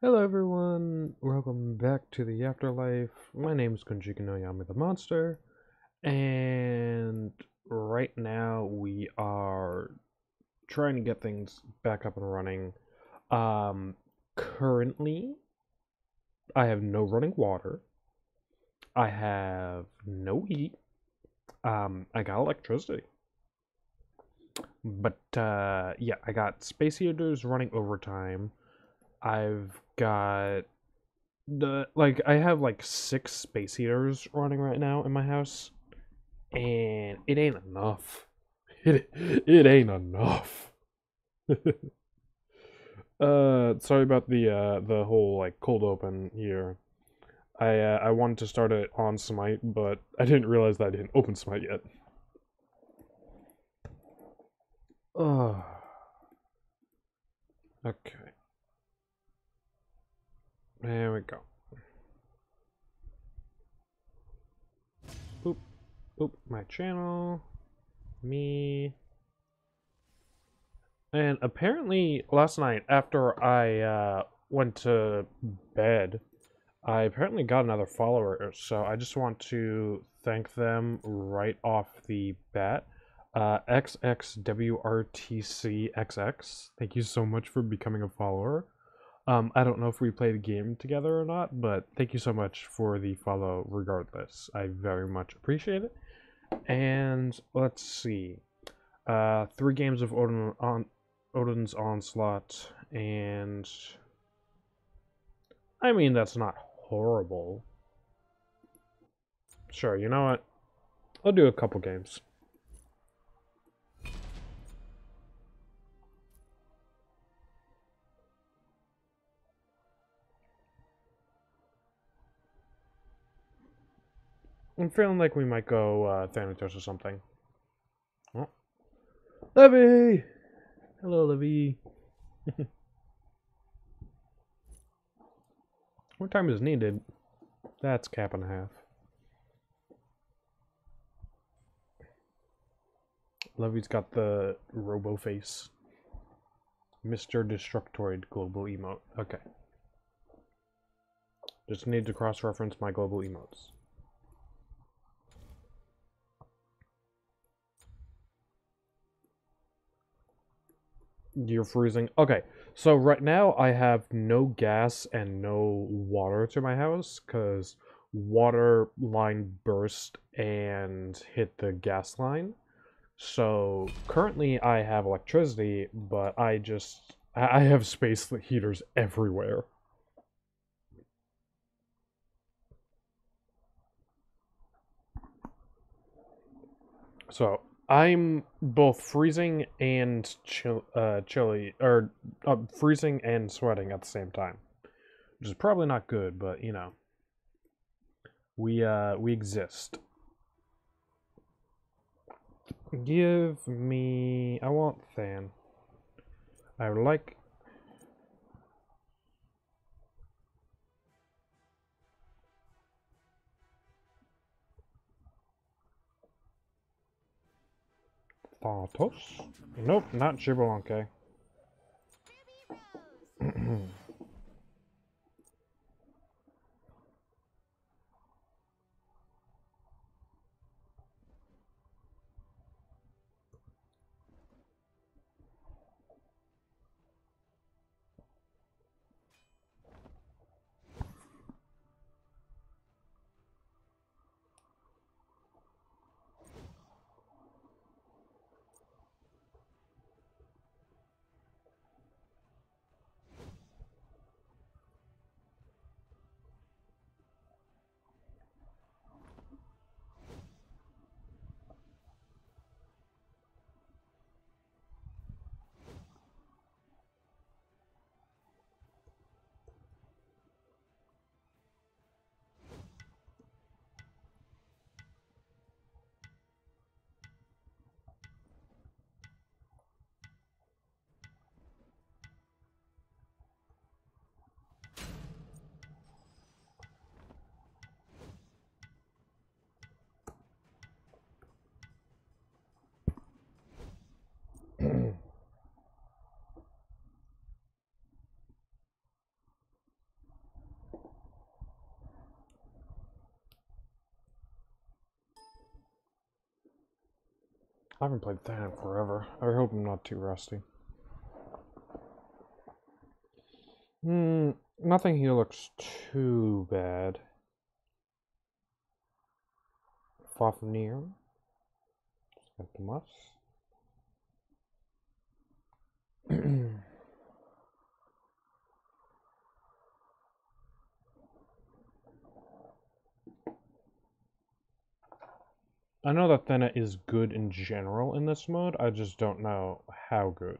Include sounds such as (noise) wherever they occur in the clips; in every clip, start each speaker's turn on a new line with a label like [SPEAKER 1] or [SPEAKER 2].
[SPEAKER 1] Hello everyone, welcome back to the afterlife. My name is Konjiki no Yami the Monster, and right now we are trying to get things back up and running. Um, currently, I have no running water. I have no heat. Um, I got electricity. But, uh, yeah, I got space heaters running overtime. I've got the like I have like six space heaters running right now in my house, and it ain't enough. (laughs) It it ain't enough. (laughs) uh, sorry about the uh the whole like cold open here. I uh, I wanted to start it on Smite, but I didn't realize that I didn't open Smite yet. Oh. (sighs) Okay. There we go. Boop. Boop. My channel. Me. And apparently last night after I uh, went to bed, I apparently got another follower. So I just want to thank them right off the bat. Uh, XXWRTCXX, thank you so much for becoming a follower. Um, I don't know if we played a game together or not, but thank you so much for the follow regardless. I very much appreciate it. And let's see. Uh, three games of Odin on Odin's Onslaught, and I mean that's not horrible. Sure, you know what? I'll do a couple games. I'm feeling like we might go uh, Thanatos or something. Oh. Levy! Hello, Levy. (laughs) what time is needed? That's cap and a half. Levy's got the robo face. Mr. Destructoid global emote. Okay. Just need to cross-reference my global emotes. You're freezing. Okay, so right now I have no gas and no water to my house because water line burst and hit the gas line. So currently I have electricity, but I just I have space (laughs) heaters everywhere. So I'm both freezing and chill, uh, chilly, or uh, freezing and sweating at the same time, which is probably not good, but you know, we uh we exist. Give me, I want Than. I would like Thanatos? Nope, not Xbalanque. (clears throat) I haven't played that in forever. I hope I'm not too rusty. Hmm, nothing here looks too bad. Fafnir. Got (clears throat) I know that Thena is good in general in this mode, I just don't know how good.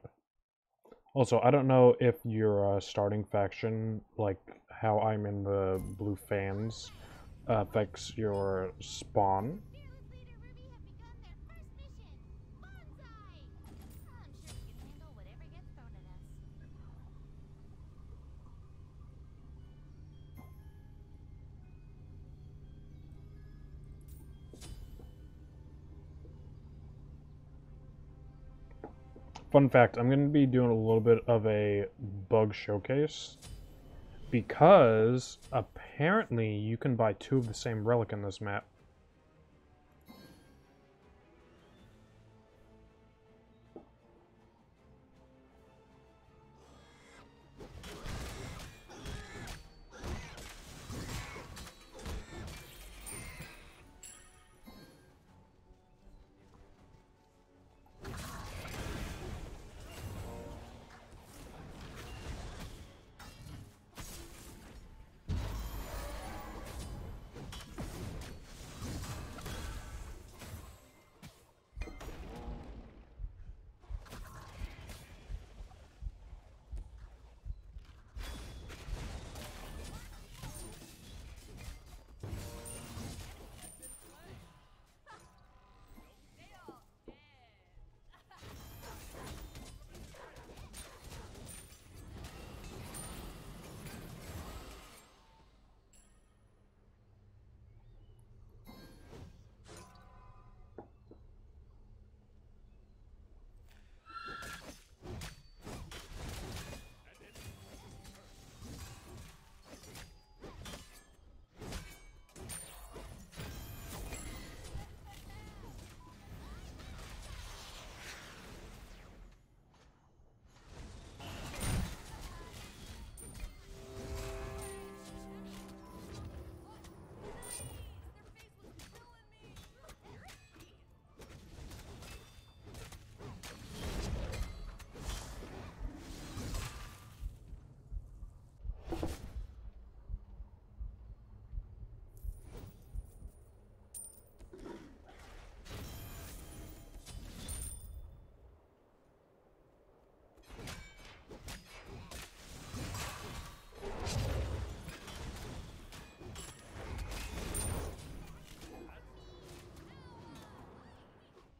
[SPEAKER 1] Also, I don't know if your uh, starting faction, like how I'm in the blue fans, affects your spawn. Fun fact, I'm going to be doing a little bit of a bug showcase because apparently you can buy two of the same relic in this map.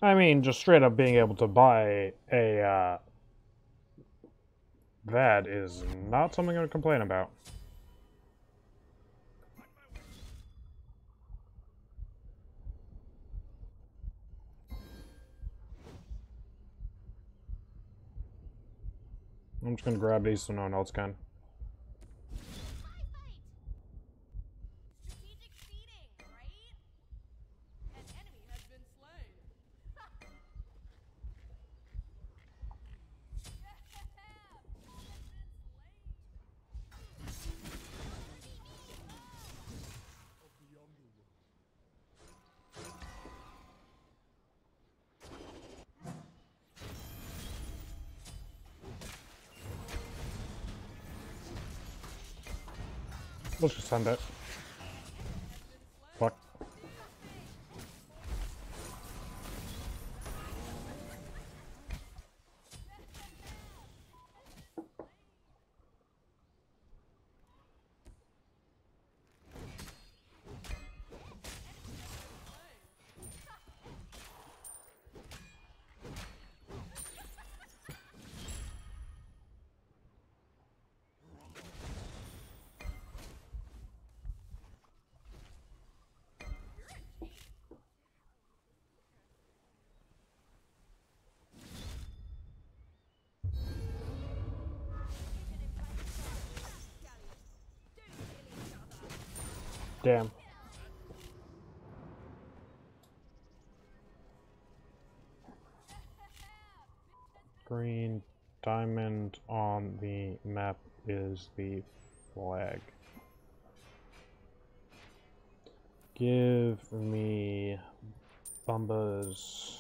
[SPEAKER 1] I mean, just straight up being able to buy a, uh, that is not something I'm going to complain about. I'm just going to grab these so no one else can. Let's send it.
[SPEAKER 2] Diamond on the map is the flag. Give me Bumba's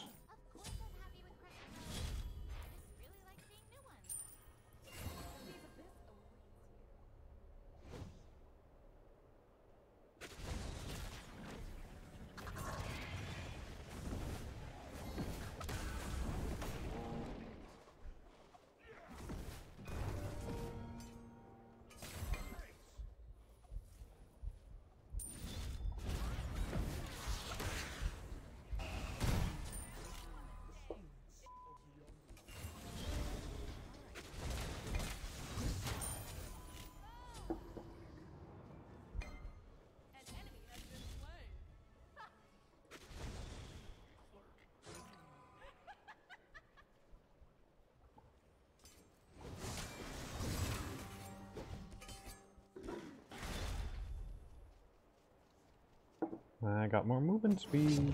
[SPEAKER 2] more movement speed.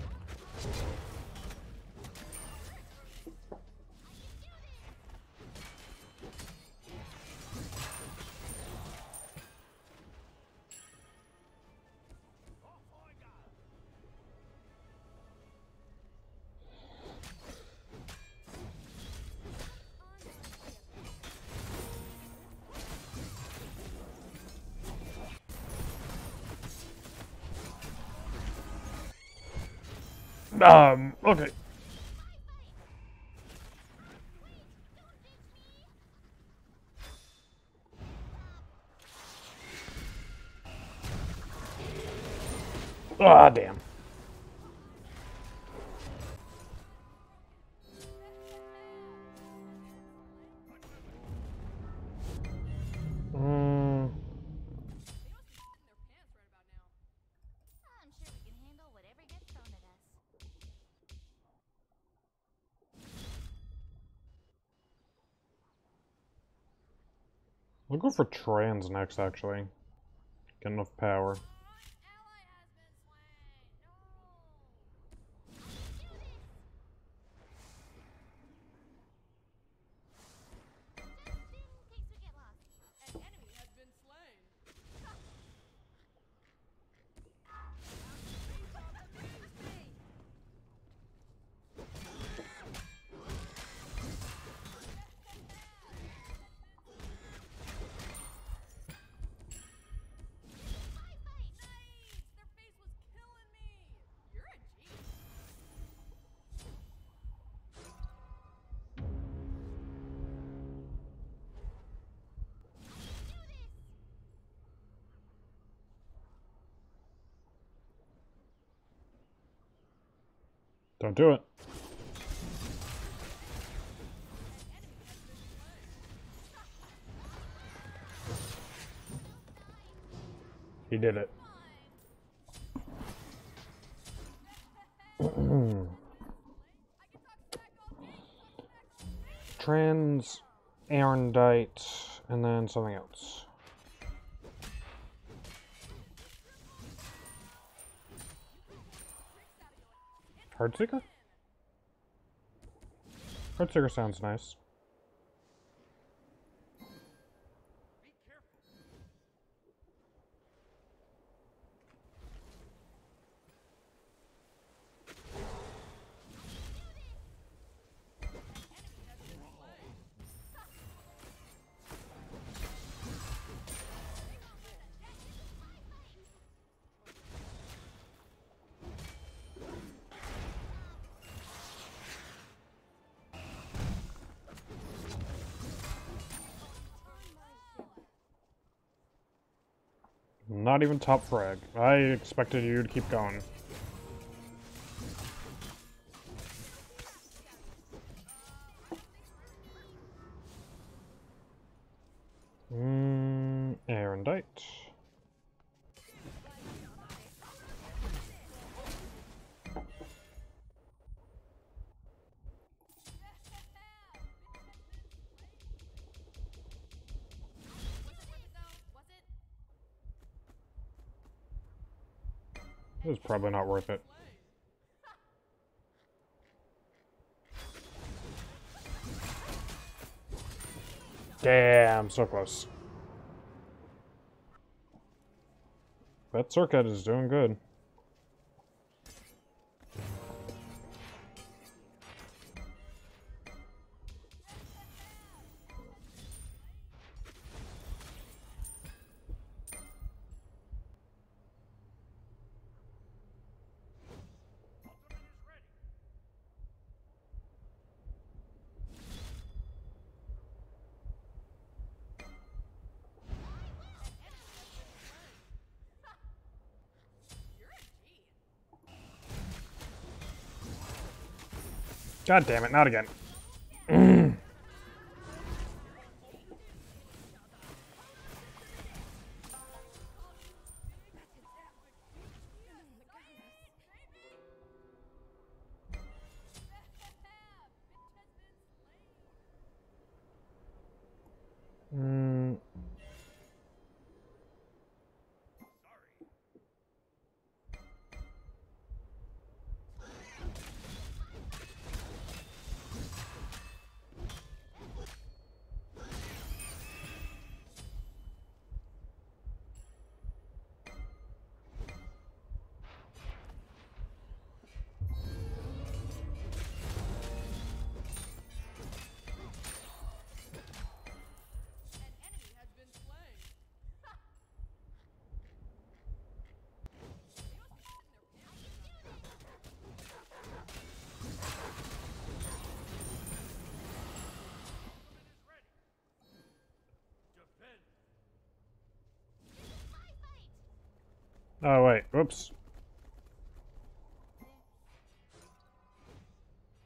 [SPEAKER 2] Um, okay. For trans next, actually. Get enough power. Don't do it. He did it. Trans, Arondight, and then something else. Heartseeker? Heartseeker sounds nice. Not even top frag. I expected you to keep going. probably not worth it.
[SPEAKER 1] Damn, so close. That circuit is doing good. God damn it, not again. Whoops.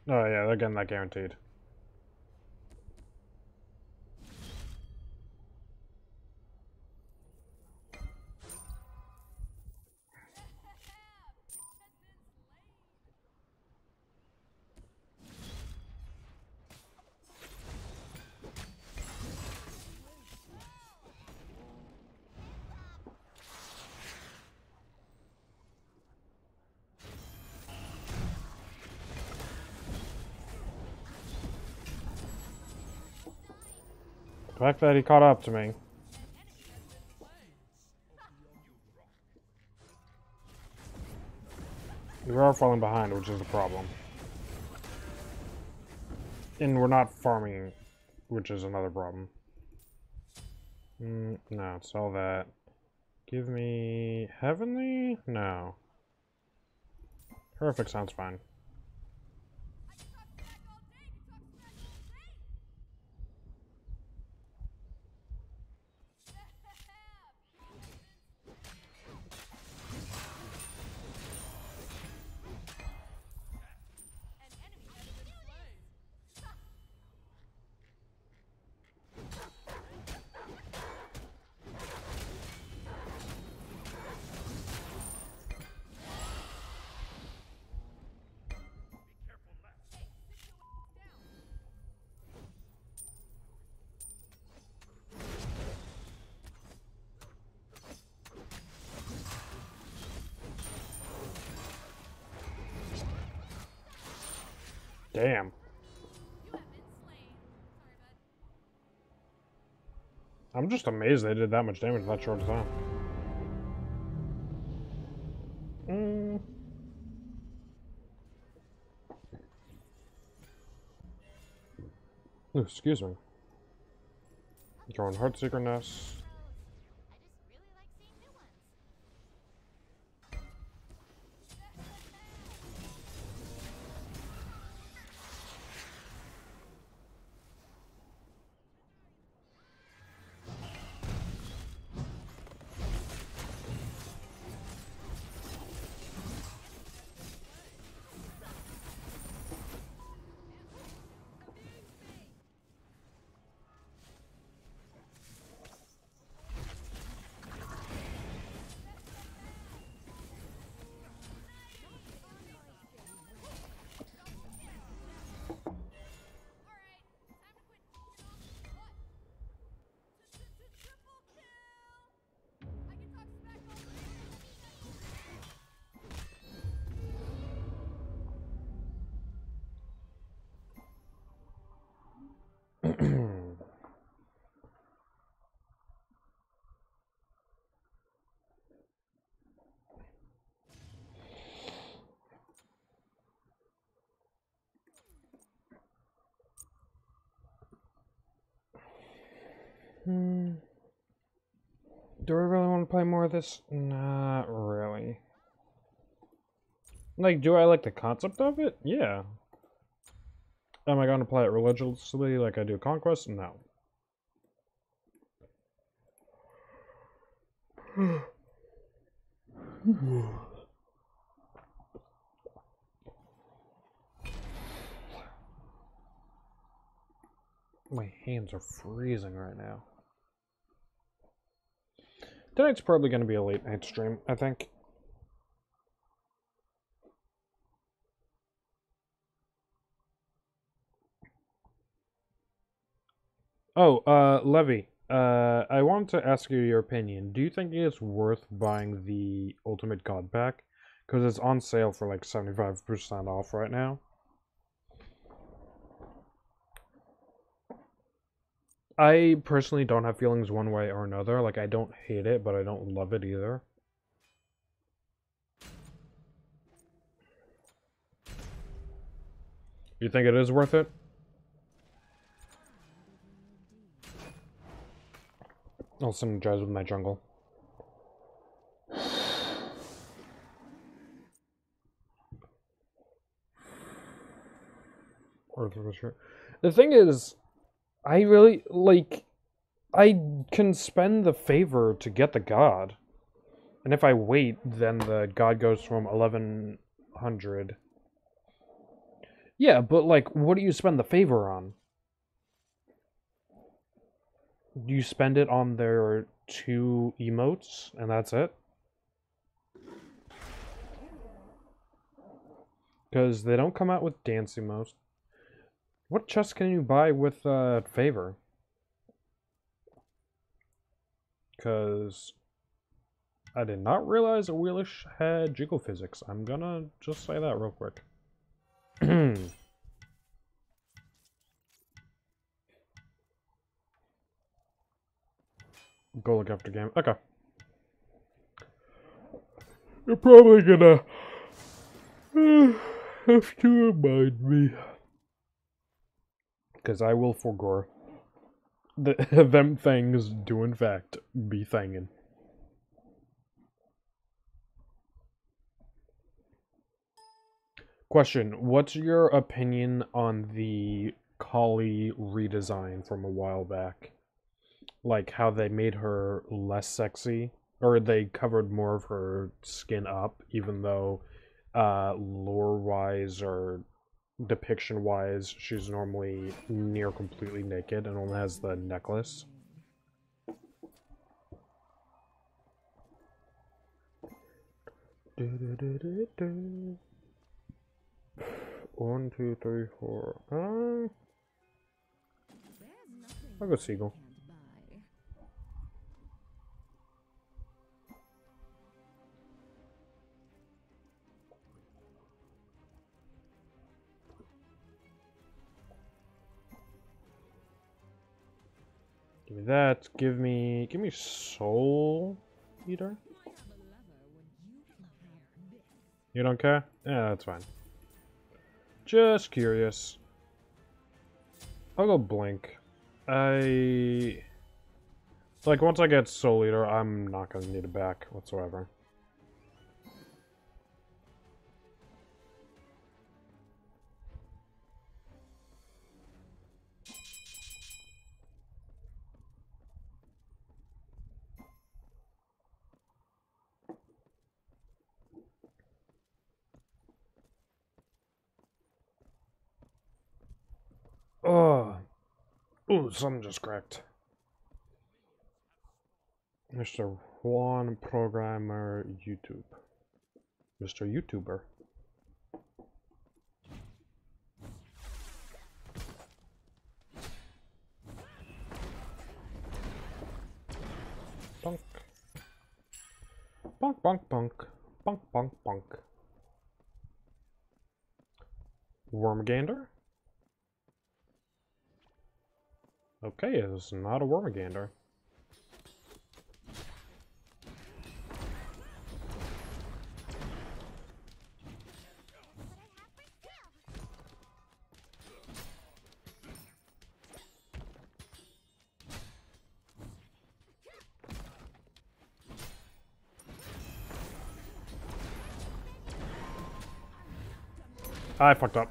[SPEAKER 1] Oh, yeah, they're getting that guaranteed. That he caught up to me. We are falling behind, which is a problem. And we're not farming, which is another problem. Mm, no, sell that. Give me heavenly? No. Perfect sounds fine. Damn. I'm just amazed they did that much damage in that short time. Mm. Ooh, excuse me. Throwing Heartseeker Nest. Do I really want to play more of this? Not really. Like, do I like the concept of it? Yeah. Am I going to play it religiously like I do Conquest? No. (sighs) My hands are freezing right now. Tonight's probably going to be a late night stream, I think. Oh, uh, Levy, uh, I wanted to ask you your opinion. Do you think it's worth buying the Ultimate God Pack? Because it's on sale for like 75% off right now. I personally don't have feelings one way or another. Like, I don't hate it, but I don't love it either. You think it is worth it? I'll synergize with my jungle. (sighs) The thing is, I really like. I can spend the favor to get the god, and if I wait, then the god goes from eleven hundred. Yeah, but like, what do you spend the favor on? you spend it on their two emotes and that's it because they don't come out with dance emotes what chest can you buy with uh favor because I did not realize Awilix had jiggle physics. I'm gonna just say that real quick. (clears throat) Go look after game. Okay. You're probably gonna (sighs) have to remind me. Because I will forego. The, (laughs) them things do in fact be thangin'. Question, what's your opinion on the Kali redesign from a while back? like how they made her less sexy or they covered more of her skin up even though uh lore wise or depiction wise she's normally near completely naked and only has the necklace. (sighs) One two three four uh, i'll go seagull Give me that. Give me give me soul eater. You don't care? Yeah, that's fine. Just curious. I'll go blink. I like once I get soul eater, I'm not gonna need it back whatsoever. Something just cracked. Mr. Juan Programmer YouTube. Mr. YouTuber. Bonk. Bonk, bonk, bonk. Bonk, bonk, bonk. Wormgander? Okay, it's not a Wormagander. I fucked up.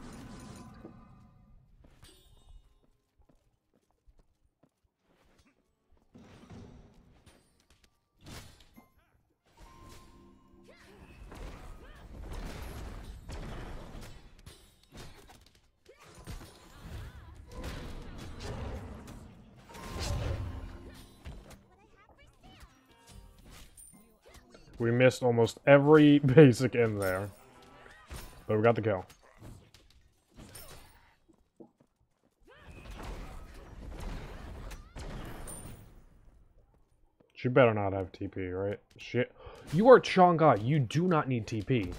[SPEAKER 1] Missed almost every (laughs) basic in there. But we got the kill. She better not have TP, right? Shit. You are Chang'e. You do not need TP.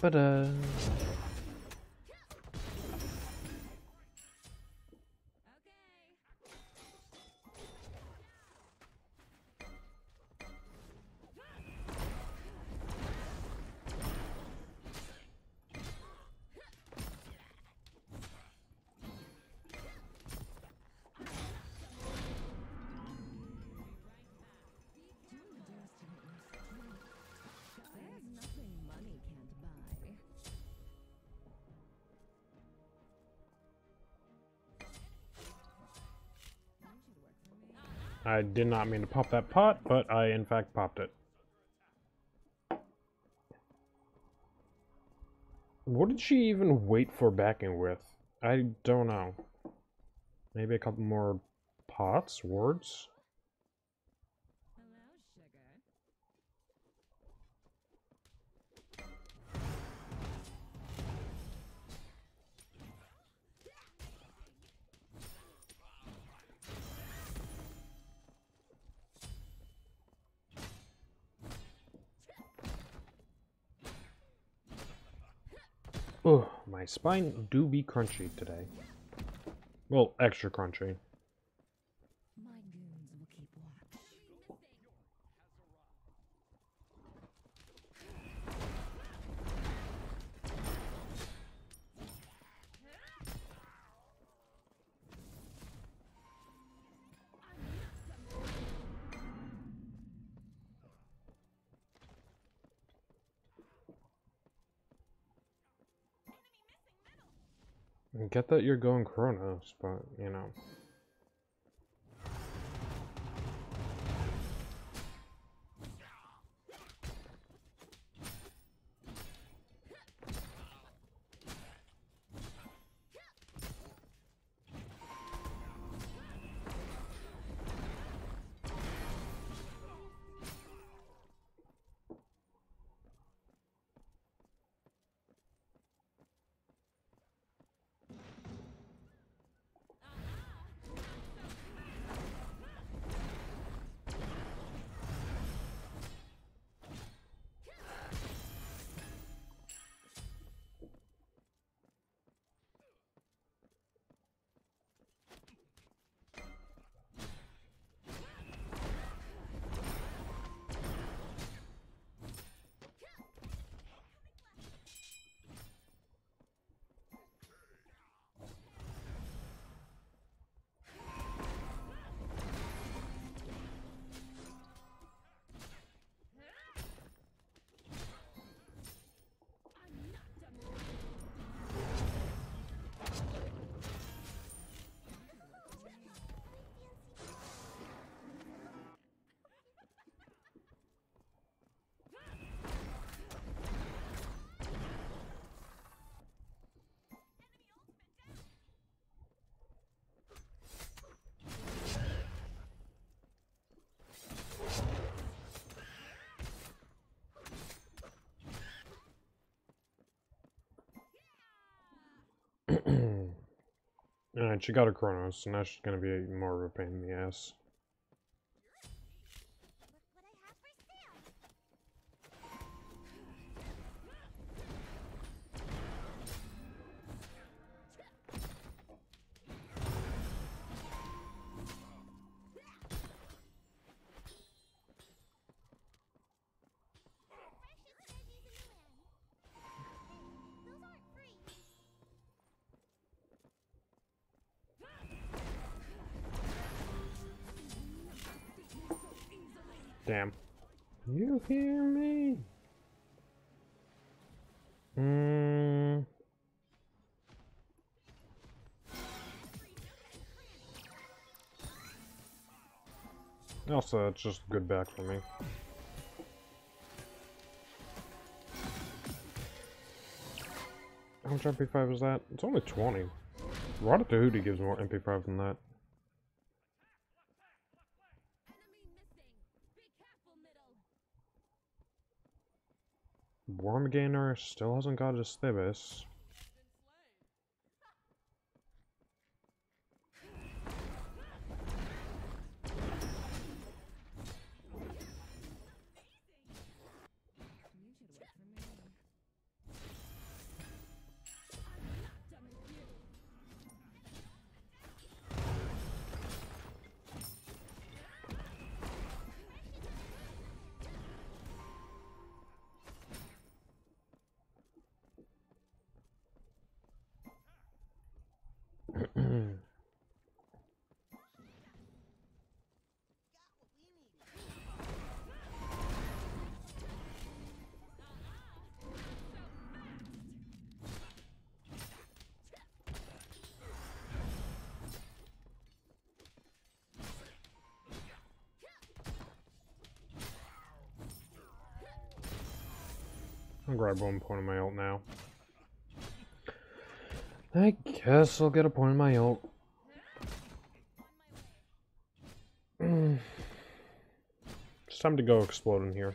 [SPEAKER 3] Tada.
[SPEAKER 1] I did not mean to pop that pot, but I in fact popped it. What did she even wait for backing with? I don't know. Maybe a couple more pots, words? My spine do be crunchy today. Well, extra crunchy. Get that you're going Chronos, but, you know. Alright, she got a Chronos, so now she's gonna be more of a pain in the ass. Also, it's uh, just good back for me. How much MP5 is that? It's only 20. Ratatouille gives more MP5 than that. Wormgainer still hasn't got his Thibis. Grab one point of my ult now. I guess I'll get a point of my ult. It's time to go explode in here.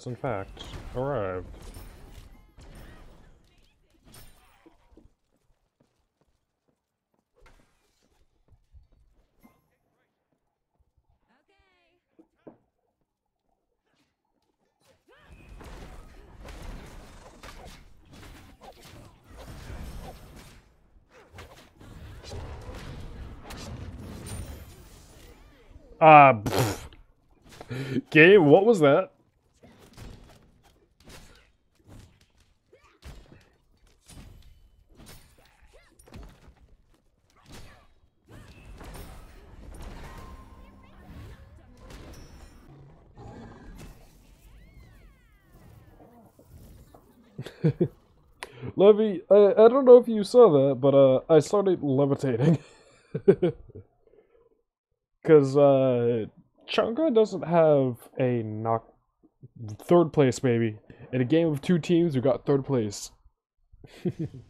[SPEAKER 1] Has in fact arrived. Ah, Game, what was that? Levy, I, I don't know if you saw that, but uh, I started levitating. (laughs) Because uh, Chunga doesn't have a knock third place, baby. In a game of two teams, we got third place. (laughs)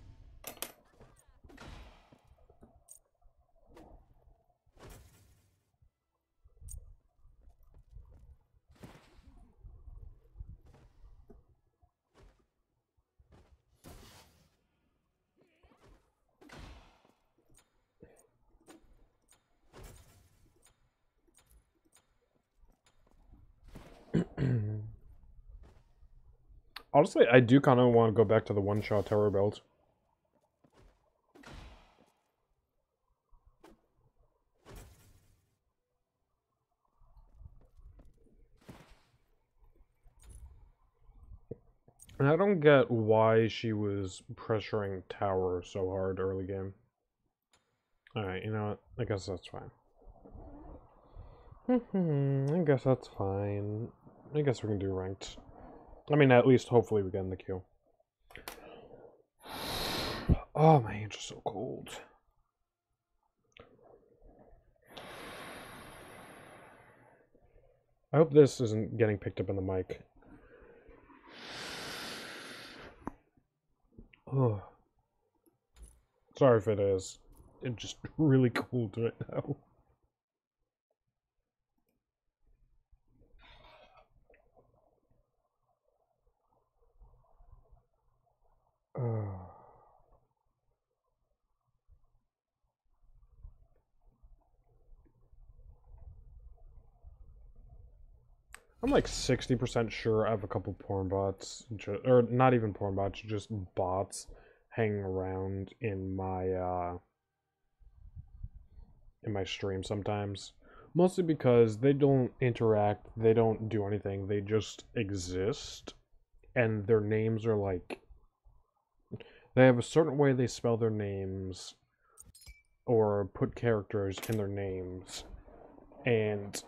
[SPEAKER 1] Honestly, I do kind of want to go back to the one-shot tower belt. And I don't get why she was pressuring tower so hard early game. Alright, you know what? I guess that's fine. (laughs) Hmm, I guess that's fine. I guess we can do ranked. I mean, at least hopefully we get in the queue. Oh, my hands are so cold. I hope this isn't getting picked up in the mic. Oh. Sorry if it is. It's just really cold right now. I'm like 60% sure I have a couple porn bots, or not even porn bots, just bots hanging around in my uh in my stream sometimes. Mostly because they don't interact, they don't do anything, they just exist and their names are like they have a certain way they spell their names or put characters in their names and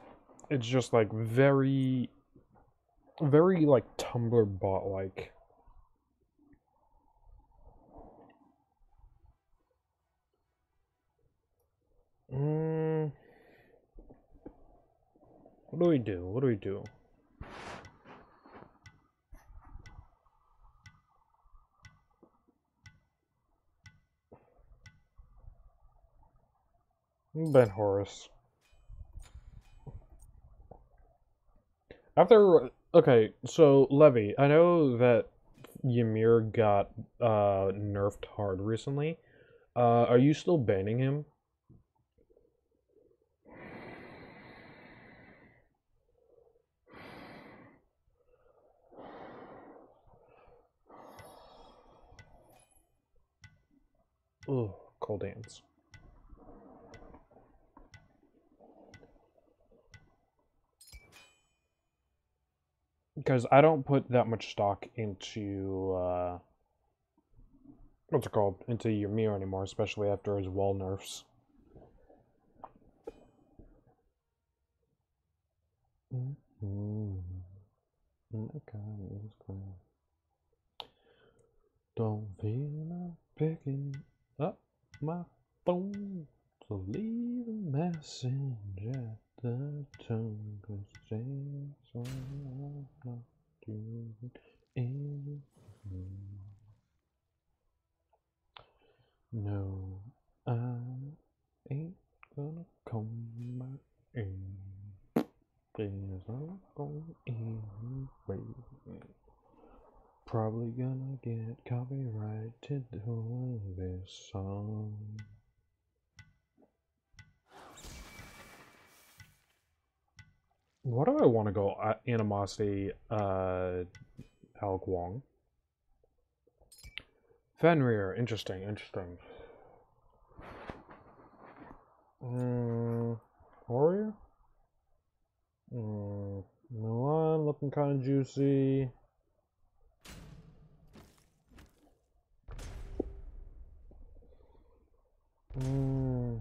[SPEAKER 1] it's just like very very like tumblr bot like mm, what do we do? What do we do? Ben horace After okay, so Levy, I know that Ymir got uh nerfed hard recently. Uh are you still banning him? Ugh, cold hands. Because I don't put that much stock into uh, what's it called into your Ymir anymore, especially after his wall nerfs. Don't feel like picking up my phone, leave a message at the tone, anything. No, I ain't gonna come back in. Things are not going anyway. Probably gonna get copyrighted for this song. What do I want to go? Uh, animosity, uh, Ao Kuang. Fenrir, interesting, interesting. Mm, Warrior? Mm, Milan looking kind of juicy. Mm.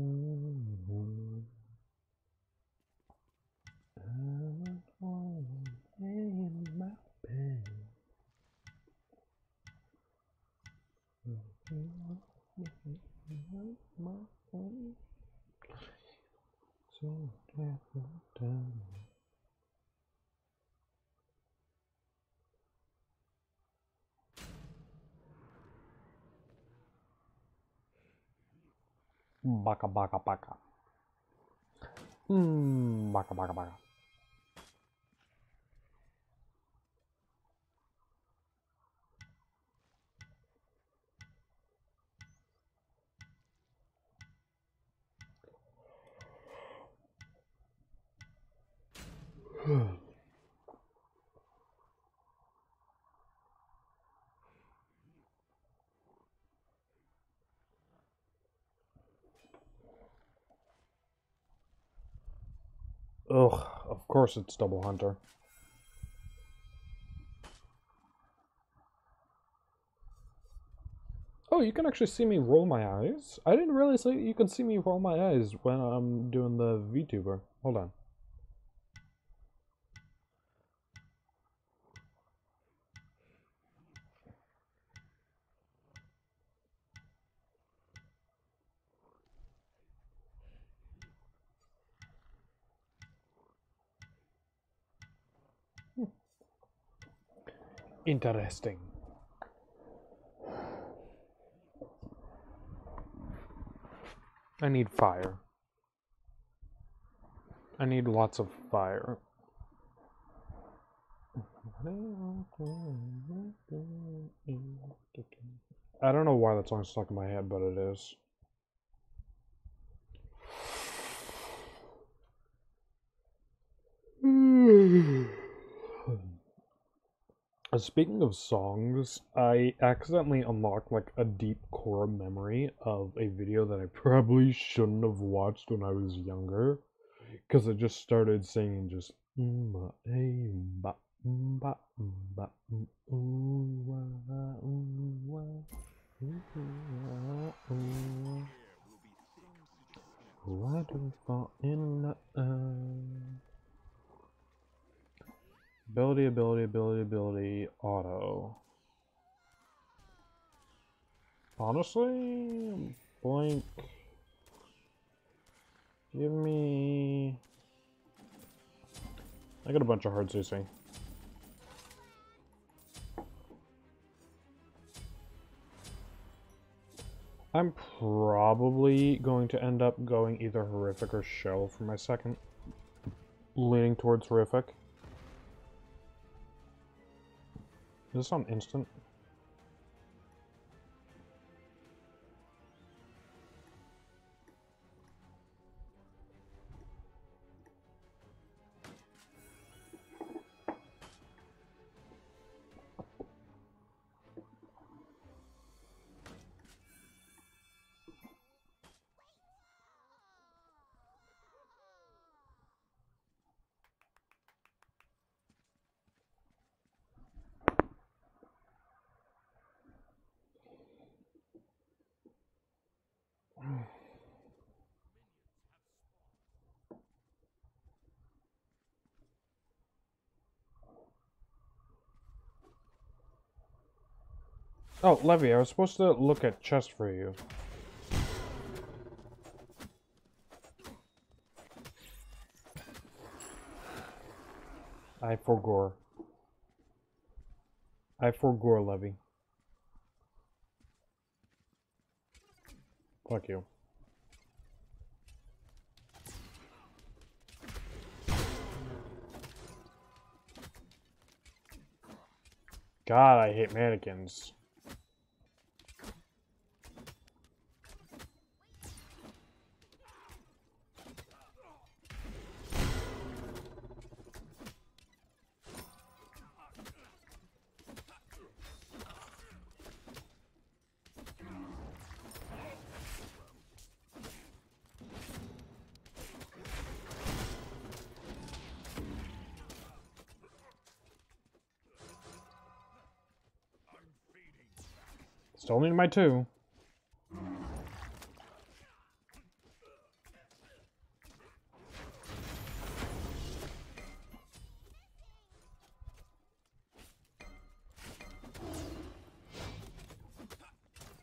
[SPEAKER 1] Baka baka baka. Hmm, baka baka baka. (sighs) Ugh, of course it's Double Hunter. Oh you can actually see me roll my eyes. I didn't realize you can see me roll my eyes when I'm doing the VTuber. Hold on. Interesting. I need fire. I need lots of fire. I don't know why that song's stuck in my head, but it is. Uh, (sighs) (sighs) Speaking of songs, I accidentally unlocked like a deep core memory of a video that I (laughs) probably shouldn't have watched when I was younger. Because I just started singing just "Mm, ba, eh, mm, ba, mm, ba, mm, ba, mm, ooh, wah, ooh, wah, ooh, wah, ooh, wah. Why do we fall in? Ability, ability, ability, ability, auto. Honestly, Blink. Give me. I got a bunch of hard CC. I'm probably going to end up going either horrific or shell for my second. Leaning towards horrific. Is this on instant? Oh, Levy, I was supposed to look at chest for you. I forgore. I forgore, Levy. Fuck you. God, I hate mannequins. Still need my two.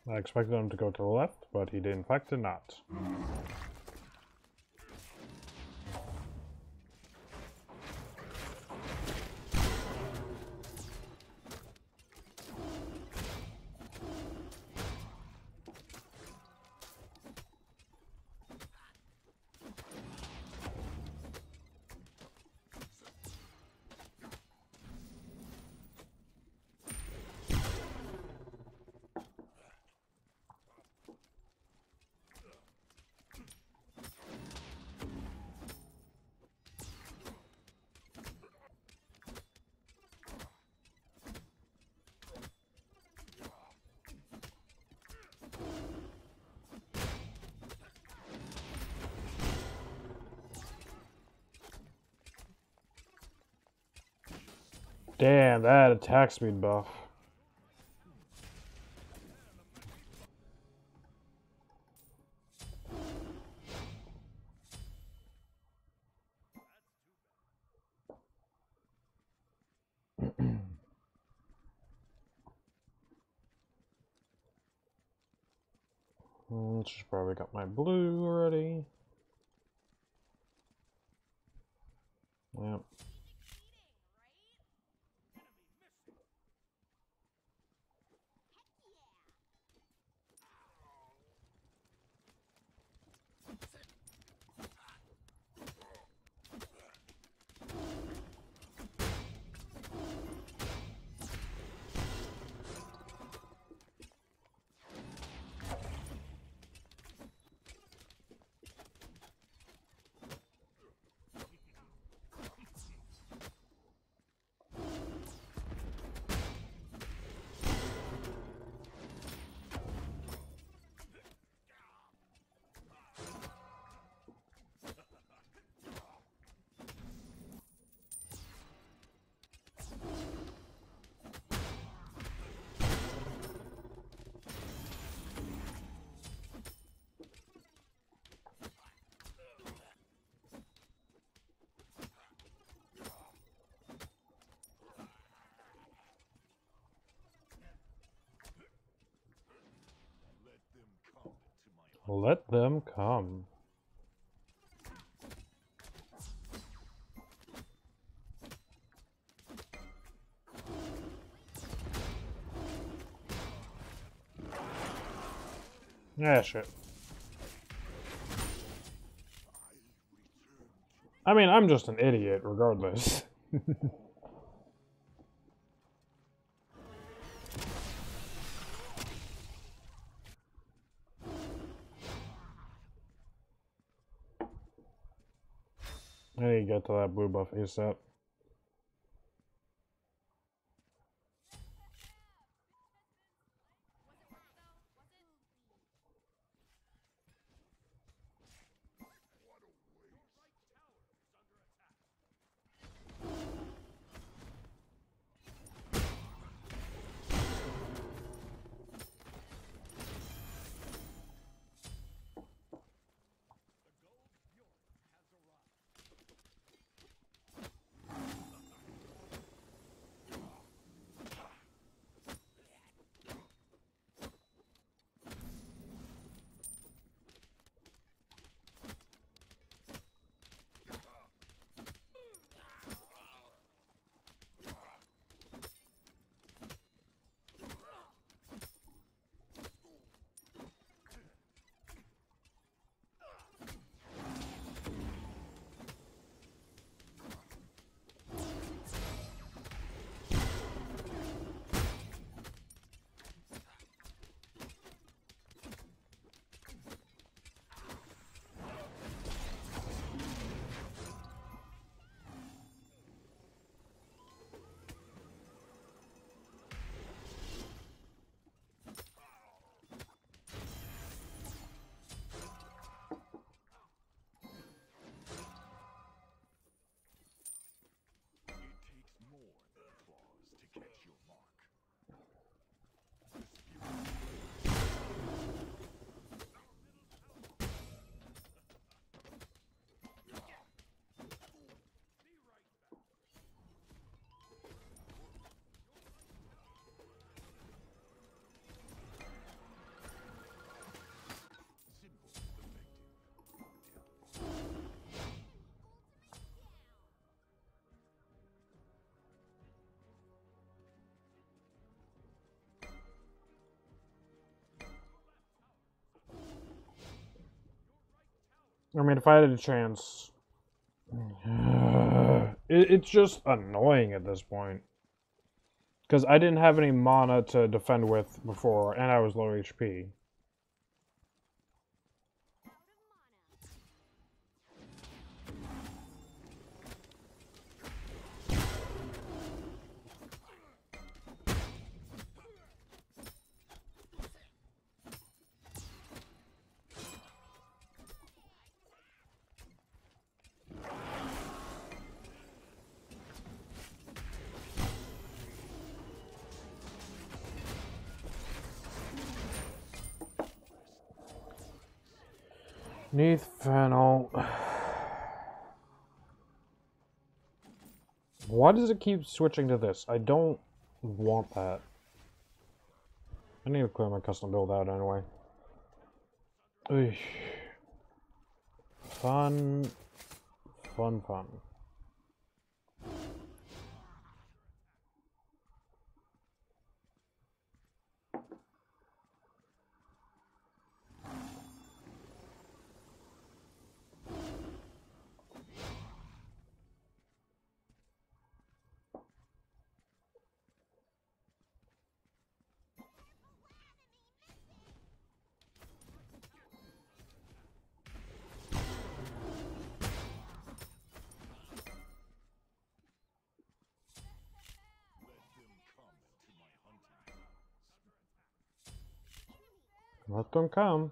[SPEAKER 1] I expected him to go to the left, but he did in fact did not. Attack speed buff. Mm, She's probably got my blue already. Yep. Let them come. Yeah, shit. I mean, I'm just an idiot, regardless. (laughs) That blue buff
[SPEAKER 4] is ASAP.
[SPEAKER 1] I mean, if I had a chance. (sighs) It, it's just annoying at this point. Because I didn't have any mana to defend with before, and I was low HP. Does it keep switching to this? I don't want that. I need to clear my custom build out anyway. Fun, fun, fun.
[SPEAKER 4] Come.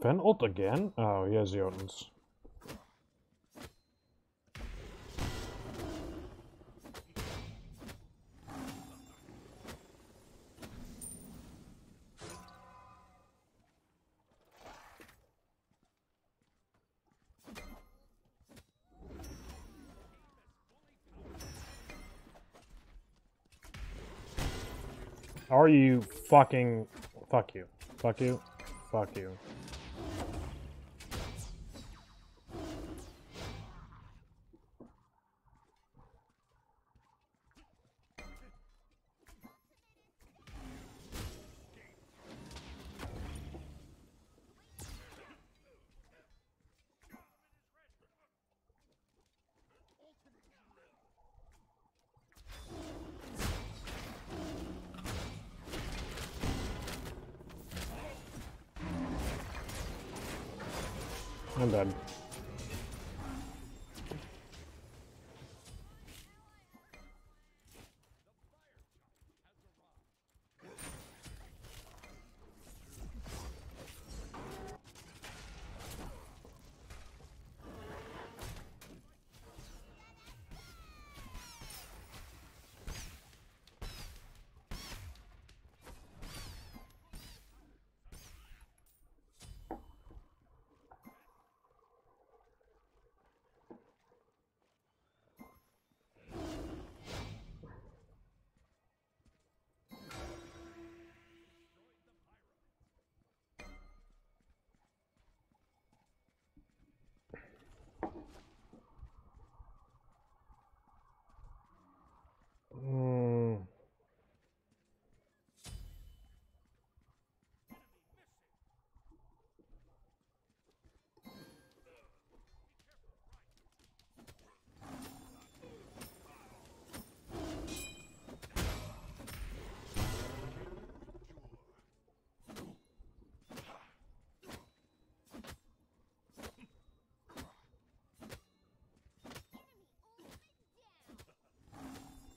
[SPEAKER 1] Fen ult again? Oh, he has Jotunn's. Are you fucking... Fuck you. Fuck you. Fuck you.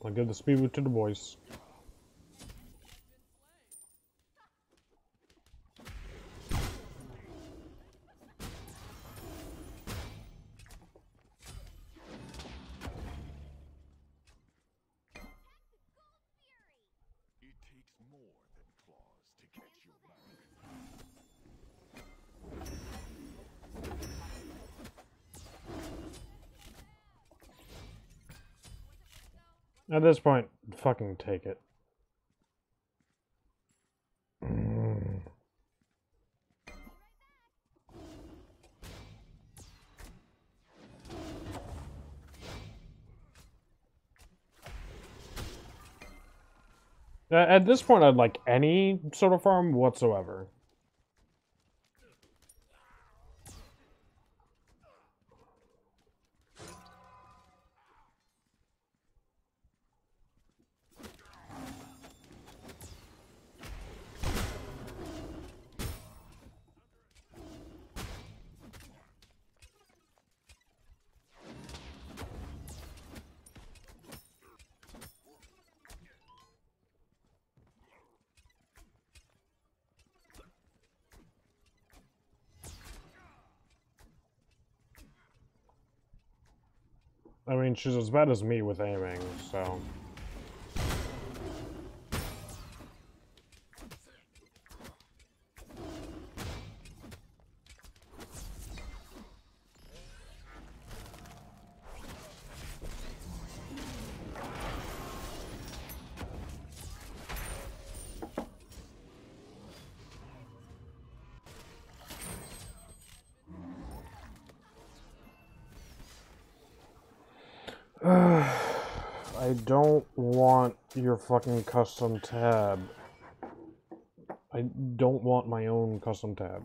[SPEAKER 1] I'll give the speedboot to the boys. At this point, fucking take it. At this point, I'd like any sort of farm whatsoever. I mean, she's as bad as me with aiming, so. Fucking custom tab. I don't want my own custom tab.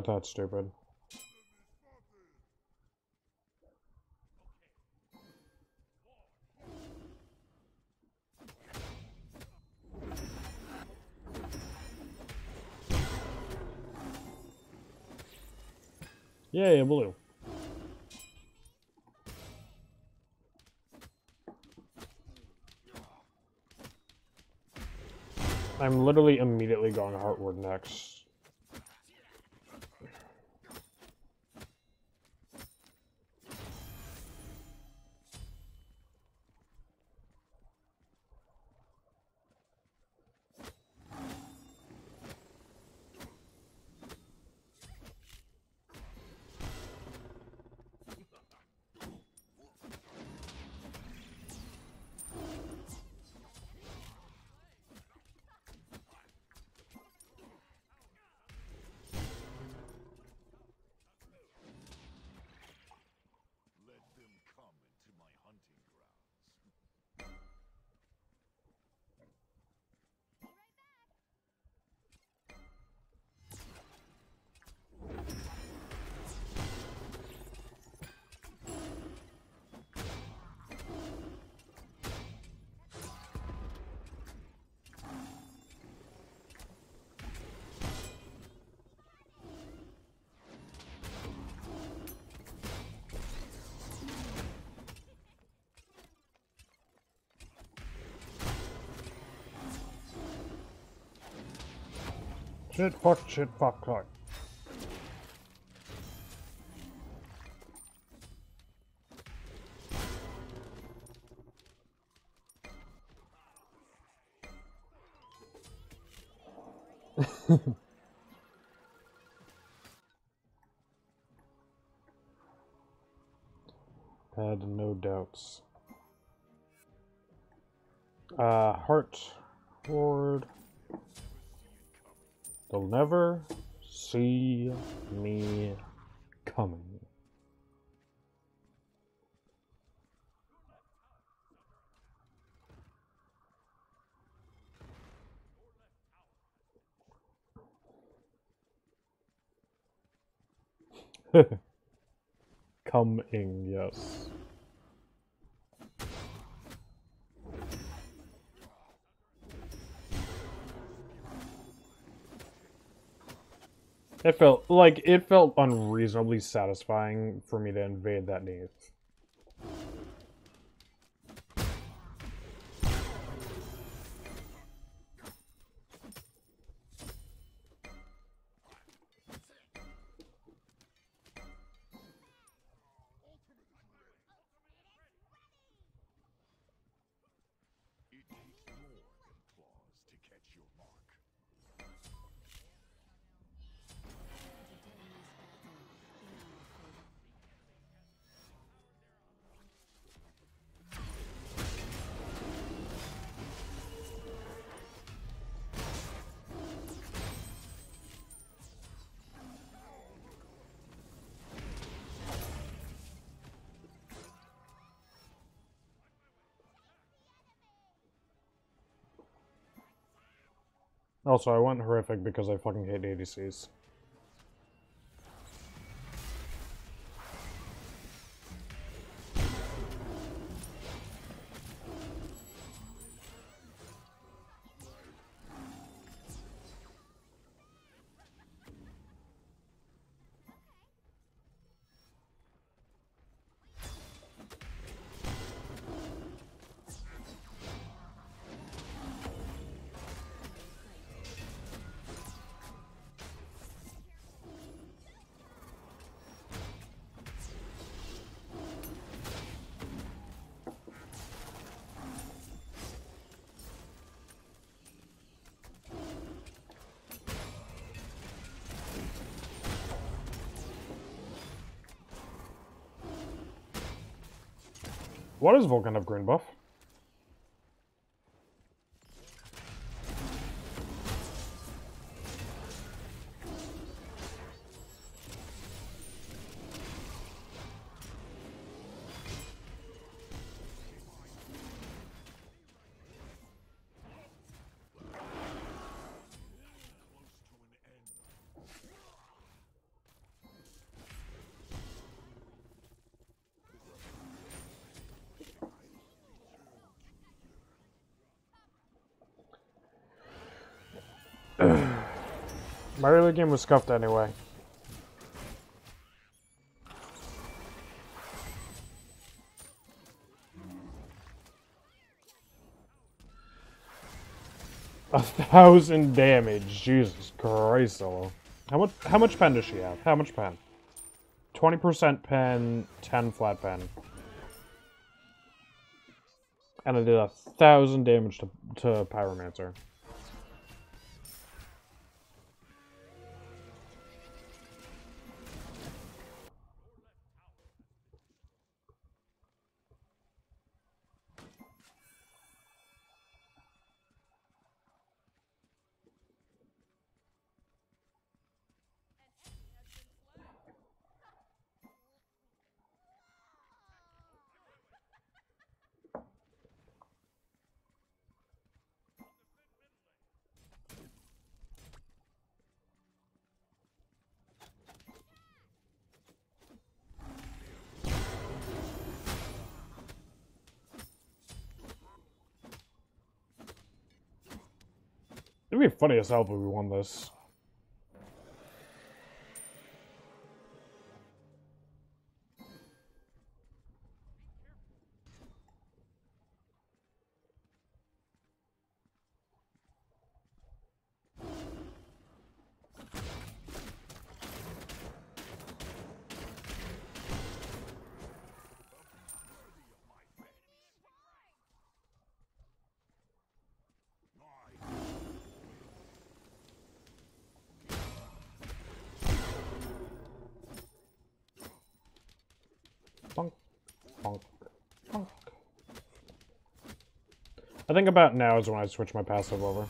[SPEAKER 1] Not that stupid. Yay, a blue. I'm literally immediately going Heartward next. Shit, fuck, shit, fuck, fuck. Had no doubts. Uh, heart, ward. They'll never see me coming. (laughs) Coming, yes. It felt like it felt unreasonably satisfying for me to invade that
[SPEAKER 4] Neith.
[SPEAKER 1] Also, I went horrific because I fucking hate ADCs. What does Vulcan have green buff? My early game was scuffed anyway. A thousand damage. Jesus Christ, solo. How much how much pen does she have? How much pen? 20% pen, 10 flat pen. And I did a thousand damage to, to Pyromancer. It'd be funny as hell if we won this. I think about now is when I switch my passive over.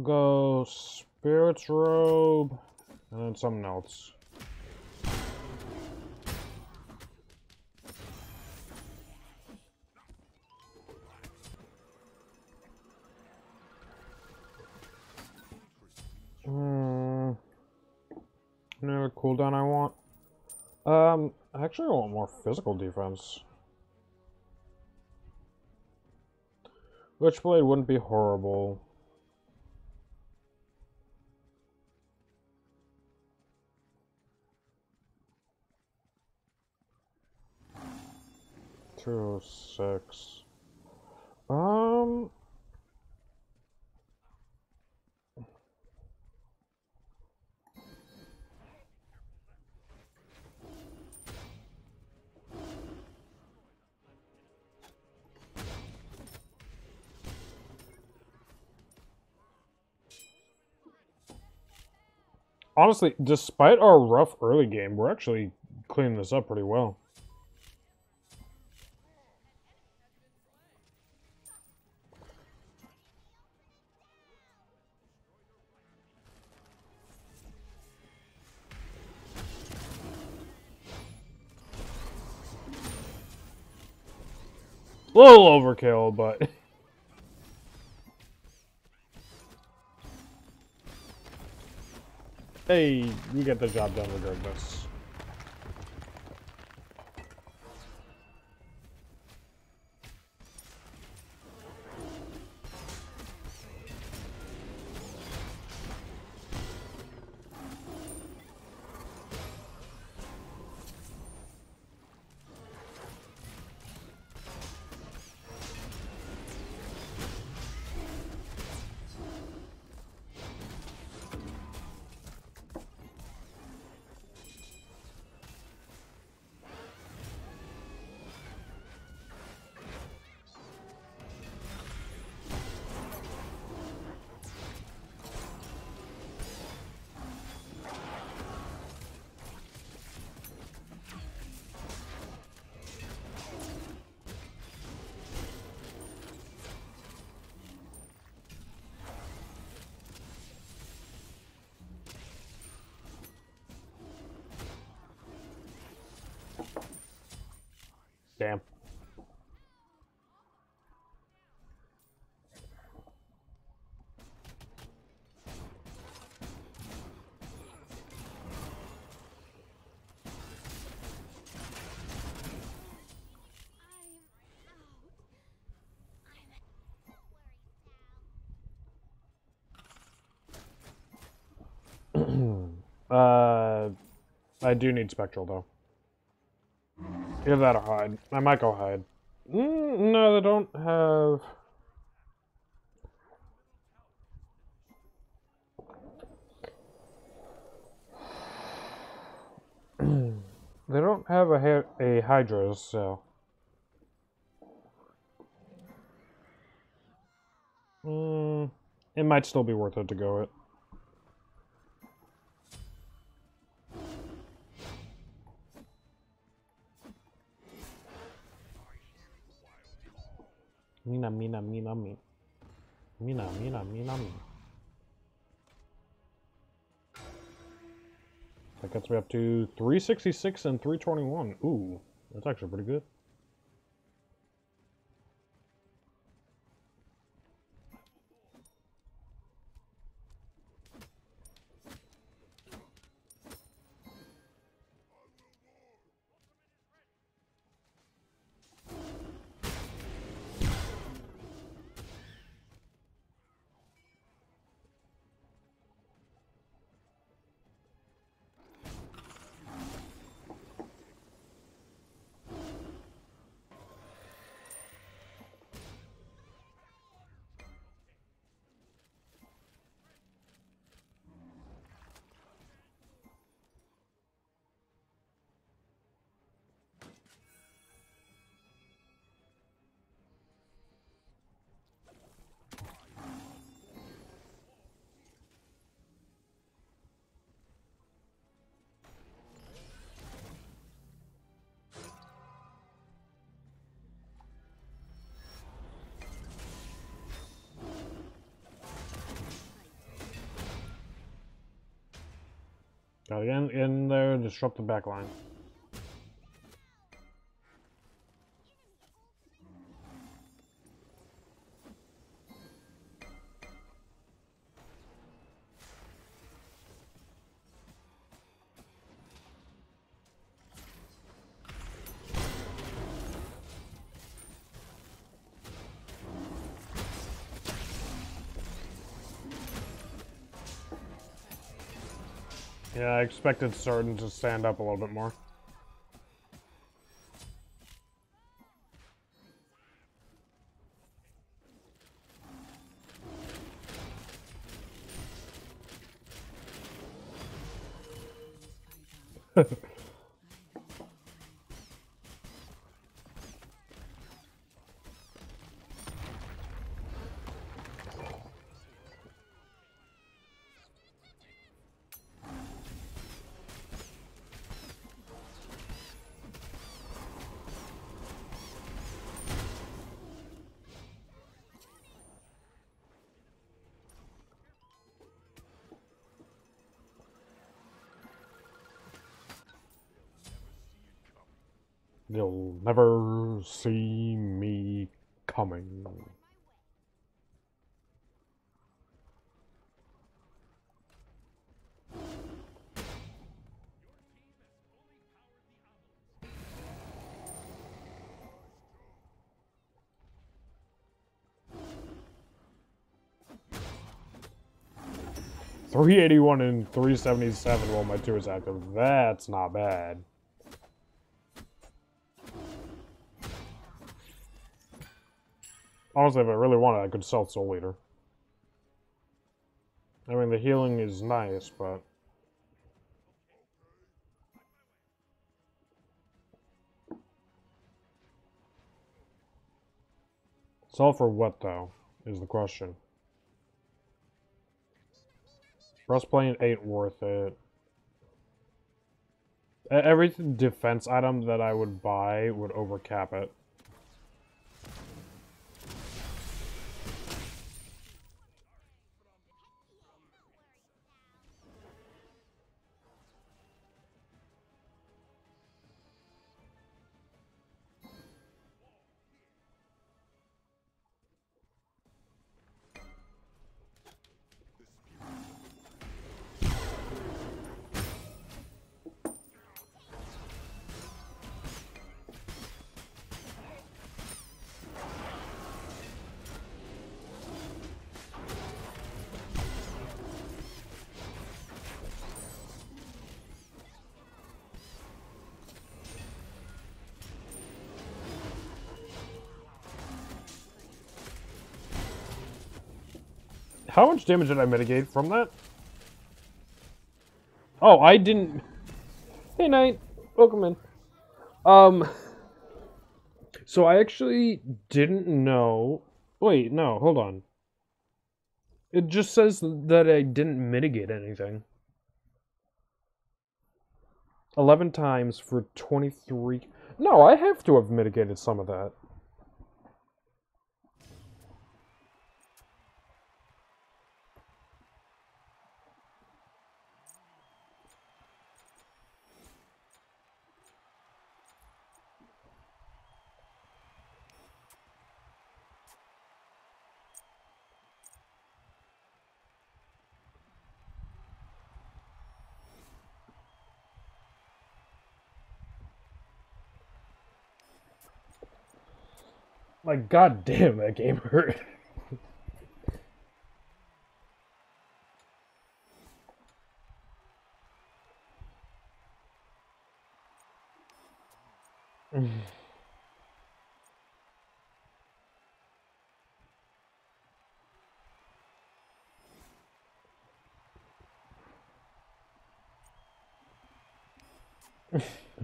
[SPEAKER 1] I'll go Spirit's Robe and then something else. Hmm. Any other cooldown I want? Um, I actually want more physical defense. Witchblade wouldn't be horrible. 206. Um. Honestly, despite our rough early game, we're actually cleaning this up pretty well. Little overkill, but (laughs) hey, you get the job done regardless. Uh, I do need Spectral though. Either that or hide. I might go hide. Mm, no, they don't have. (clears throat) they don't have a a Hydra, so. Mm, it might still be worth it to go it. Mina, mina, mina, mina. That gets me up to 366 and 321. Ooh, that's actually pretty good. Gotta in, in there, disrupt the back line. Yeah, I expected Certain to stand up a little bit more. Never see me coming. Three eighty one and three seventy seven while my two is active. That's not bad. Honestly, if I really wanted, I could sell Soul Eater. I mean, the healing is nice, but... Sell for what, though, is the question. Breastplate ain't worth it. Every defense item that I would buy would overcap it. How much damage did I mitigate from that? Oh, I didn't. Hey, Knight. Welcome in. Um. So I actually didn't know. Wait, no, hold on. It just says that I didn't mitigate anything. 11 times for 23. No, I have to have mitigated some of that. Like, goddamn, that game (laughs) hurt. (sighs)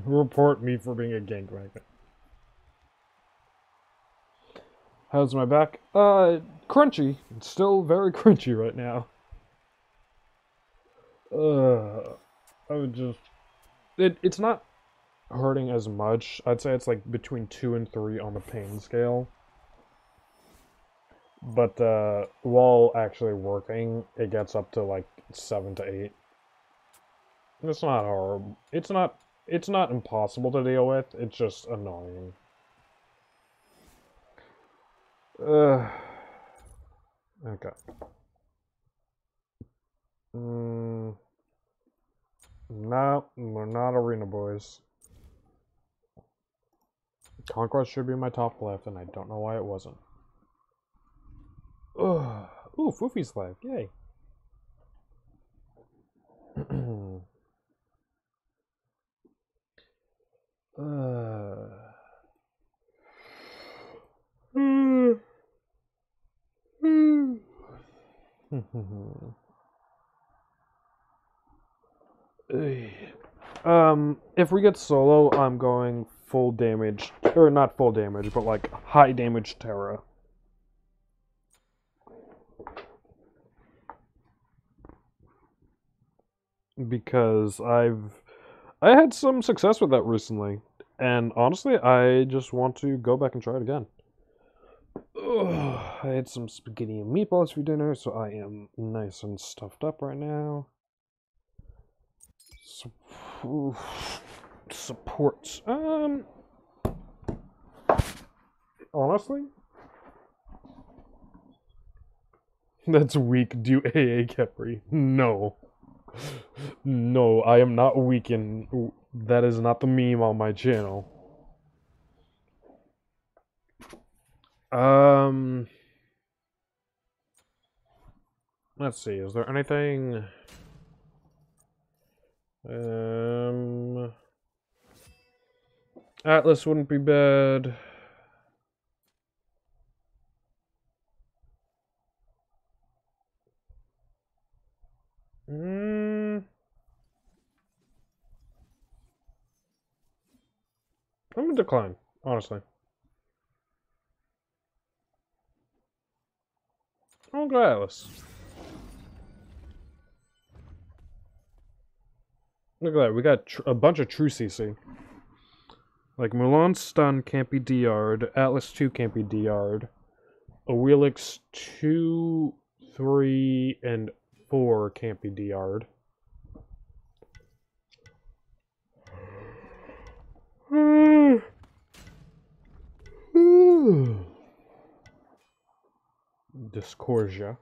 [SPEAKER 1] Report me for being a gangbangster. How's my back? Uh, crunchy. It's still very (laughs) crunchy right now. Uh, I would just. It, it's not hurting as much. I'd say it's like between 2 and 3 on the pain scale. But uh, while actually working, it gets up to like 7 to 8. It's not horrible. It's not. It's not impossible to deal with. It's just annoying. Uh, okay. Mm, no, we're not arena boys. Conquest should be my top left, and I don't know why it wasn't. Ugh. Ooh, Fufi's life. Yay. (clears throat) uh. Mm. Mm. Ey. (laughs) um, if we get solo, I'm going full damage, or not full damage, but like high damage Terra. Because I've I had some success with that recently, and honestly, I just want to go back and try it again. I had some spaghetti and meatballs for dinner, so I am nice and stuffed up right now. So, oof, support. Um, honestly. That's weak. Do AA Khepri. No. No, I am not weak in. That is not the meme on my channel. Um. Let's see. Is there anything? Um. Atlas wouldn't be bad. Mm. I'm gonna decline, honestly. Atlas. Look at that, we got a bunch of true CC. Like Mulan's stun can't be DR'd, Atlas 2 can't be DR'd, Awilix 2, 3, and 4 can't be DR'd. (sighs) (sighs) (sighs) Discordia.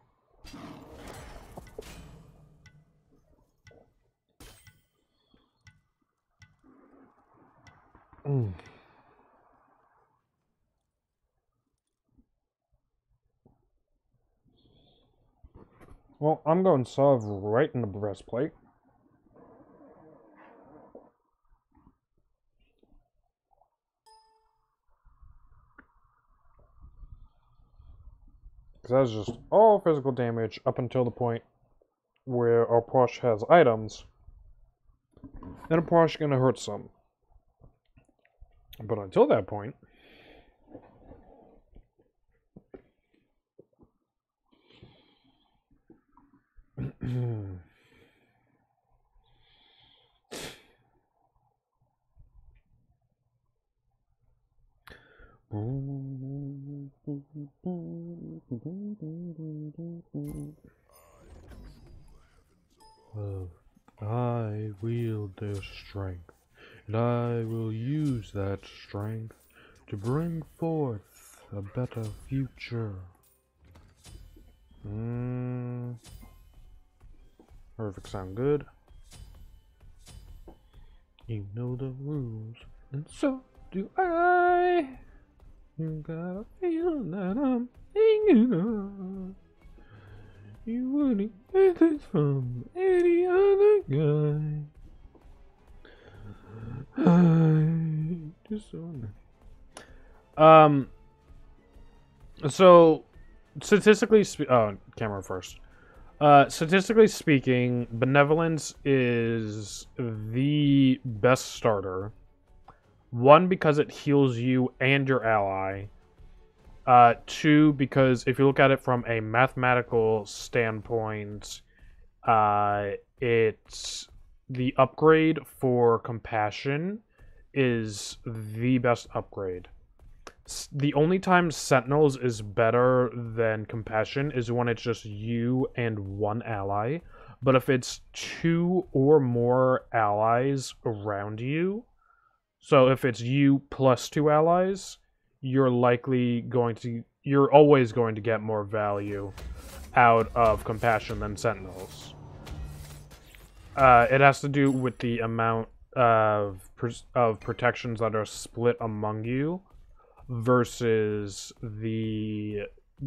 [SPEAKER 1] Mm. Well, I'm going to solve right in the breastplate. Because that's just all physical damage up until the point where our Posh has items. And a Posh gonna hurt some. But until that point, (clears throat) (clears throat) I wield their strength, and I will use that strength to bring forth a better future. Mm. Perfect sound good. You know the rules, and so do I. You got a feeling that I'm hanging on. You wouldn't get this from any other guy. Just wanna. Um. So, statistically, spe- oh, camera first. Uh, statistically speaking, benevolence is the best starter. One because it heals you and your ally. Uh, two, because if you look at it from a mathematical standpoint, uh, it's the upgrade for compassion is the best upgrade. The only time Sentinels is better than compassion is when it's just you and one ally. But if it's two or more allies around you, so if it's you plus two allies, you're likely going to you're always going to get more value out of compassion than sentinels. Uh, it has to do with the amount of of protections that are split among you versus the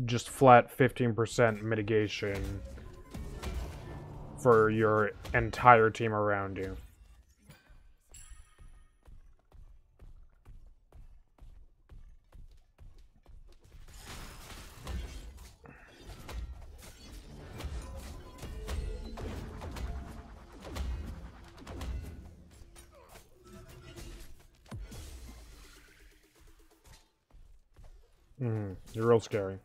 [SPEAKER 1] just flat 15% mitigation for your entire team around you Mm, you're real scary.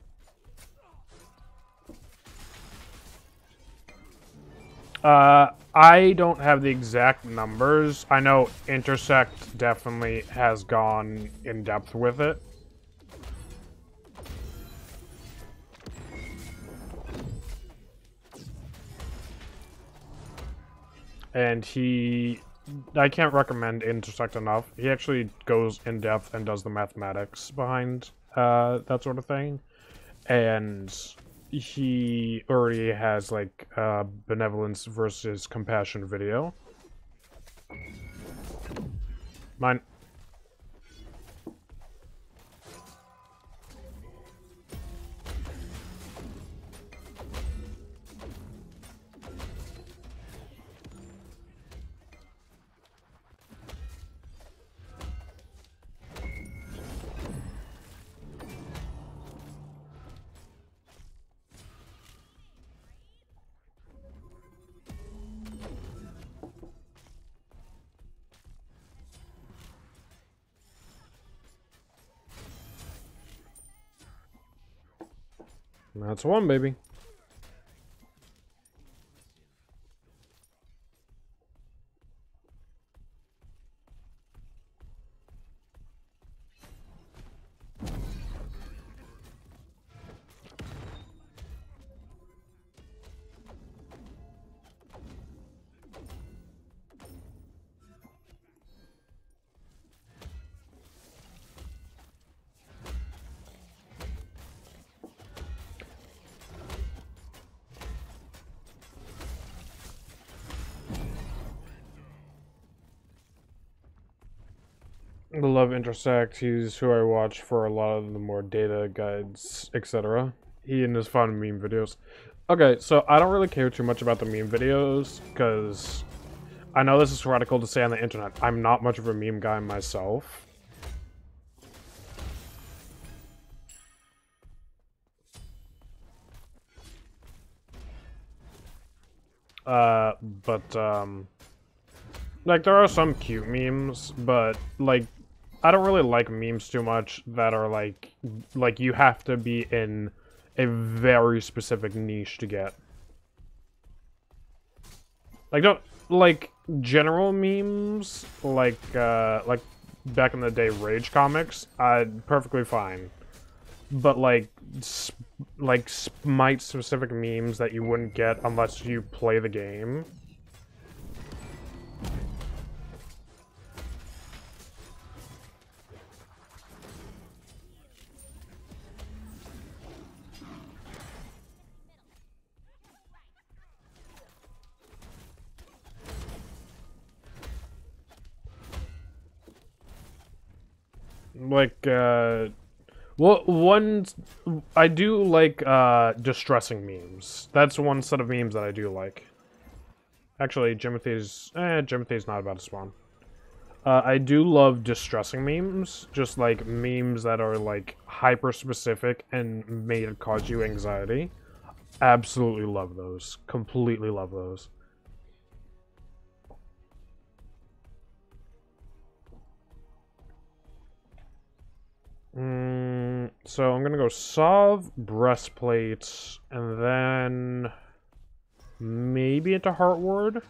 [SPEAKER 1] Uh, I don't have the exact numbers. I know Intersect definitely has gone in depth with it. And he I can't recommend Intersect enough. He actually goes in depth and does the mathematics behind uh, that sort of thing, and he already has like uh, benevolence versus compassion video. Mine. That's one, baby. Intersect. He's who I watch for a lot of the more data guides, etc. He and his fun meme videos. Okay, so I don't really care too much about the meme videos because I know this is radical to say on the internet. I'm not much of a meme guy myself. Uh, but um, like there are some cute memes, but like I don't really like memes too much that are like like you have to be in a very specific niche to get. Like don't like general memes like uh like back in the day rage comics, uh perfectly fine. But like sp- like smite specific memes that you wouldn't get unless you play the game. Like uh well one i do like uh distressing memes. That's one set of memes that i do like. Actually jimothy's eh jimothy's not about to spawn. Uh, i do love distressing memes just like memes that are like hyper specific and may cause you anxiety. Absolutely love those. Completely love those Mm, so I'm gonna go Sov, Breastplate, and then maybe into Heartward.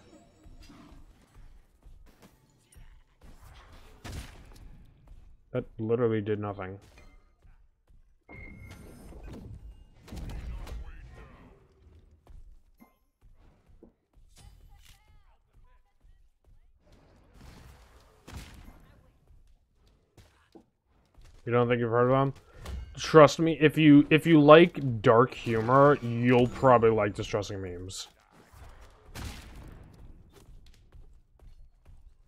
[SPEAKER 1] That literally did nothing. You don't think you've heard of them? Trust me, if you if you like dark humor, you'll probably like distressing memes.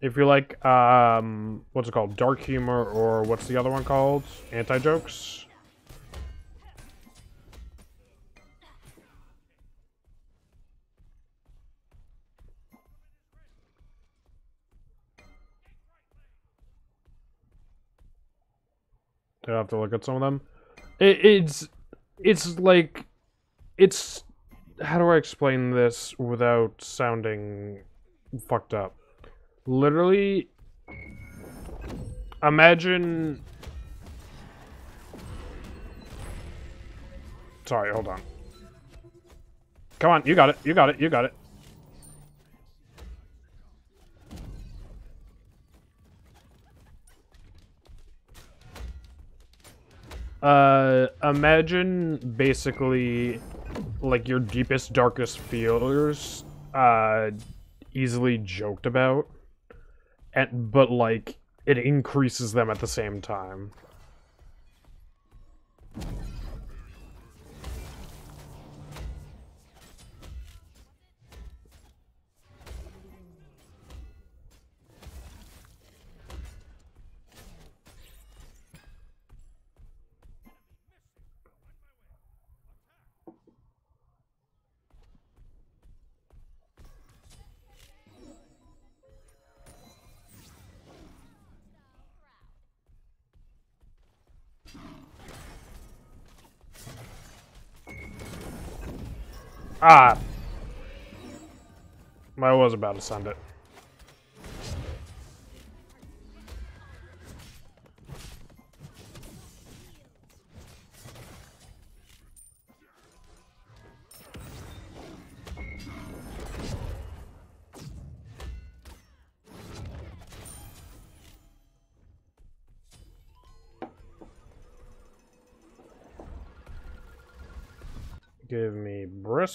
[SPEAKER 1] If you like um what's it called? Dark humor or what's the other one called? Anti-jokes? I have to look at some of them. It, it's it's like it's how do I explain this without sounding fucked up? Literally imagine Sorry, hold on. Come on, you got it. You got it. You got it. Uh, imagine basically like your deepest, darkest fears, uh, easily joked about, and but like it increases them at the same time. Ah! I was about to send it.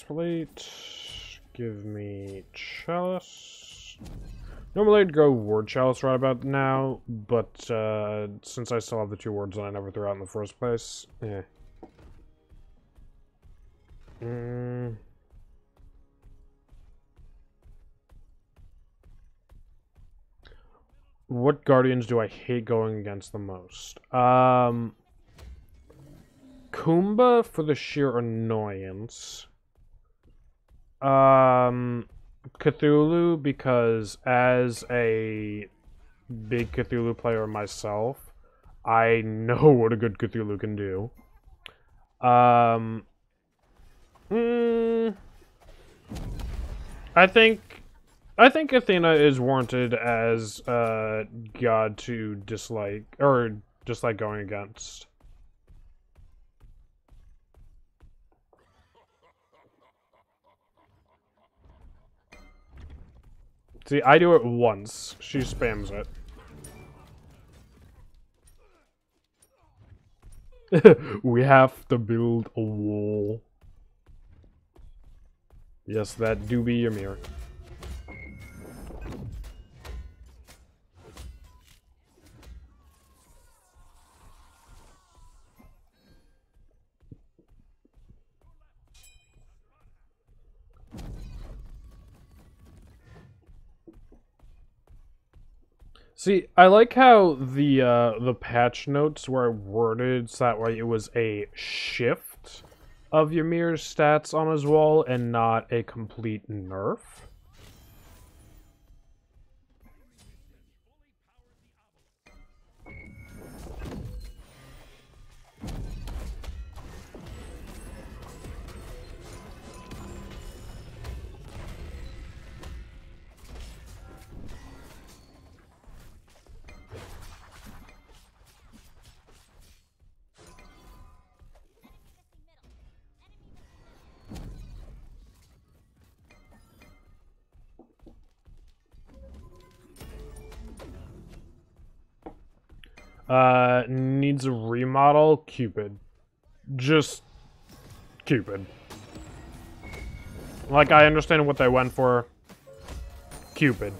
[SPEAKER 1] Me breastplate. Give me chalice. Normally I'd go ward chalice right about now, but uh, since I still have the two wards that I never threw out in the first place, yeah. Mm. What guardians do I hate going against the most? Um, Kumba for the sheer annoyance. Um, Cthulhu because as a big Cthulhu player myself, I know (laughs) what a good Cthulhu can do. Um, mm, I think I think Athena is warranted as uh god to dislike or dislike going against. See, I do it once. She spams it. (laughs) we have to build a wall. Yes, that do be your mirror. See, I like how the uh, the patch notes were worded so that way it was a shift of Ymir's stats on his wall and not a complete nerf. Uh, needs a remodel. Cupid. Just Cupid. Like, I understand what they went for. Cupid.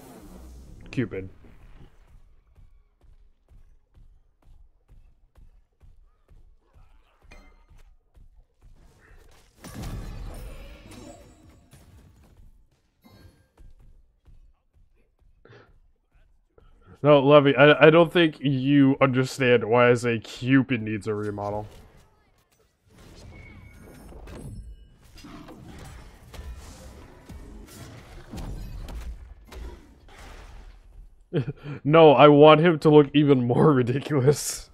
[SPEAKER 1] Cupid. No, Levy, I, I don't think you understand why I say Cupid needs a remodel. (laughs) no, I want him to look even more ridiculous.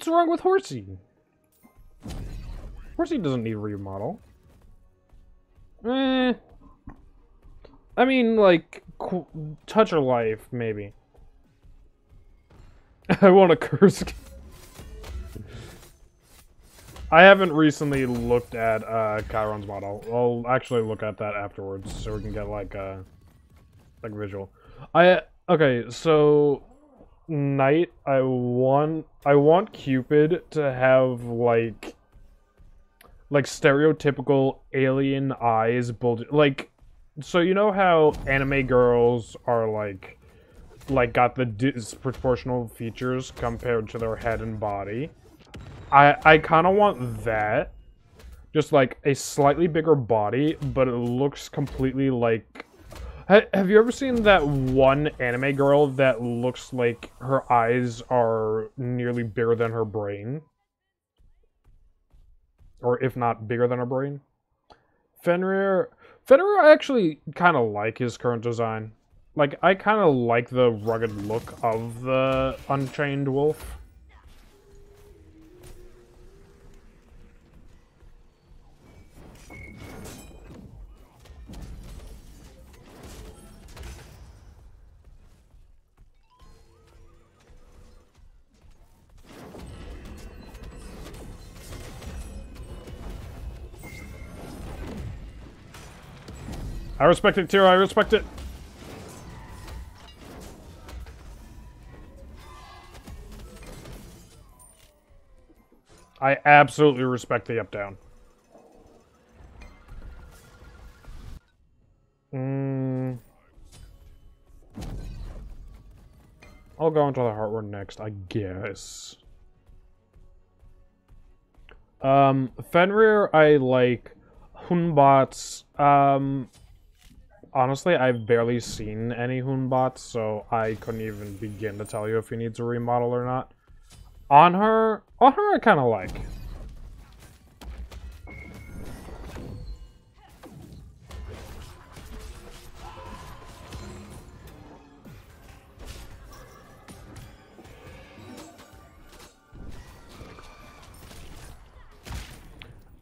[SPEAKER 1] What's wrong with Horsey? Horsey doesn't need a remodel. Eh. I mean, like, touch her life, maybe. (laughs) I want a curse. I haven't recently looked at uh, Chiron's model. I'll actually look at that afterwards so we can get like a like visual. I okay, so Knight, I want I want Cupid to have like like stereotypical alien eyes, bulge like so you know how anime girls are like like got the disproportional features compared to their head and body. I I kind of want that, just like a slightly bigger body, but it looks completely like. Ha- have you ever seen that one anime girl that looks like her eyes are nearly bigger than her brain? Or if not bigger than her brain? Fenrir, Fenrir, I actually kind of like his current design. Like, I kind of like the rugged look of the Unchained Wolf. I respect it too, I respect it. I absolutely respect the up down. Mm. I'll go into the Heartwood next, I guess. Um, Fenrir, I like. Hun Batz, um, honestly, I've barely seen any Hun Batz, so I couldn't even begin to tell you if he needs a remodel or not. Anhur, on her I kind of like.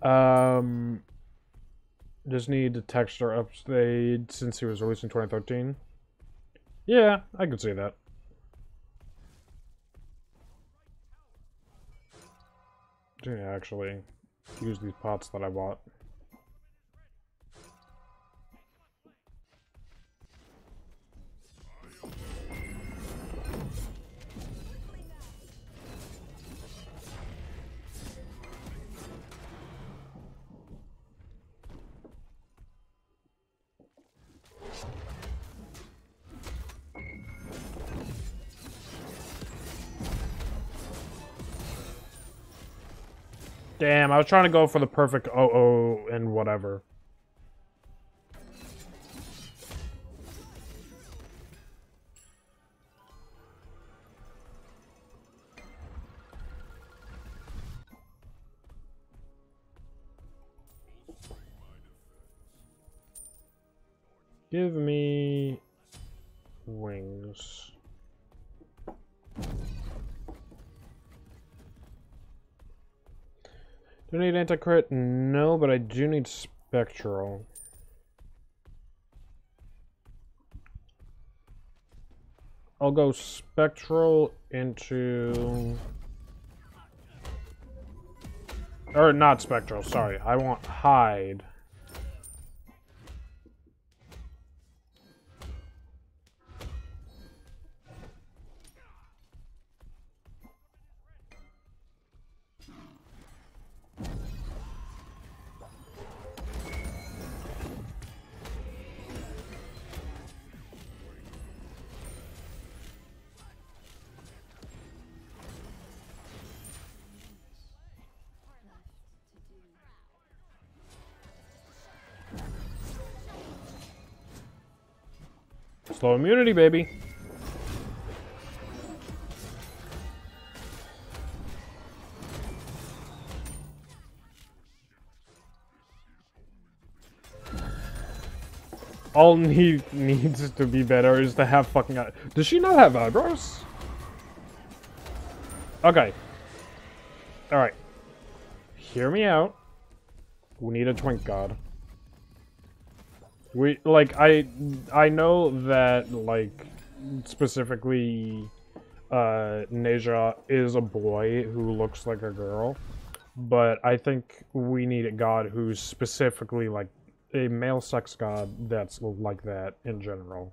[SPEAKER 1] Um, just need the texture update since he was released in 2013. Yeah, I could see that. Yeah, actually, use these pots that I bought. Damn, I was trying to go for the perfect oh oh and whatever. Give me Do I need anti-crit? No, but I do need spectral. I'll go spectral into... Or not spectral, sorry. I want hide. Immunity, baby. All (laughs) he needs to be better is to have fucking. eye- Does she not have eyebrows? Okay. All right. Hear me out. We need a twink god. We like I I know that like specifically uh Nezha is a boy who looks like a girl, but I think we need a god who's specifically like a male sex god that's like that in general.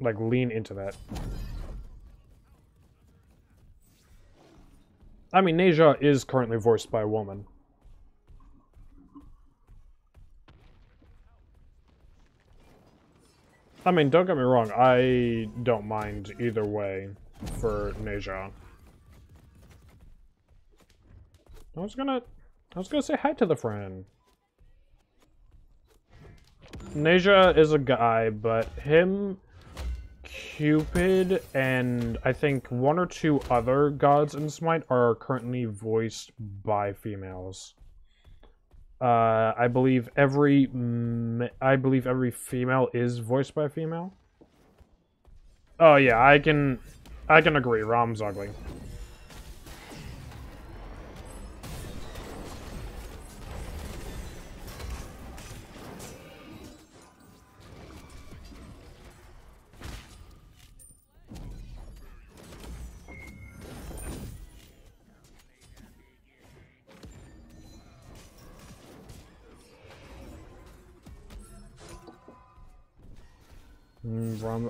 [SPEAKER 1] Like lean into that. I mean, Nezha is currently voiced by a woman. I mean, don't get me wrong, I don't mind either way for Nezha. I was gonna... I was gonna say hi to the friend. Nezha is a guy, but him, Cupid, and I think one or two other gods in Smite are currently voiced by females. Uh, I believe every I believe every female is voiced by a female. Oh yeah, I can I can agree. Rom's ugly.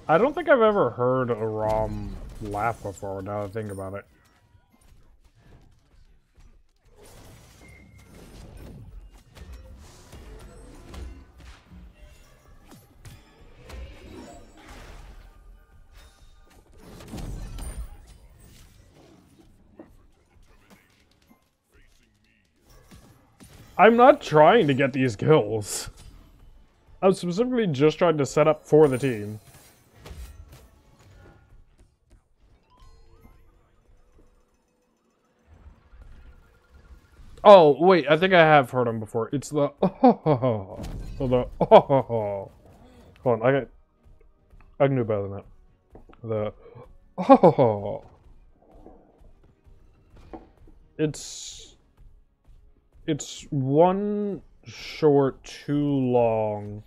[SPEAKER 1] I don't think I've ever heard a Rom laugh before. Now that I think about it. I'm not trying to get these kills. I'm specifically just trying to set up for the team. Oh, wait, I think I have heard him before. It's the (laughs) oh, the oh. (laughs) Hold on, I got I can do better than that. The oh. (laughs) It's it's one short, too long,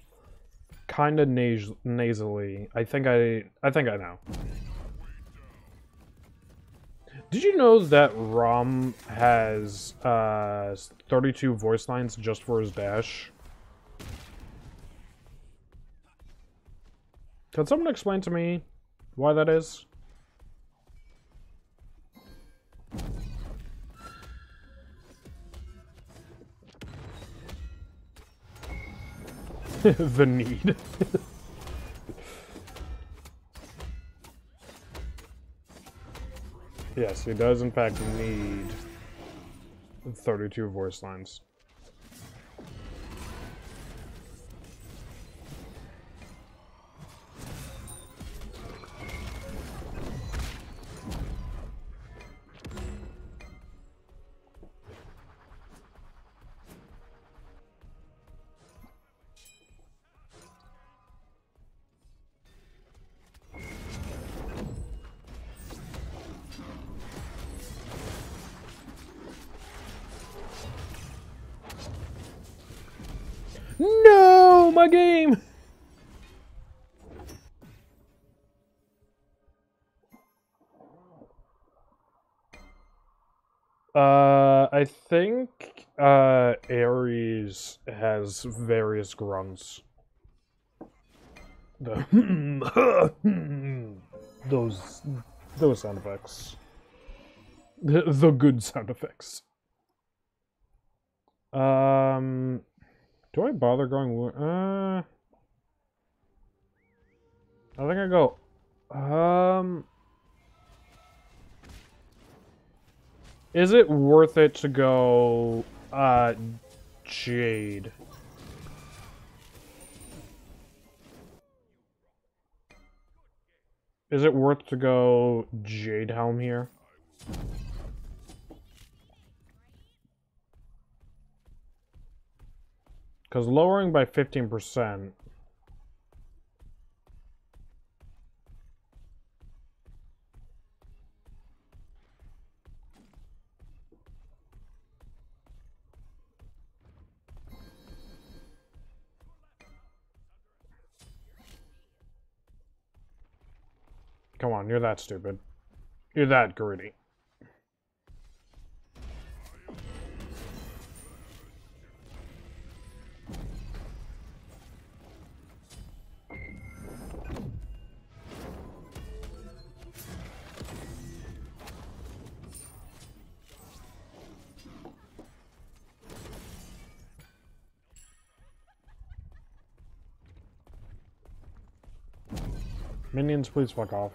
[SPEAKER 1] kind of nas- nasally. I think I I think I know. Did you know that Rom has uh 32 voice lines just for his dash? Can someone explain to me why that is? (laughs) the need. (laughs) yes, he does in fact need 32 voice lines. I think uh Ares has various grunts. The (laughs) those those sound effects. The, the good sound effects. Um do I bother going? Uh, I think I go. Um, is it worth it to go? Uh, Jade. Is it worth to go Jade Helm here? Because lowering by 15%. Come on, you're that stupid. You're that greedy. Minions, please fuck off.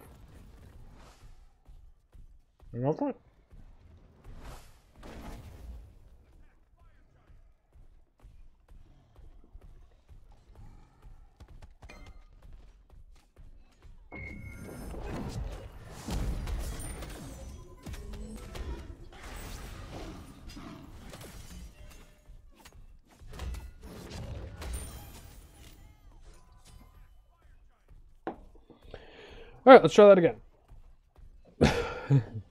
[SPEAKER 1] All right, let's try that again. (laughs)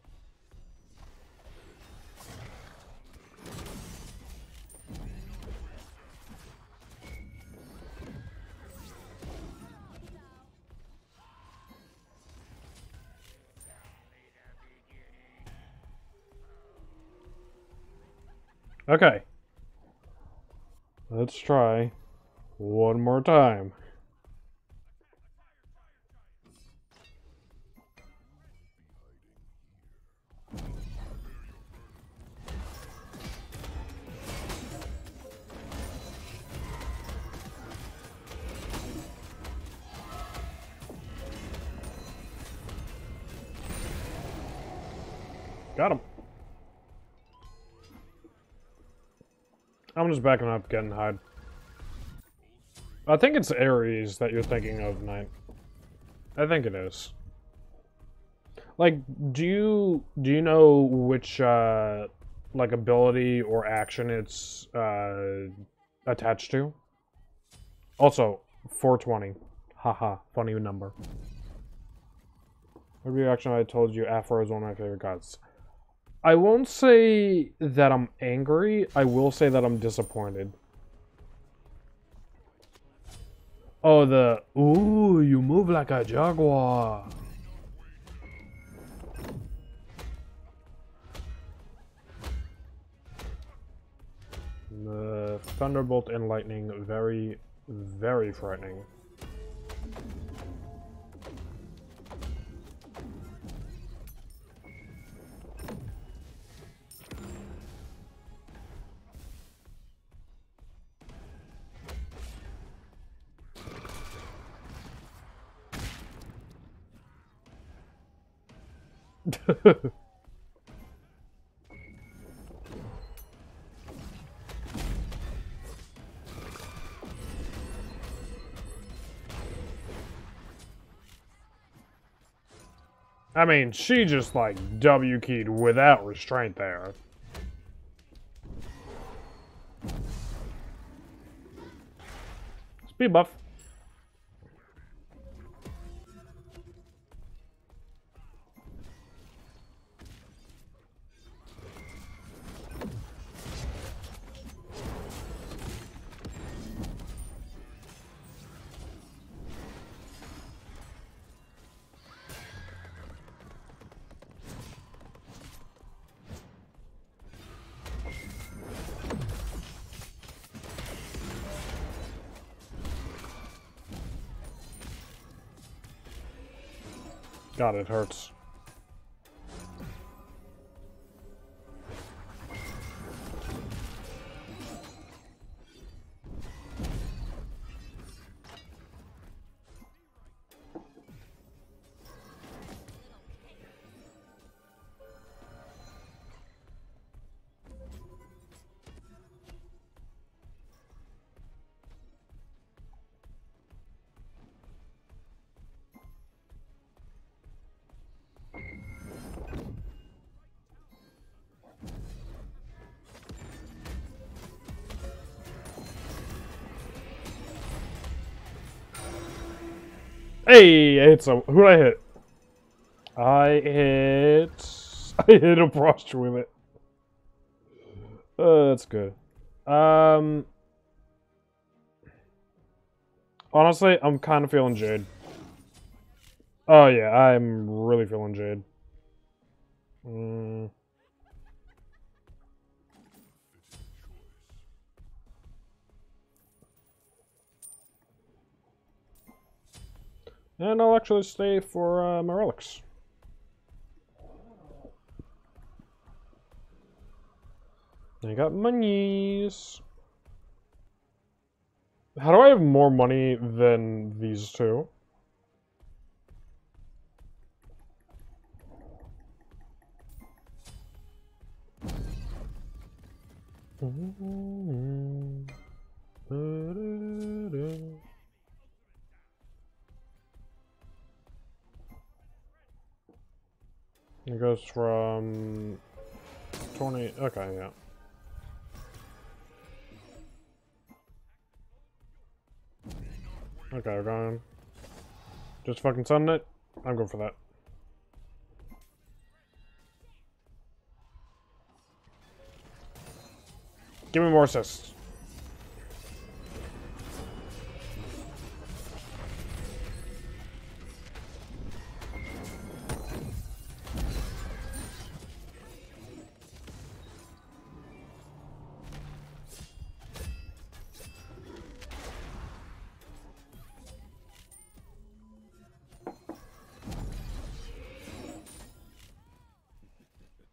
[SPEAKER 1] Okay. Let's try one more time. I'm just backing up, getting hide. I think it's Ares that you're thinking of, Knight. I think it is. Like, do you do you know which uh, like ability or action it's uh, attached to? Also, 420. Haha, funny number. What reaction I told you Afro is one of my favorite gods. I won't say that I'm angry. I will say that I'm disappointed. Oh, the ooh, you move like a jaguar. The thunderbolt and lightning, very, very frightening. (laughs) I mean, she just like W keyed without restraint there. Speed buff. God, it hurts. Hey, it's a who did I hit? I hit (laughs) I hit a brush with it. Uh, that's good. Um, honestly, I'm kind of feeling Jade. Oh yeah, I'm really feeling Jade. Mm. And I'll actually stay for uh, my relics. I got monies. How do I have more money than these two? It goes from 20. Okay, yeah. Okay, we're going. Just fucking sudden it. I'm going for that. Give me more assists.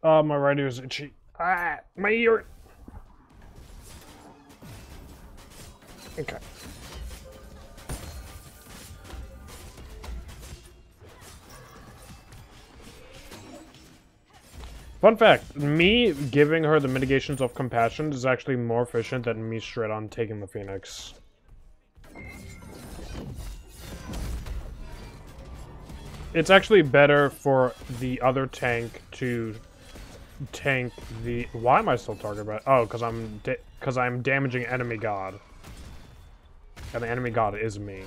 [SPEAKER 1] Oh, my right ear is itchy. Ah, my ear. Okay. Fun fact, me giving her the mitigations of compassion is actually more efficient than me straight on taking the phoenix. It's actually better for the other tank to tank the. Why am I still talking about? Oh, because I'm because I'm damaging enemy god, and the enemy god is me.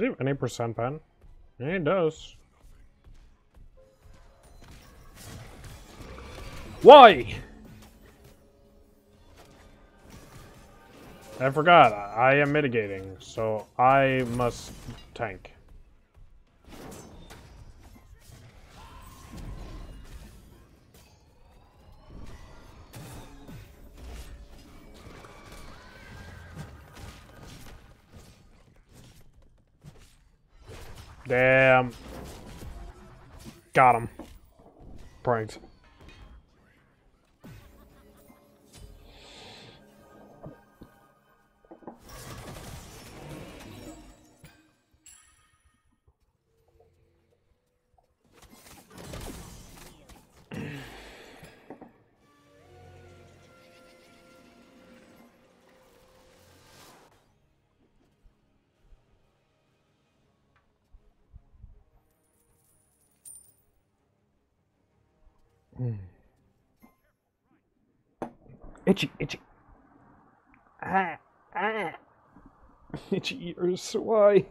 [SPEAKER 1] Does he have any percent pen? Yeah, he does. Why? I forgot. I am mitigating, so I must tank. Damn. Got him. Pranked. Ears, why?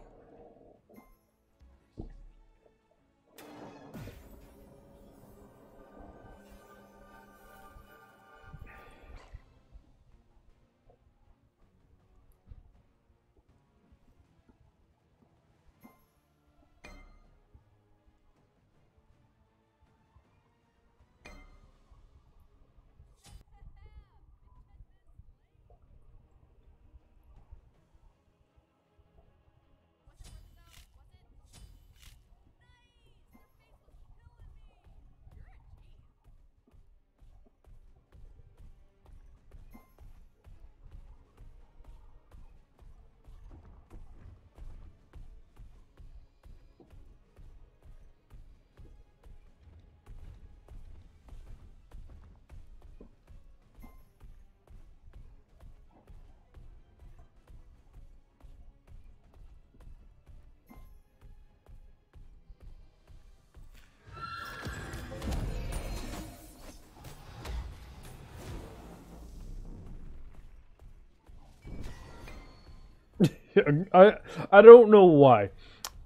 [SPEAKER 1] (laughs) I I don't know why.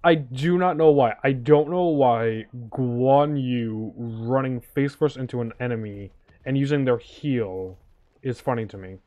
[SPEAKER 1] I do not know why. I don't know why Guan Yu running face first into an enemy and using their heal is funny to me.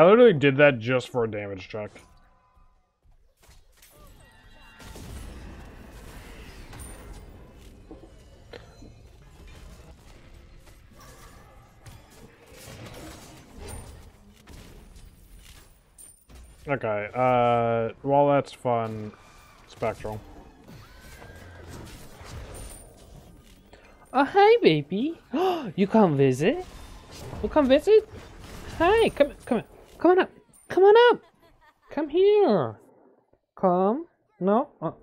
[SPEAKER 1] I literally did that just for a damage check. Okay, uh, well that's fun, Spectral.
[SPEAKER 2] Oh, hi, baby. (gasps) you come visit? You come visit? Hi, come, come, come on up. Come on up. Come here. Come. No? Oh,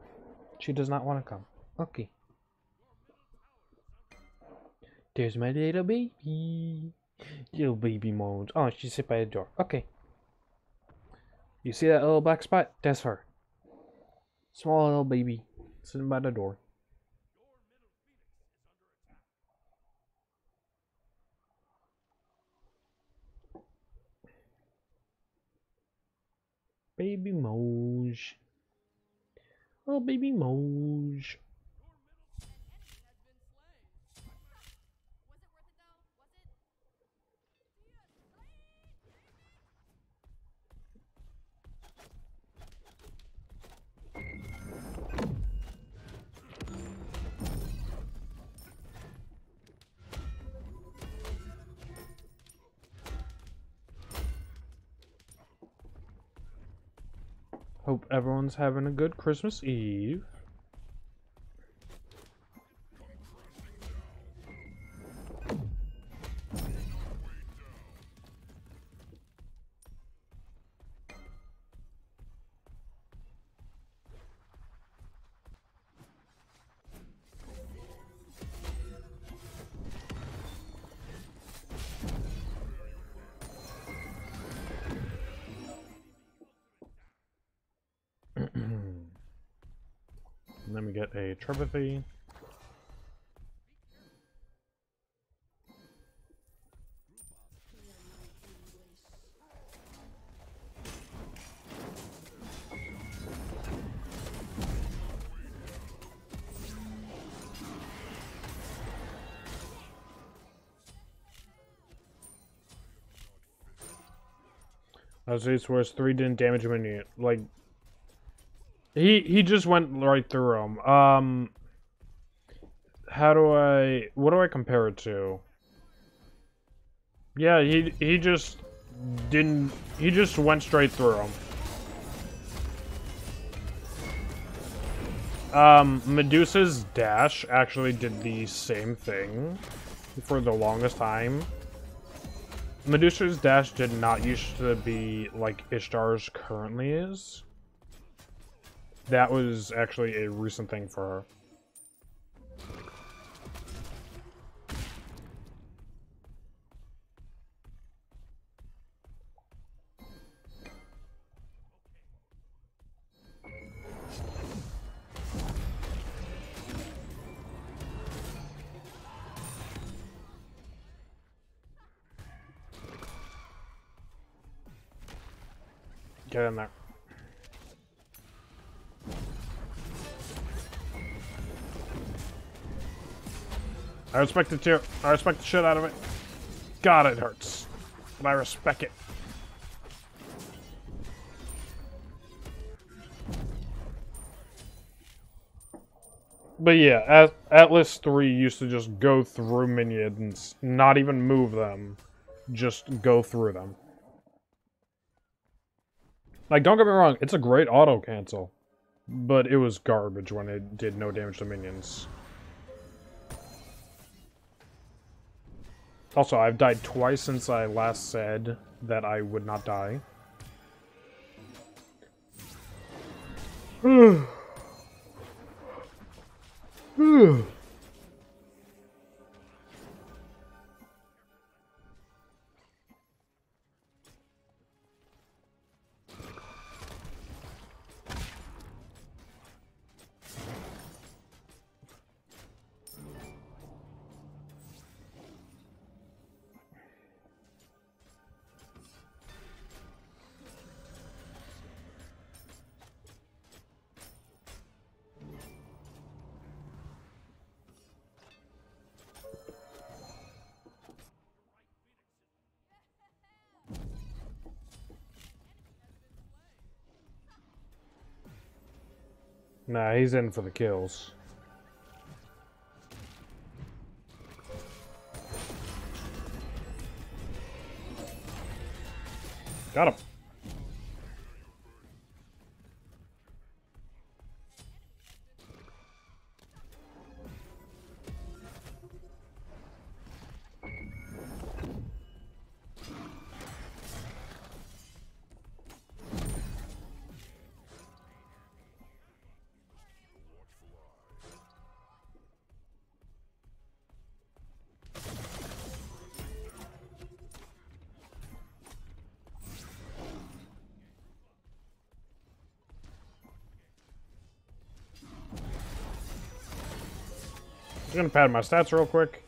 [SPEAKER 2] she does not want to come. Okay. There's my little baby. Little baby moans. Oh, she's sit by the door. Okay. You see that little black spot? That's her. Small little baby sitting by the door. Baby Moj. Oh, baby Moj.
[SPEAKER 1] Hope everyone's having a good Christmas Eve. Get a Trebethy. As these was three didn't damage him any like he he just went right through him. Um how do I what do I compare it to? Yeah, he he just didn't he just went straight through him. Um Medusa's dash actually did the same thing for the longest time. Medusa's dash did not used to be like Ishtar's currently is. That was actually a recent thing for her. respect it too. I respect the shit out of it. God, it hurts. But I respect it. But yeah, Atlas 3 used to just go through minions, not even move them, just go through them. Like, don't get me wrong, it's a great auto-cancel, but it was garbage when it did no damage to minions. Also, I've died twice since I last said that I would not die. He's in for the kills. Got him. Just gonna pad my stats real quick.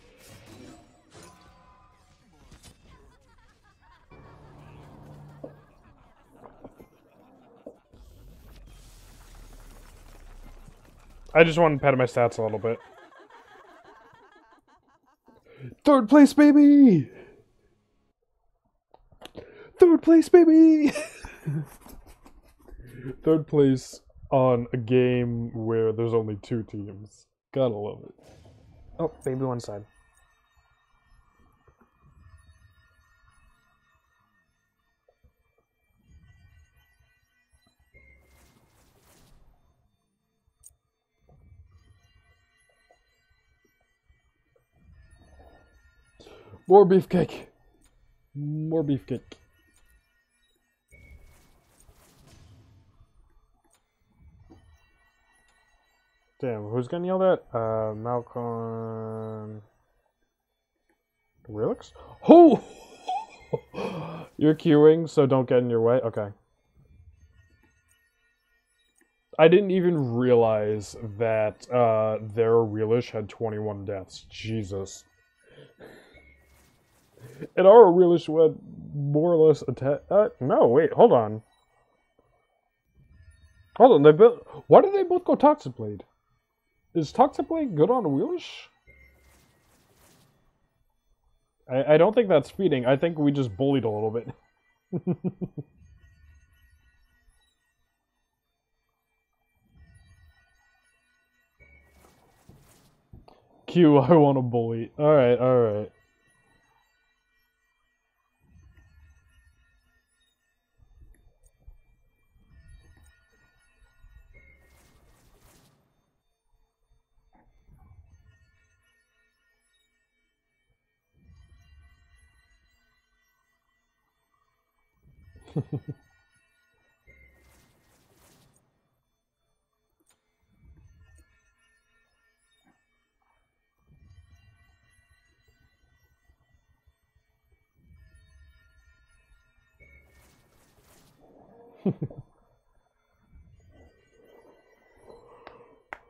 [SPEAKER 1] I just want to pad my stats a little bit. Third place, baby! Third place, baby! (laughs) Third place on a game where there's only two teams. Gotta love it. Oh, baby one side. More beefcake. More beefcake. Damn, who's getting yelled at? Uh, Malcolm. Relix? (laughs) Oh! You're queuing, so don't get in your way? Okay. I didn't even realize that uh, their Realish had 21 deaths. Jesus. And our Realish had more or less attack. Uh, no, wait, hold on. Hold on, they both. Why did they both go Toxic Blade? Is Toxic Blade good on wheels? I, I don't think that's feeding. I think we just bullied a little bit. (laughs) Q, I want to bully. Alright, alright.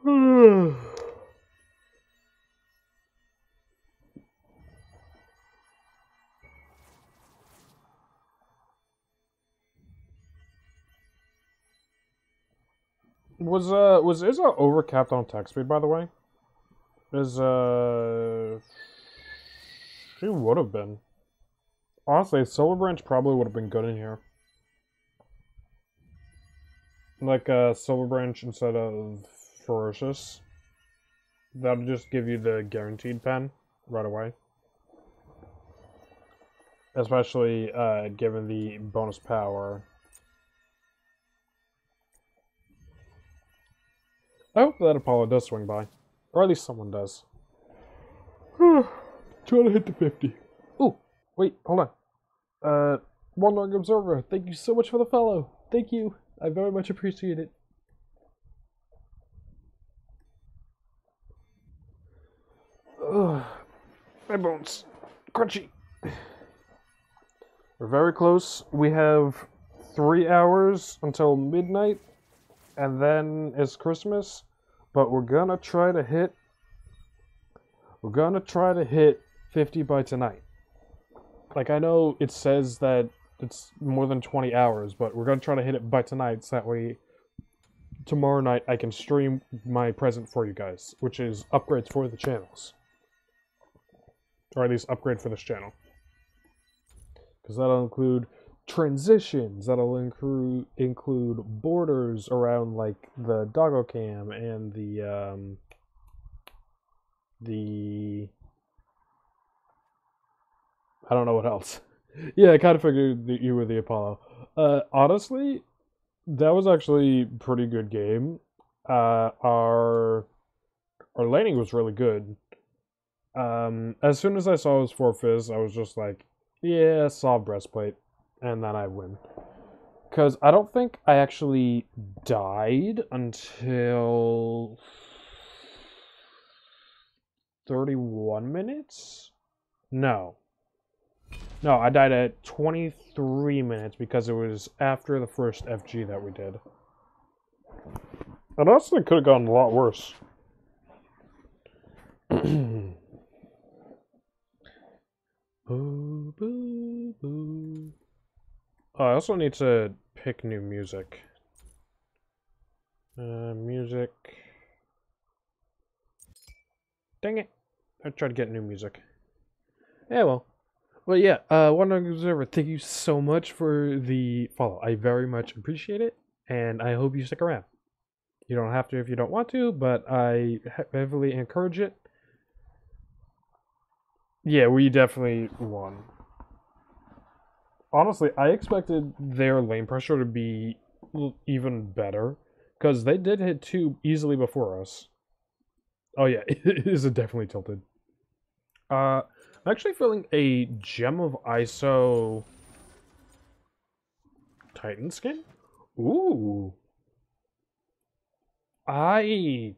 [SPEAKER 1] Hmm. (laughs) (sighs) (sighs) Was uh was Izza overcapped on attack speed by the way? Is uh she would have been. Honestly, Silver Branch probably would have been good in here. Like uh Silver Branch instead of Ferocious. That'll just give you the guaranteed pen right away. Especially uh, given the bonus power. I hope that Apollo does swing by. Or at least someone does. Trying to hit the 50. Ooh, wait, hold on. Uh, Wandering Observer, thank you so much for the follow. Thank you. I very much appreciate it. Ugh, my bones. Crunchy. We're very close. We have three hours until midnight, and then it's Christmas. But we're gonna try to hit. We're gonna try to hit 50 by tonight. Like, I know it says that it's more than 20 hours, but we're gonna try to hit it by tonight so that way tomorrow night I can stream my present for you guys, which is upgrades for the channels. Or at least upgrade for this channel. Because that'll include transitions, that'll include include borders around like the doggo cam and the um the I don't know what else. (laughs) Yeah, I kind of figured that you were the Apollo. Uh, honestly, that was actually pretty good game. Uh, our our laning was really good. Um, as soon as I saw it was four fizz, I was just like, yeah, solve breastplate, and then I win. Because I don't think I actually died until 31 minutes? No. No, I died at 23 minutes because it was after the first FG that we did. And honestly, could have gone a lot worse. (clears throat) boo, boo, boo. Oh, I also need to pick new music. Uh, music. Dang it. I tried to get new music. Yeah, well. Well, yeah, uh, Wandering Observer, thank you so much for the follow. I very much appreciate it, and I hope you stick around. You don't have to if you don't want to, but I heavily encourage it. Yeah, we definitely won. Honestly, I expected their lane pressure to be even better, because they did hit two easily before us. Oh yeah, (laughs) it is definitely tilted. Uh, I'm actually feeling a Gem of ISO Titan skin. Ooh. I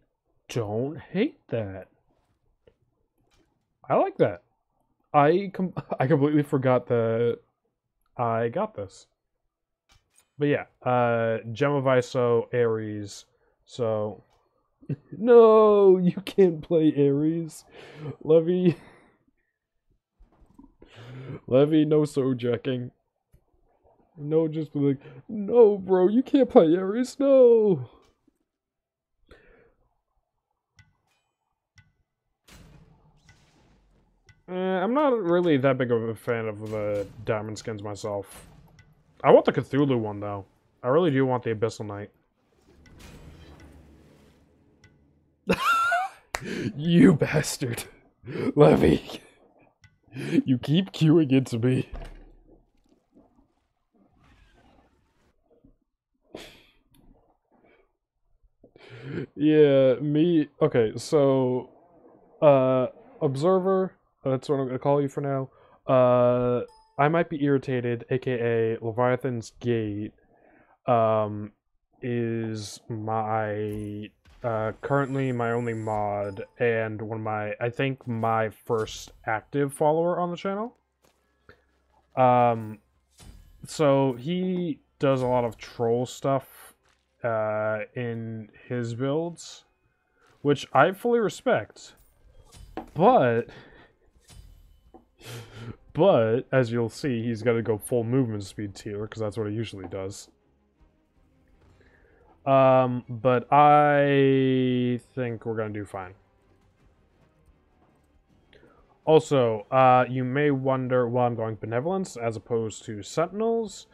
[SPEAKER 1] don't hate that. I like that. I com- (laughs) I completely forgot that I got this. But yeah, uh Gem of ISO Ares. So (laughs) No, you can't play Ares. Levy (laughs) Levy, no so jacking. No, just be like, no, bro, you can't play Ares, no. Eh, I'm not really that big of a fan of the diamond skins myself. I want the Cthulhu one though. I really do want the Abyssal Knight. (laughs) you bastard, Levy. You keep queuing into me. yeah, me. Okay, so, uh, observer. That's what I'm gonna call you for now. Uh, I might be irritated, aka Leviathan's Gate. Um, is my uh, currently my only mod and one of my I think my first active follower on the channel. Um so he does a lot of troll stuff uh in his builds which I fully respect. But but as you'll see, he's got to go full movement speed Tyr because that's what he usually does. Um, but I think we're gonna do fine. Also, uh, you may wonder why I'm going Benevolence as opposed to Sentinels.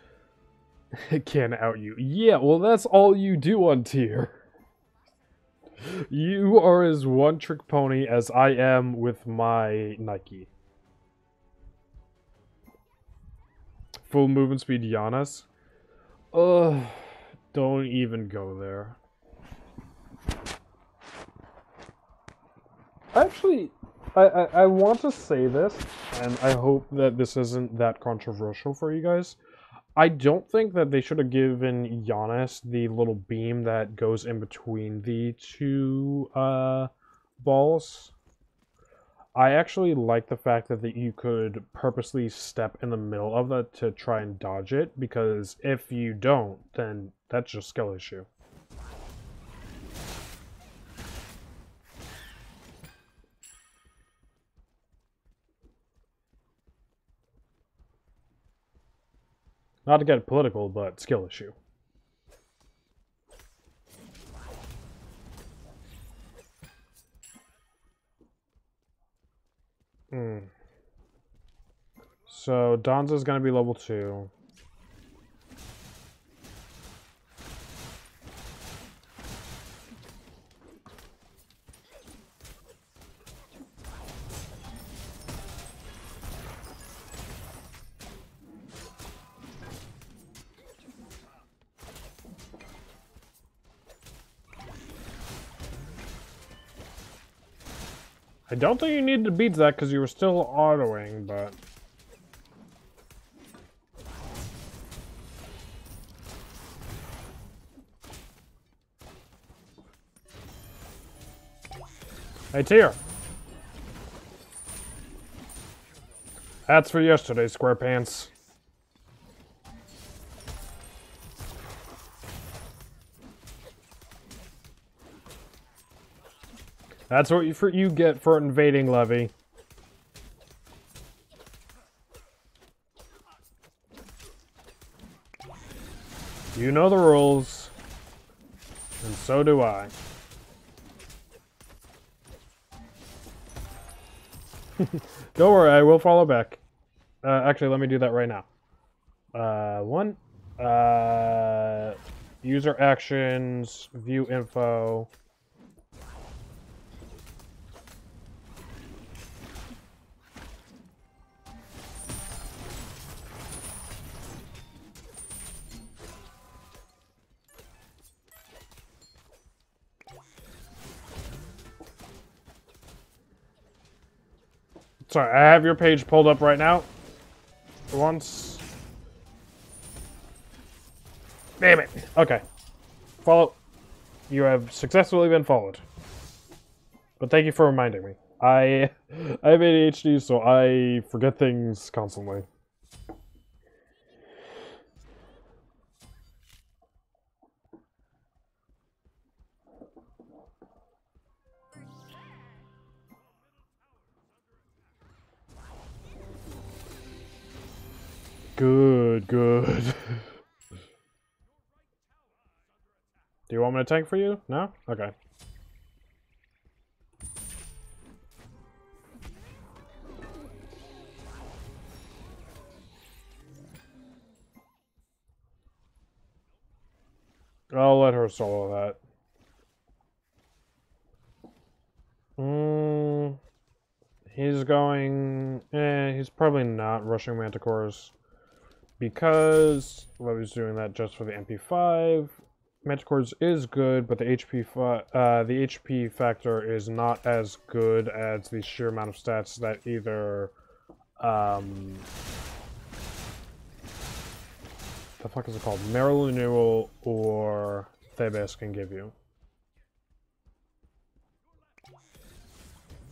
[SPEAKER 1] (laughs) Can out you. Yeah, well, that's all you do on Tyr. (laughs) you are as one trick pony as I am with my Nike. Full movement speed Giannis. Ugh, don't even go there. Actually, I, I, I want to say this, and I hope that this isn't that controversial for you guys. I don't think that they should have given Giannis the little beam that goes in between the two uh, balls. I actually like the fact that, that you could purposely step in the middle of that to try and dodge it, because if you don't, then that's your skill issue. Not to get political, but skill issue. Hmm. So Donza's gonna be level two. I don't think you need to beat that because you were still autoing, but... Hey, Tyr. That's for yesterday, SquarePants. That's what you, for, you get for invading Levy. You know the rules. And so do I. (laughs) Don't worry, I will follow back. Uh, actually, let me do that right now. Uh, one. Uh, user actions, view info. Sorry, I have your page pulled up right now. Once. Damn it. Okay. Follow. You have successfully been followed. But thank you for reminding me. I (laughs) I have ADHD, so I forget things constantly. Good, good. Do you want me to tank for you? No? Okay. I'll let her solo that. Mm, he's going... Eh, he's probably not rushing Manticores. Because Levy's doing that just for the MP5. Manticores is good, but the HP uh, the HP factor is not as good as the sheer amount of stats that either um, the fuck is it called? Mail of Renewal or Thebes can give you.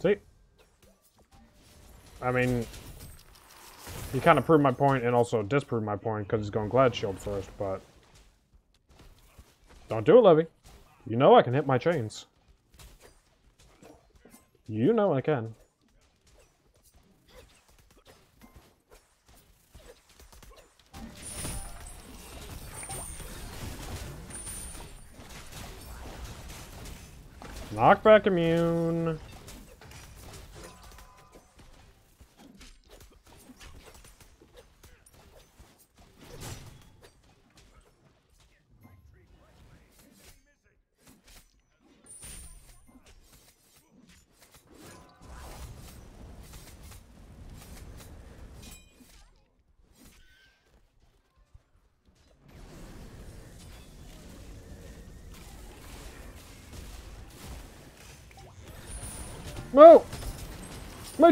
[SPEAKER 1] See? I mean, he kind of proved my point and also disproved my point because he's going Glad Shield first, but... Don't do it, Levy. You know I can hit my chains. You know I can. Knockback immune.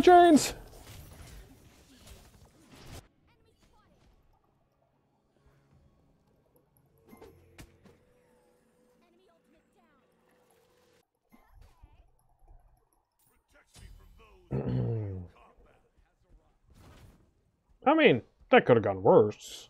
[SPEAKER 4] Combat. (clears throat)
[SPEAKER 1] I mean, that could have gone worse.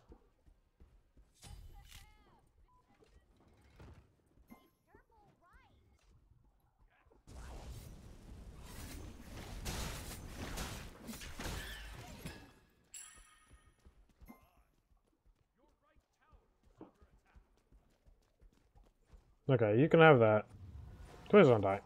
[SPEAKER 1] Okay, you can have that. Please don't die.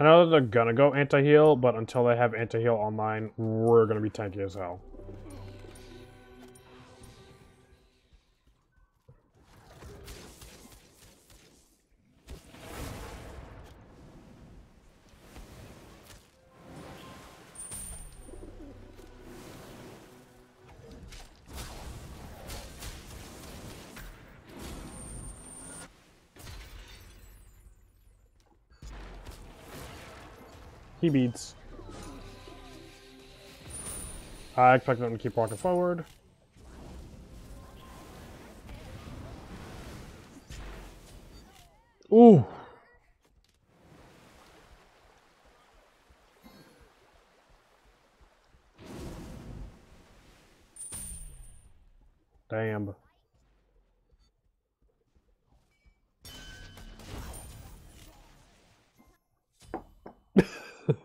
[SPEAKER 1] I know they're gonna go anti-heal, but until they have anti-heal online, we're gonna be tanky as hell. He beats. I expect them to keep walking forward.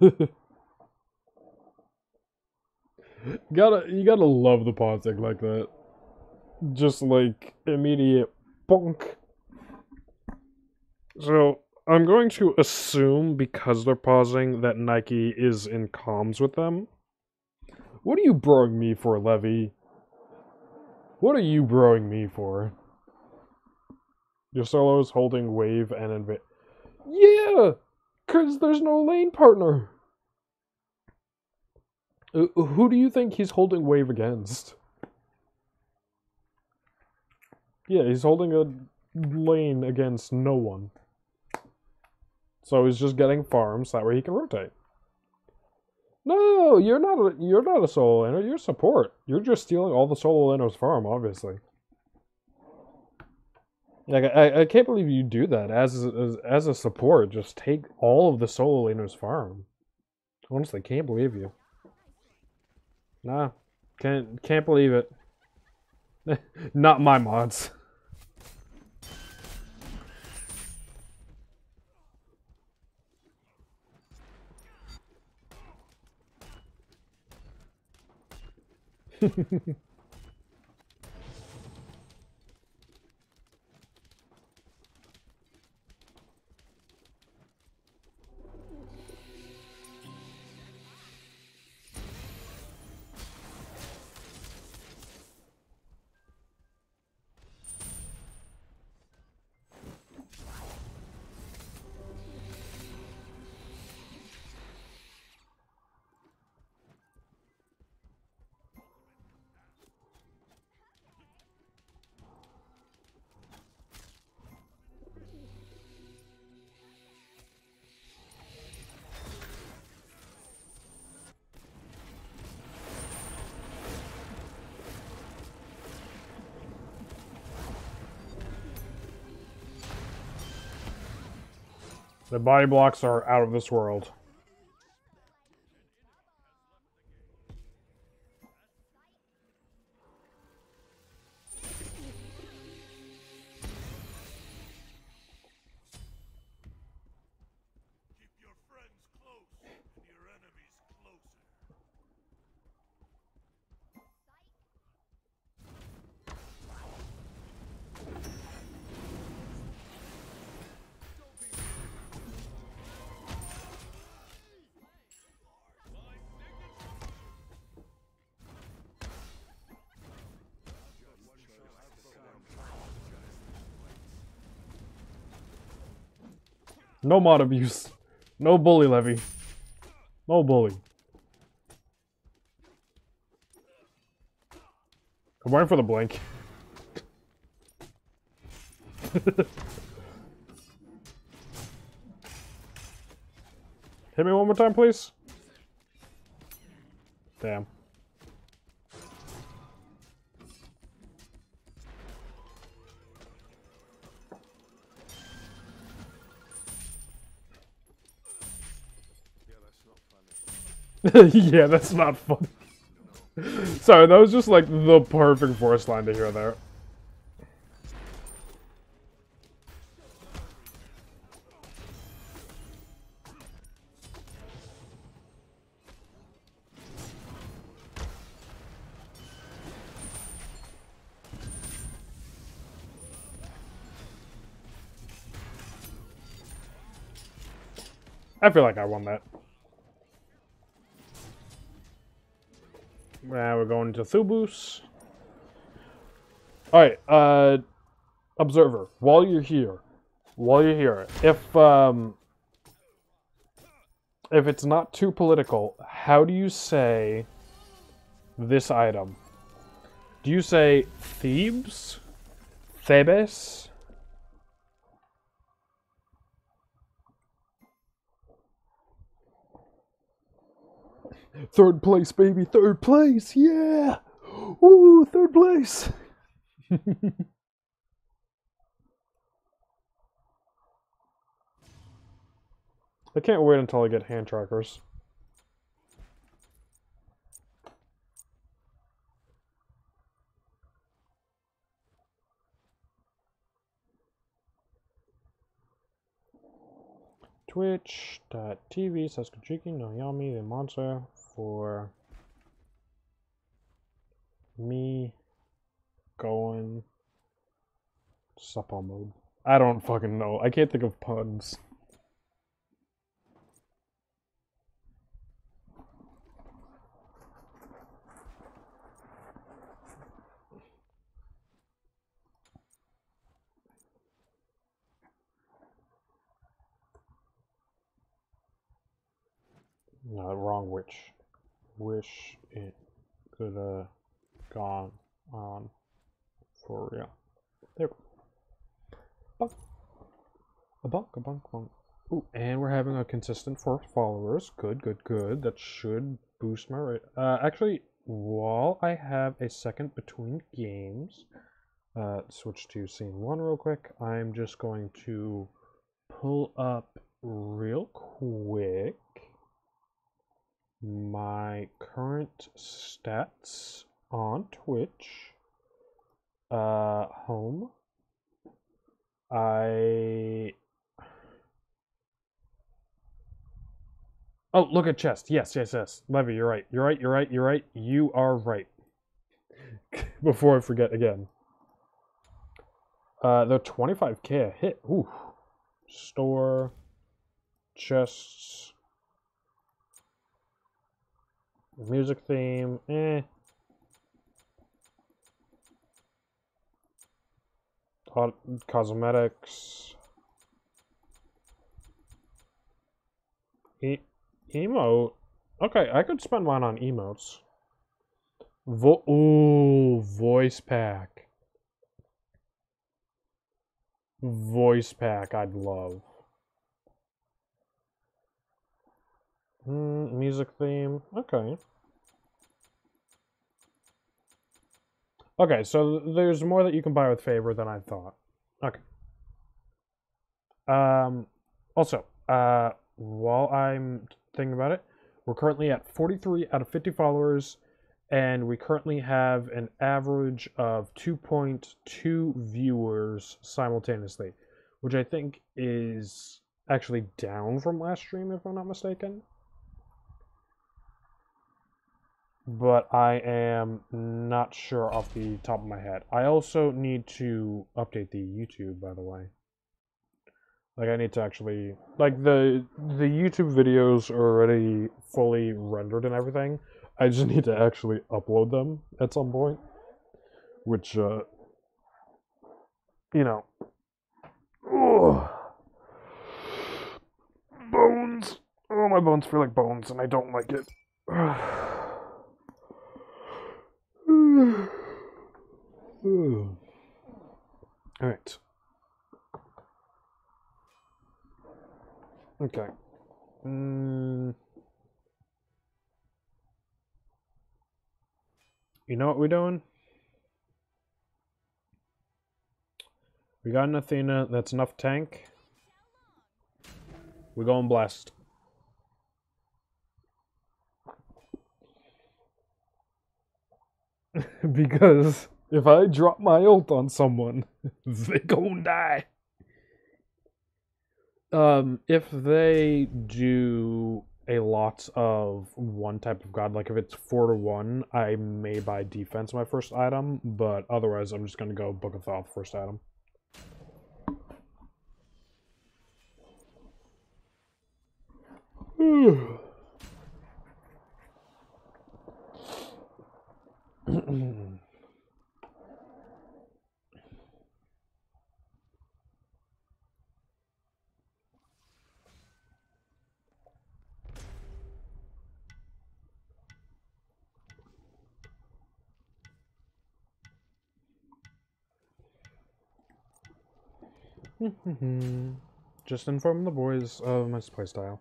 [SPEAKER 1] (laughs) gotta you gotta love the pause tick like that. Just like immediate bonk. So I'm going to assume because they're pausing that Nike is in comms with them. What are you broing me for, Levy? What are you broing me for? Your solo's holding wave and inva- Yeah! Cause there's no lane partner. Uh, who do you think he's holding wave against? Yeah, he's holding a lane against no one. So he's just getting farms that way he can rotate. No, you're not a you're not a solo laner, you're support. You're just stealing all the solo laner's farm, obviously. Like I, I can't believe you do that as, as as a support. Just take all of the solo laner's farm. Honestly, can't believe you. Nah, can't can't believe it. (laughs) Not my mods. (laughs) The body blocks are out of this world. No mod abuse. No bully levy. No bully. I'm waiting for the blink. (laughs) Hit me one more time, please. Damn. (laughs) yeah, that's not funny. Sorry, that was just like the perfect voice line to hear there. I feel like I won that. Now we're going to Thubus. Alright, uh Observer, while you're here, while you're here, if um if it's not too political, how do you say this item? Do you say Thebes? Thebes? Third place, baby. Third place. Yeah. Ooh, third place. (laughs) I can't wait until I get hand trackers. Twitch.tv says Konjiki no Yami the monster for me going supple mode. I don't fucking know. I can't think of puns. No, wrong witch. Wish it could have gone on for real. There. Bonk. A bonk, a bonk, bonk. Ooh, and we're having a consistent four followers. Good, good, good. That should boost my rate. Uh, actually, while I have a second between games, uh, switch to scene one real quick. I'm just going to pull up real quick my current stats on Twitch. Uh, home. I. Oh, look at chest. Yes, yes, yes. Levy, you're right. You're right. You're right. You're right. You are right. (laughs) Before I forget again. Uh, they're 25k a hit. Ooh. Store. Chests. Music theme, eh. Hot cosmetics. E emote. Okay, I could spend mine on emotes. Vo Ooh, voice pack. Voice pack, I'd love. Mm, music theme. Okay. Okay, so there's more that you can buy with favor than I thought. Okay. Um, also, uh, while I'm thinking about it, we're currently at 43 out of 50 followers, and we currently have an average of 2.2 viewers simultaneously, which I think is actually down from last stream, if I'm not mistaken. But I am not sure off the top of my head. I also need to update the YouTube, by the way. Like I need to actually like the the YouTube videos are already fully rendered and everything. I just (laughs) need to actually upload them at some point, which uh, you know. Ugh. Bones. Oh, my bones feel like bones, and I don't like it. (sighs) All right. Okay. Mm. You know what we're doing? We got an Athena. That's enough tank. We're going blast. (laughs) because if I drop my ult on someone, (laughs) they gon' die. Um, if they do a lot of one type of god, like if it's four to one, I may buy defense my first item, but otherwise I'm just gonna go Book of Thoth first item. (sighs) (clears throat) (laughs) Just inform the boys of my playstyle.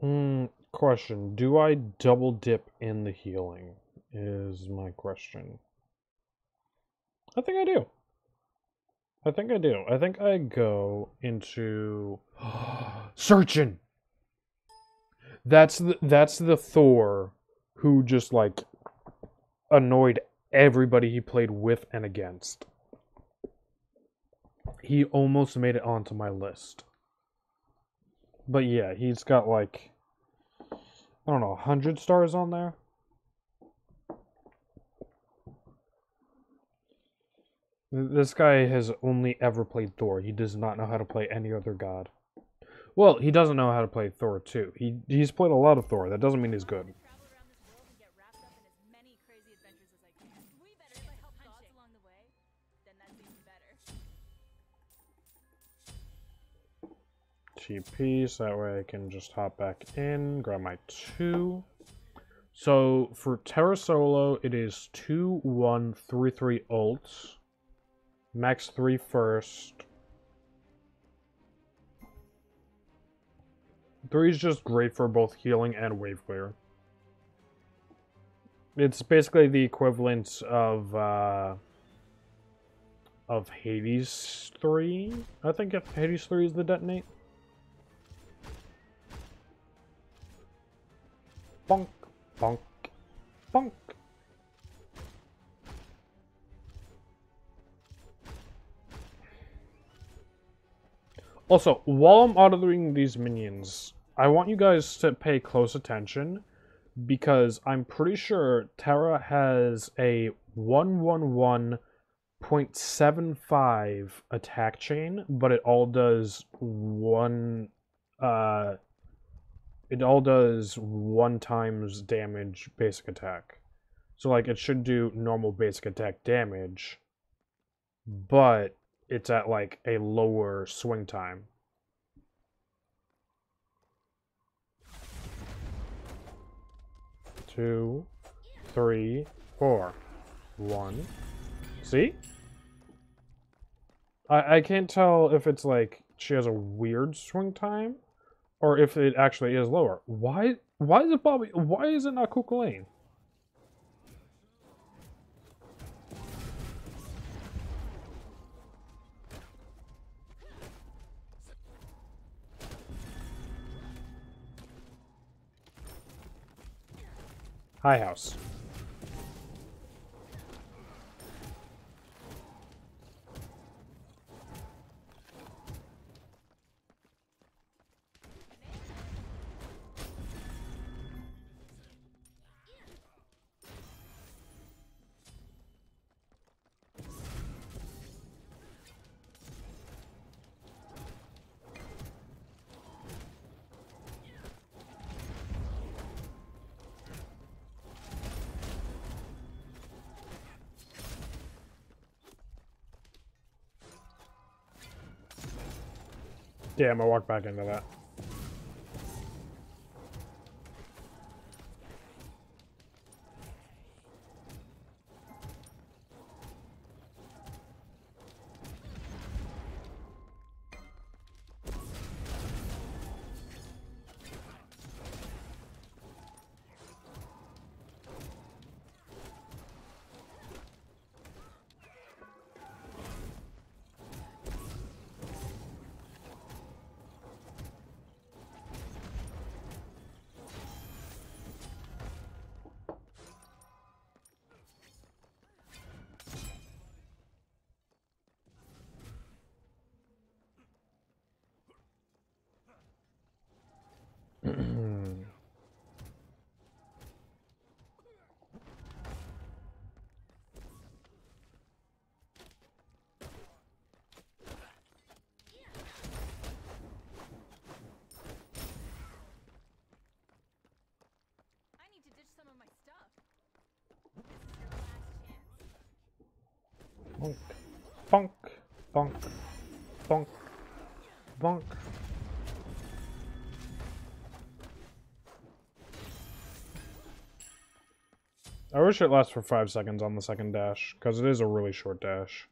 [SPEAKER 1] Hmm, question. Do I double dip in the healing? Is my question. I think I do. I think I do. I think I go into (gasps) searching. That's the that's the Thor who just like annoyed everybody he played with and against. He almost made it onto my list. But yeah, he's got like I don't know, 100 stars on there. This guy has only ever played Thor. He does not know how to play any other god. Well, he doesn't know how to play Thor too. He he's played a lot of Thor. That doesn't mean he's good. TP, so that way I can just hop back in, grab my two. So for Terra Solo, it is two, one, three, three ults. Max three first. Three is just great for both healing and wave clear. It's basically the equivalent of uh, of Hades three. I think if Hades three is the detonate. Bonk, bonk, bonk. Also, while I'm auditing these minions, I want you guys to pay close attention because I'm pretty sure Terra has a 111.75 attack chain, but it all does one uh it all does one times damage basic attack. So like it should do normal basic attack damage, but it's at like a lower swing time. Two, three, four, one. See? I I can't tell if it's like she has a weird swing time or if it actually is lower. Why why is it Bobby why is it not Kuka? High house. Yeah, I'm gonna walk back into that. Bonk, bonk, bonk. I wish it lasts for five seconds on the second dash, because it is a really short dash.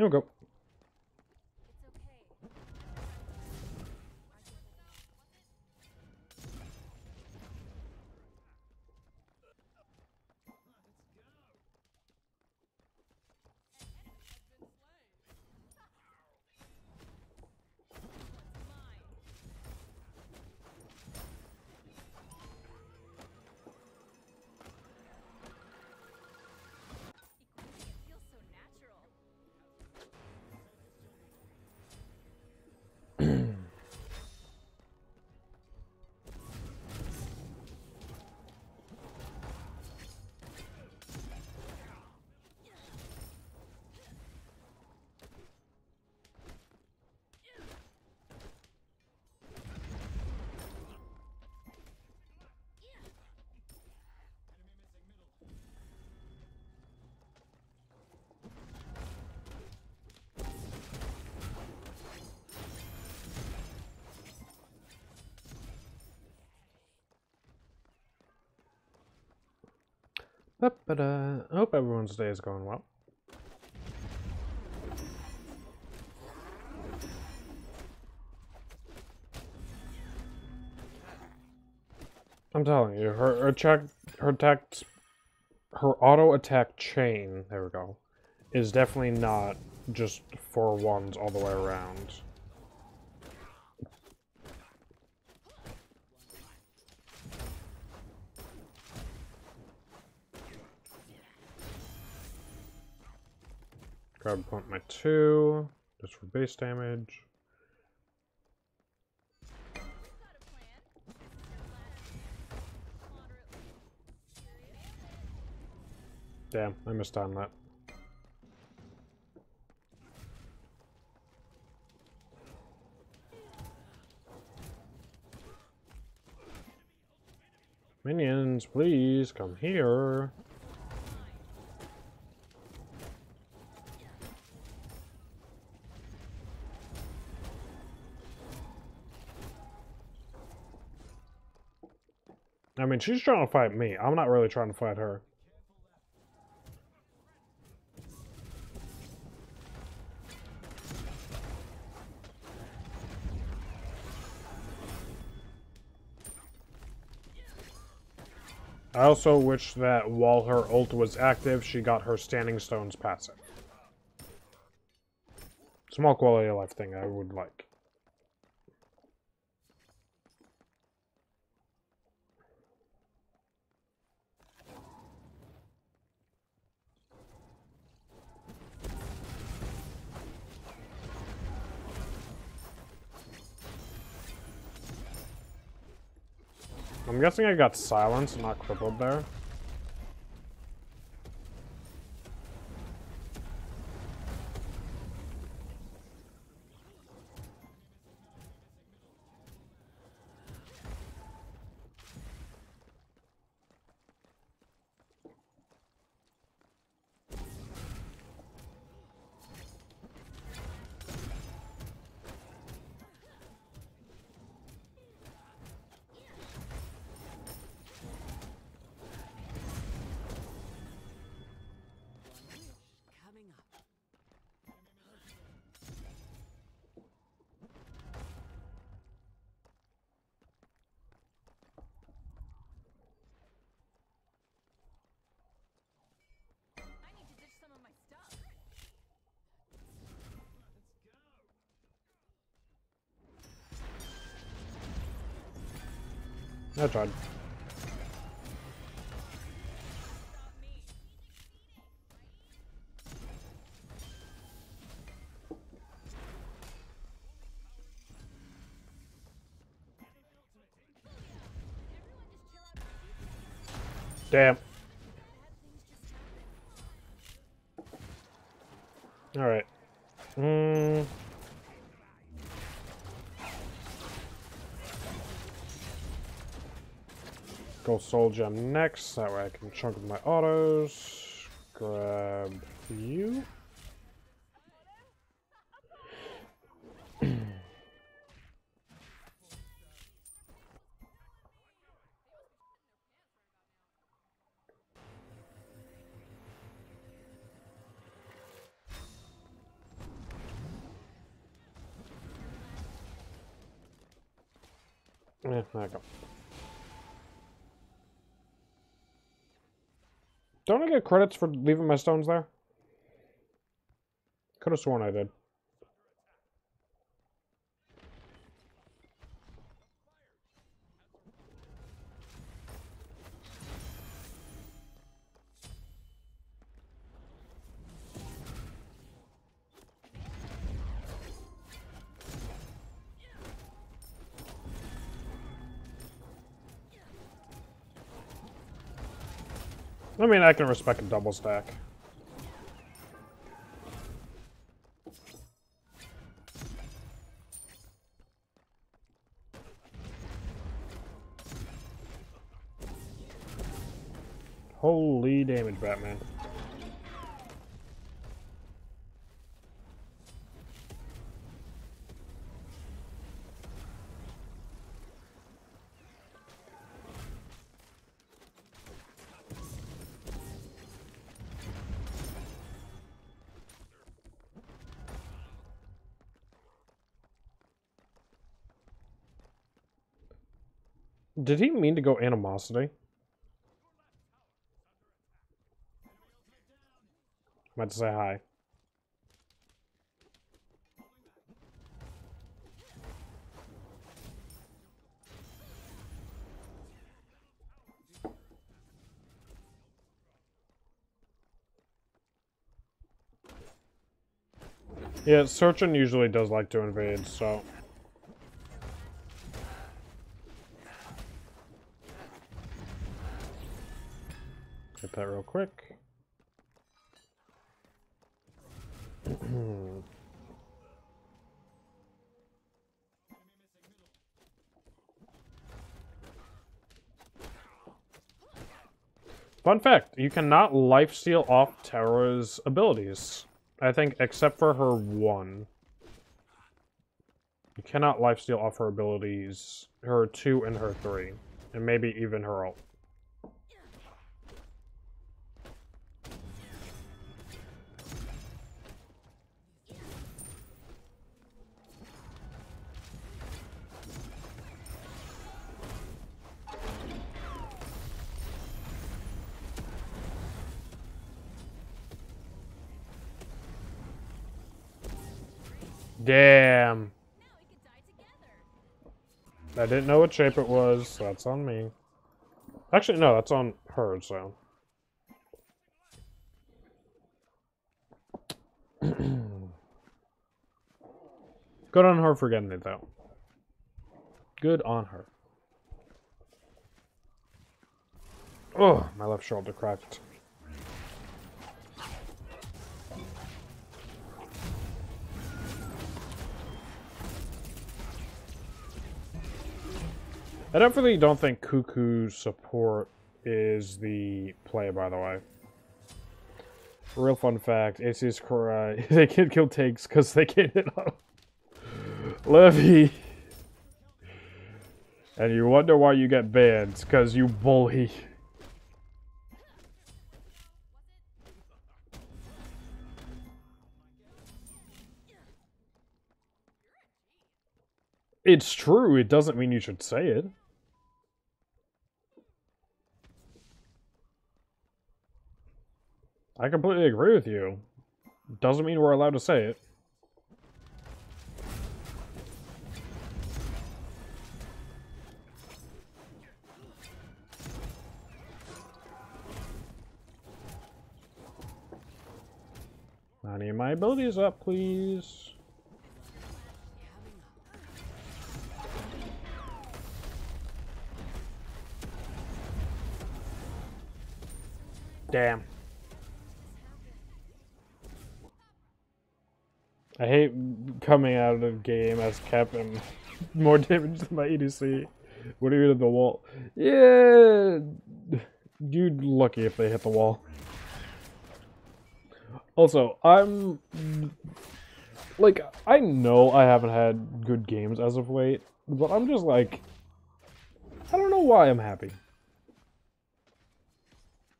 [SPEAKER 1] There we go. Ba-ba-da. I hope everyone's day is going well. I'm telling you, her, her attack, her attack, her auto attack chain. There we go. Is definitely not just four ones all the way around. i'll point my two, just for base damage. Damn, I missed on that. Minions, please come here. Mean, she's trying to fight me. I'm not really trying to fight her. I also wish that while her ult was active, she got her Standing Stones passive. Small quality of life thing I would like. I'm guessing I got silenced, not crippled there.
[SPEAKER 3] I
[SPEAKER 1] tried. Damn. Alright. Mm. Go Soul Gem next, that way I can chunk my autos. Grab you. Credits for leaving my stones there? Could have sworn I did. Can respect a double stack. Holy damage, Batman. Did he mean to go animosity? I meant to say hi. Yeah, Searchin usually does like to invade, so... quick. (clears throat) Fun fact, you cannot life steal off Terra's abilities. I think, except for her one. You cannot life steal off her abilities, her two and her three, and maybe even her ult. Damn. I didn't know what shape it was, so that's on me. Actually, no, that's on her, so. (clears throat) Good on her for getting it, though. Good on her. Oh, my left shoulder cracked. I definitely don't think Cuckoo's support is the play, by the way. Real fun fact, AC's cry. (laughs) they can't kill tanks because they can't hit on Levy. And you wonder why you get banned, because you bully. It's true, it doesn't mean you should say it. I completely agree with you. Doesn't mean we're allowed to say it. I need my abilities up, please. Damn. I hate coming out of the game as Cap and (laughs) more damage than my ADC. What are you at the wall? Yeah, dude, lucky if they hit the wall. Also, I'm like, I know I haven't had good games as of late, but I'm just like, I don't know why I'm happy.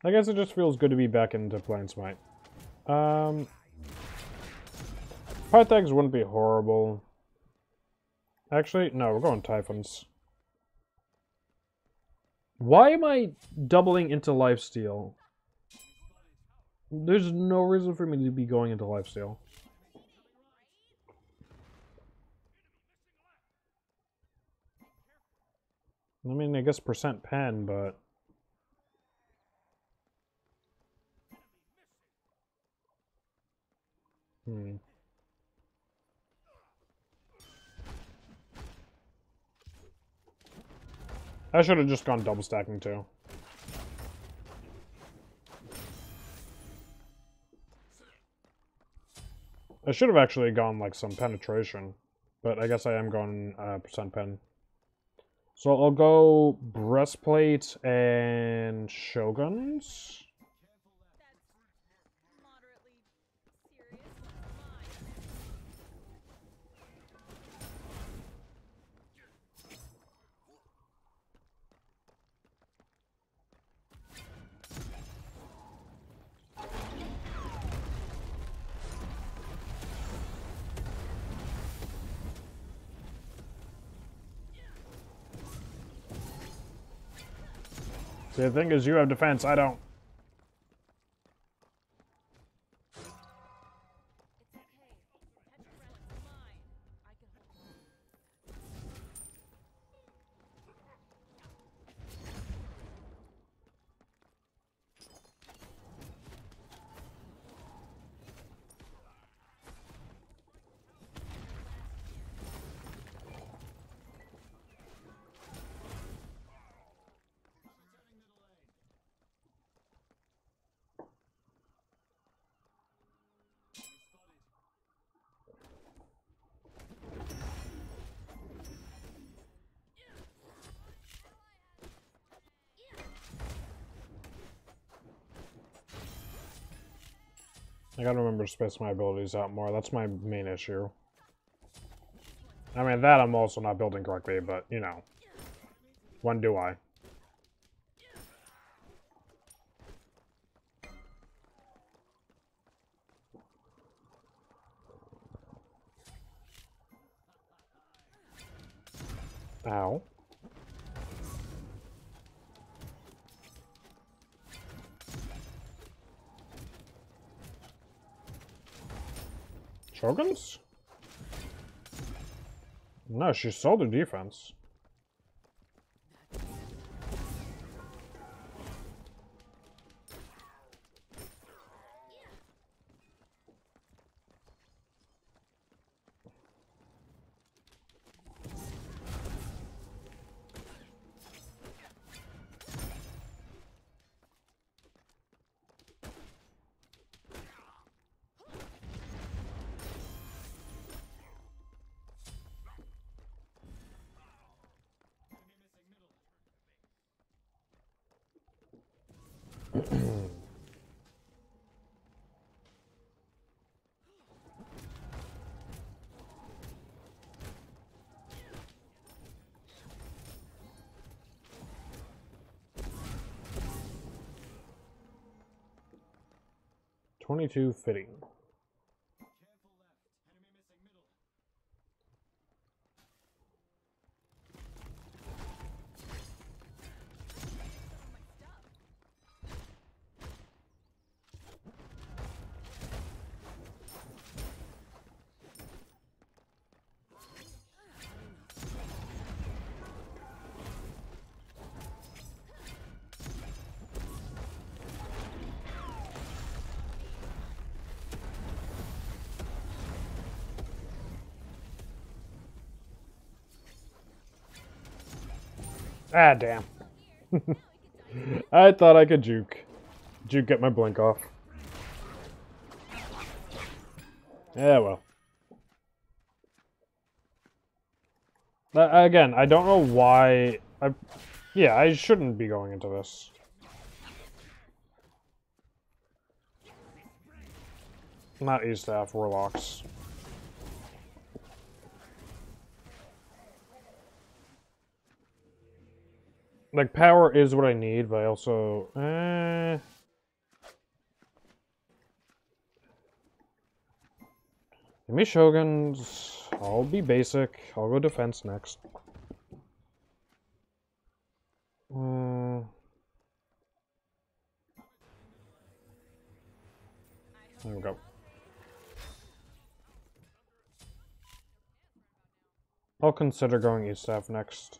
[SPEAKER 1] I guess it just feels good to be back into playing Smite. Um, Pythags wouldn't be horrible. Actually, no, we're going Typhons. Why am I doubling into lifesteal? There's no reason for me to be going into lifesteal. I mean, I guess percent pen, but... Hmm. I should have just gone double stacking too. I should have actually gone like some penetration, but I guess I am going uh, percent pen. So I'll go breastplate and shoguns. The thing is, you have defense, I don't. Remember my abilities out more. That's my main issue. I mean, that I'm also not building correctly, but, you know. When do I? No, she sold her defense. Twenty-two fitting. Ah, damn. (laughs) I thought I could juke. Juke get my blink off. Yeah, well. Again, I don't know why... I, yeah, I shouldn't be going into this. Not E-Staff, Warlocks. Like power is what I need, but I also eh. Give me shoguns. I'll be basic. I'll go defense next. Uh, there we go. I'll consider going E-Staff next.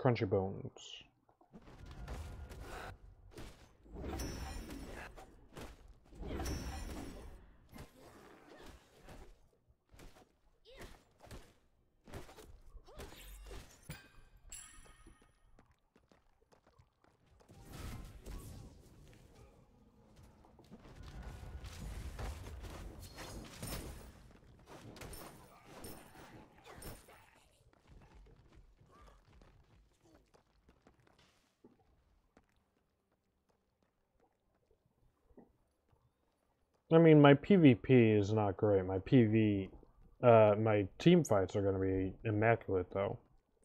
[SPEAKER 1] Crunchy bones. I mean, my PvP is not great. My PV, uh, my team fights are going to be immaculate, though.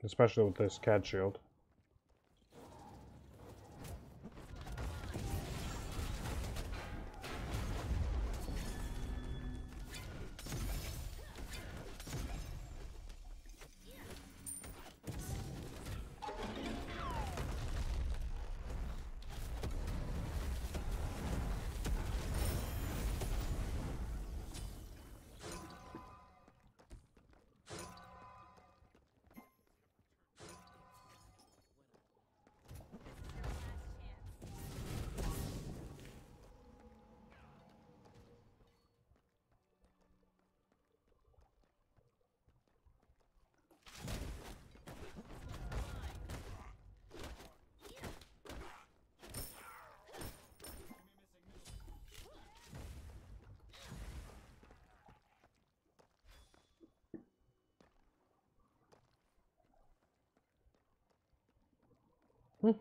[SPEAKER 1] Especially with this cat shield. Okay.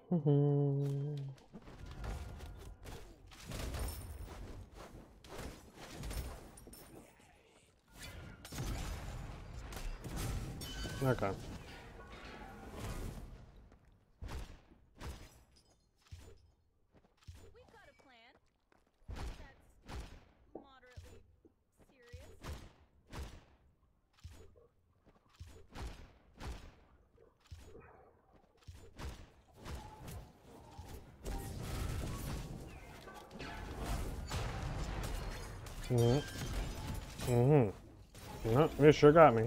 [SPEAKER 1] Mm-hmm. Mm-hmm. No, you sure got me.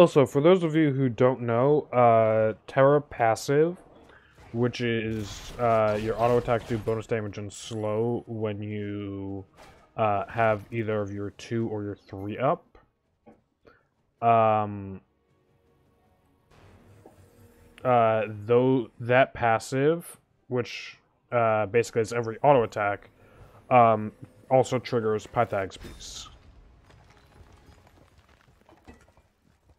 [SPEAKER 1] Also, for those of you who don't know, uh, Terra passive, which is uh, your auto attacks do bonus damage and slow when you uh, have either of your two or your three up. Um, uh, though that passive, which uh, basically is every auto attack, um, also triggers Pythag's Piece.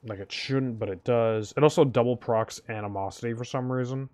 [SPEAKER 1] Like it shouldn't, but it does. It also double procs Animosity for some reason.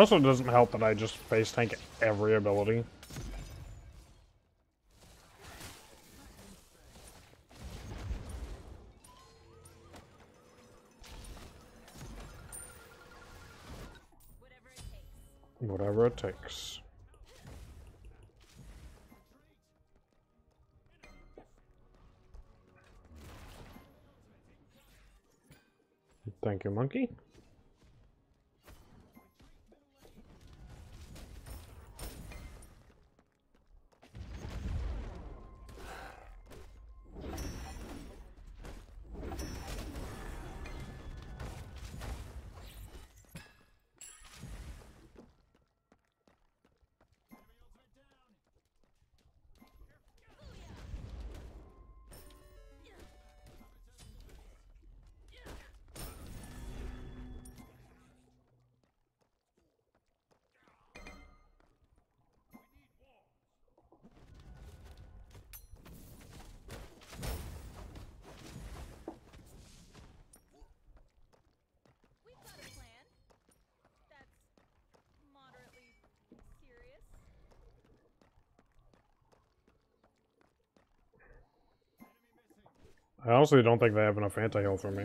[SPEAKER 1] Also doesn't help that I just face tank every ability.
[SPEAKER 3] Whatever it takes.
[SPEAKER 1] Whatever it takes. Thank you, monkey. I honestly don't think they have enough anti-heal for me.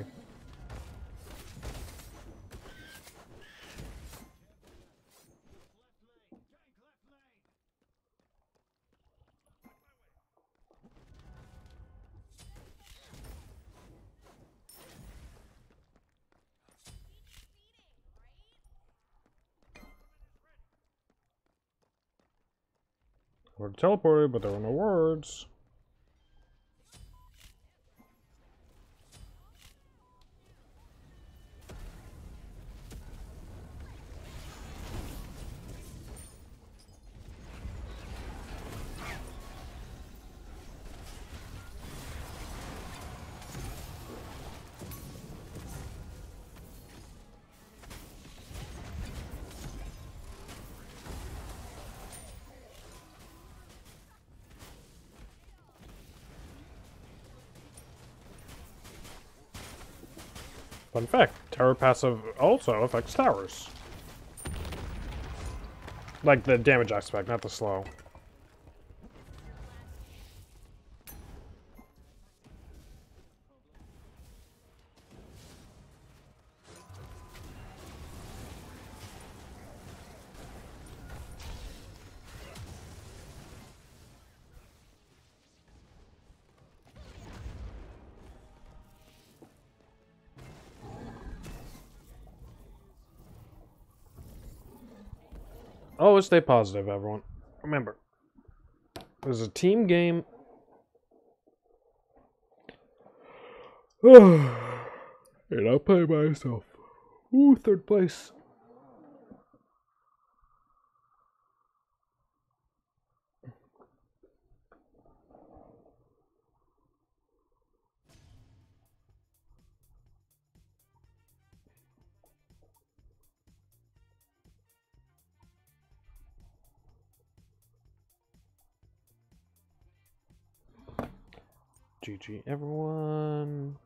[SPEAKER 1] teleported, but there were no words. Fun fact, Terra passive also affects towers. Like the damage aspect, not the slow. Always stay positive, everyone. Remember, there's a team game. (sighs) and I'll play myself. Ooh, third place. GG, everyone.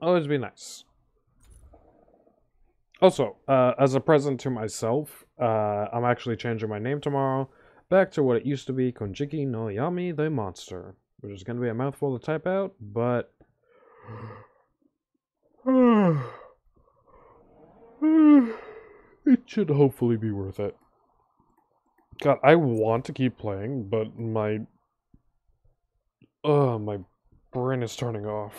[SPEAKER 1] Always be nice. Also, uh, as a present to myself, uh, I'm actually changing my name tomorrow back to what it used to be, Konjiki no Yami the Monster, which is going to be a mouthful to type out, but... (sighs) (sighs) (sighs) it should hopefully be worth it. God, I want to keep playing, but my... Ugh, my brain is turning off.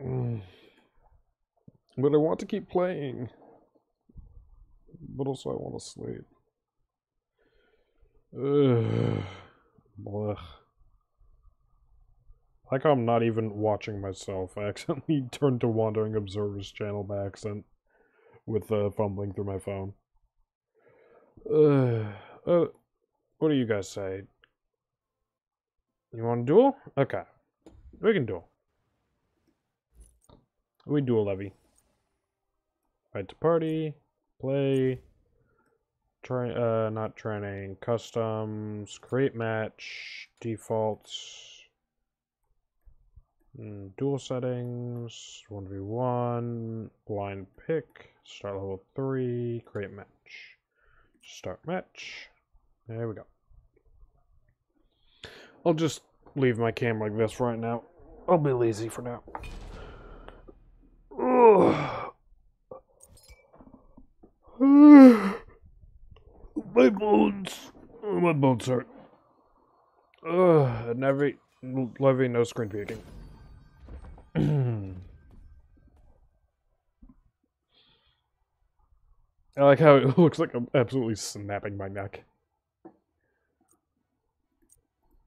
[SPEAKER 1] Mm. But I want to keep playing. But also I want to sleep. Ugh. Like I'm not even watching myself. I accidentally (laughs) turned to Wandering Observer's channel by accident with uh, fumbling through my phone. Uh, (sighs) uh, what do you guys say? You want to duel? Okay. We can duel. We duel levy. Right to party. Play. Try, uh, not training. Customs. Create match. Defaults. Mm, dual settings. 1v1. Blind pick. Start level 3. Create match. Start match. There we go. I'll just leave my camera like this right now. I'll be lazy for now. (sighs) My bones. My bones hurt. Ugh, (sighs) and every no screen peeking. I like how it (laughs) looks like I'm absolutely snapping my neck.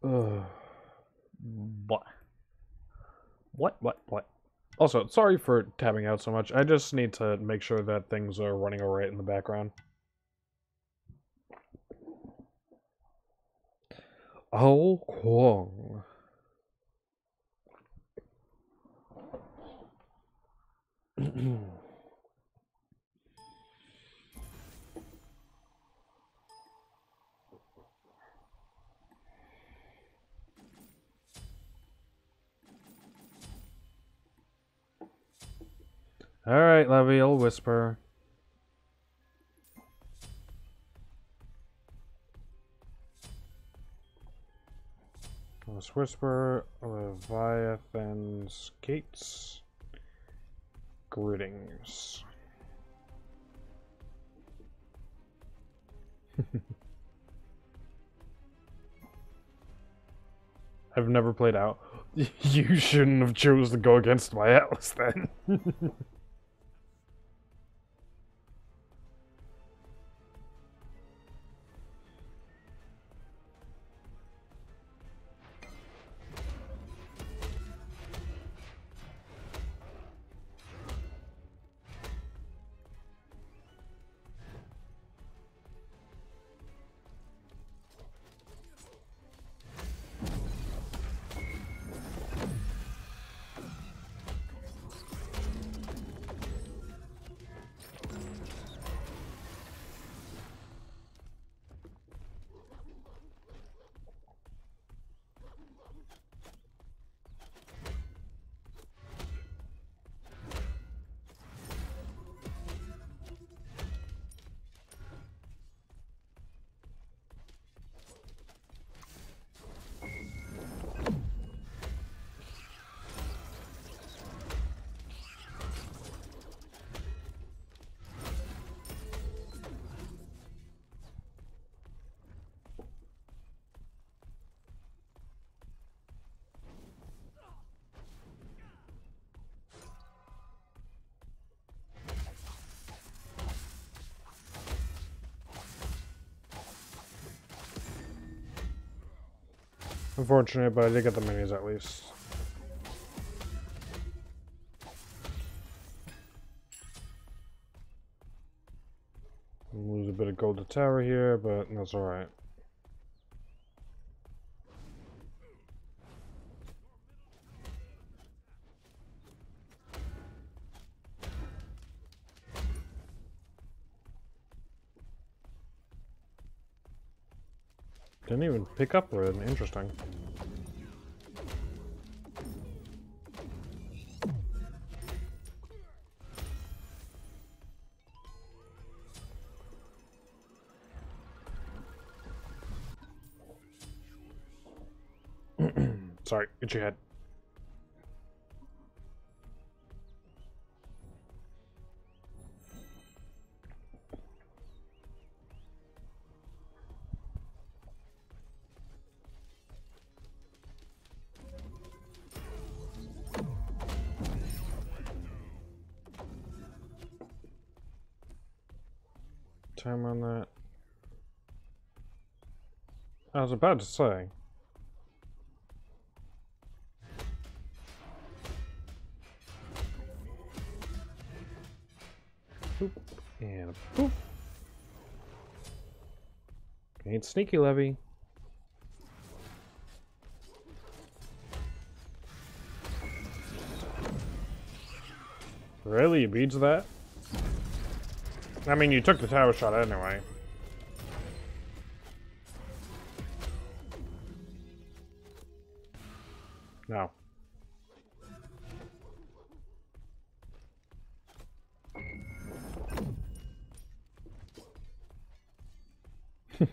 [SPEAKER 1] Ugh. What? What? What? What? Also, sorry for tabbing out so much. I just need to make sure that things are running alright in the background. Oh, Kwong. (clears throat) Alright, Levy, I'll whisper. Let's whisper Leviathan's gates. Greetings. (laughs) I've never played out. (laughs) You shouldn't have chose to go against my Atlas then. (laughs) unfortunate, but I did get the minis at least. Lose a bit of gold to tower here, but that's alright. Pick up red. Interesting. (clears throat) Sorry, get your head. I was about to say. Boop. And sneaky levy. Really? You beats that? I mean, you took the tower shot anyway. No. (laughs)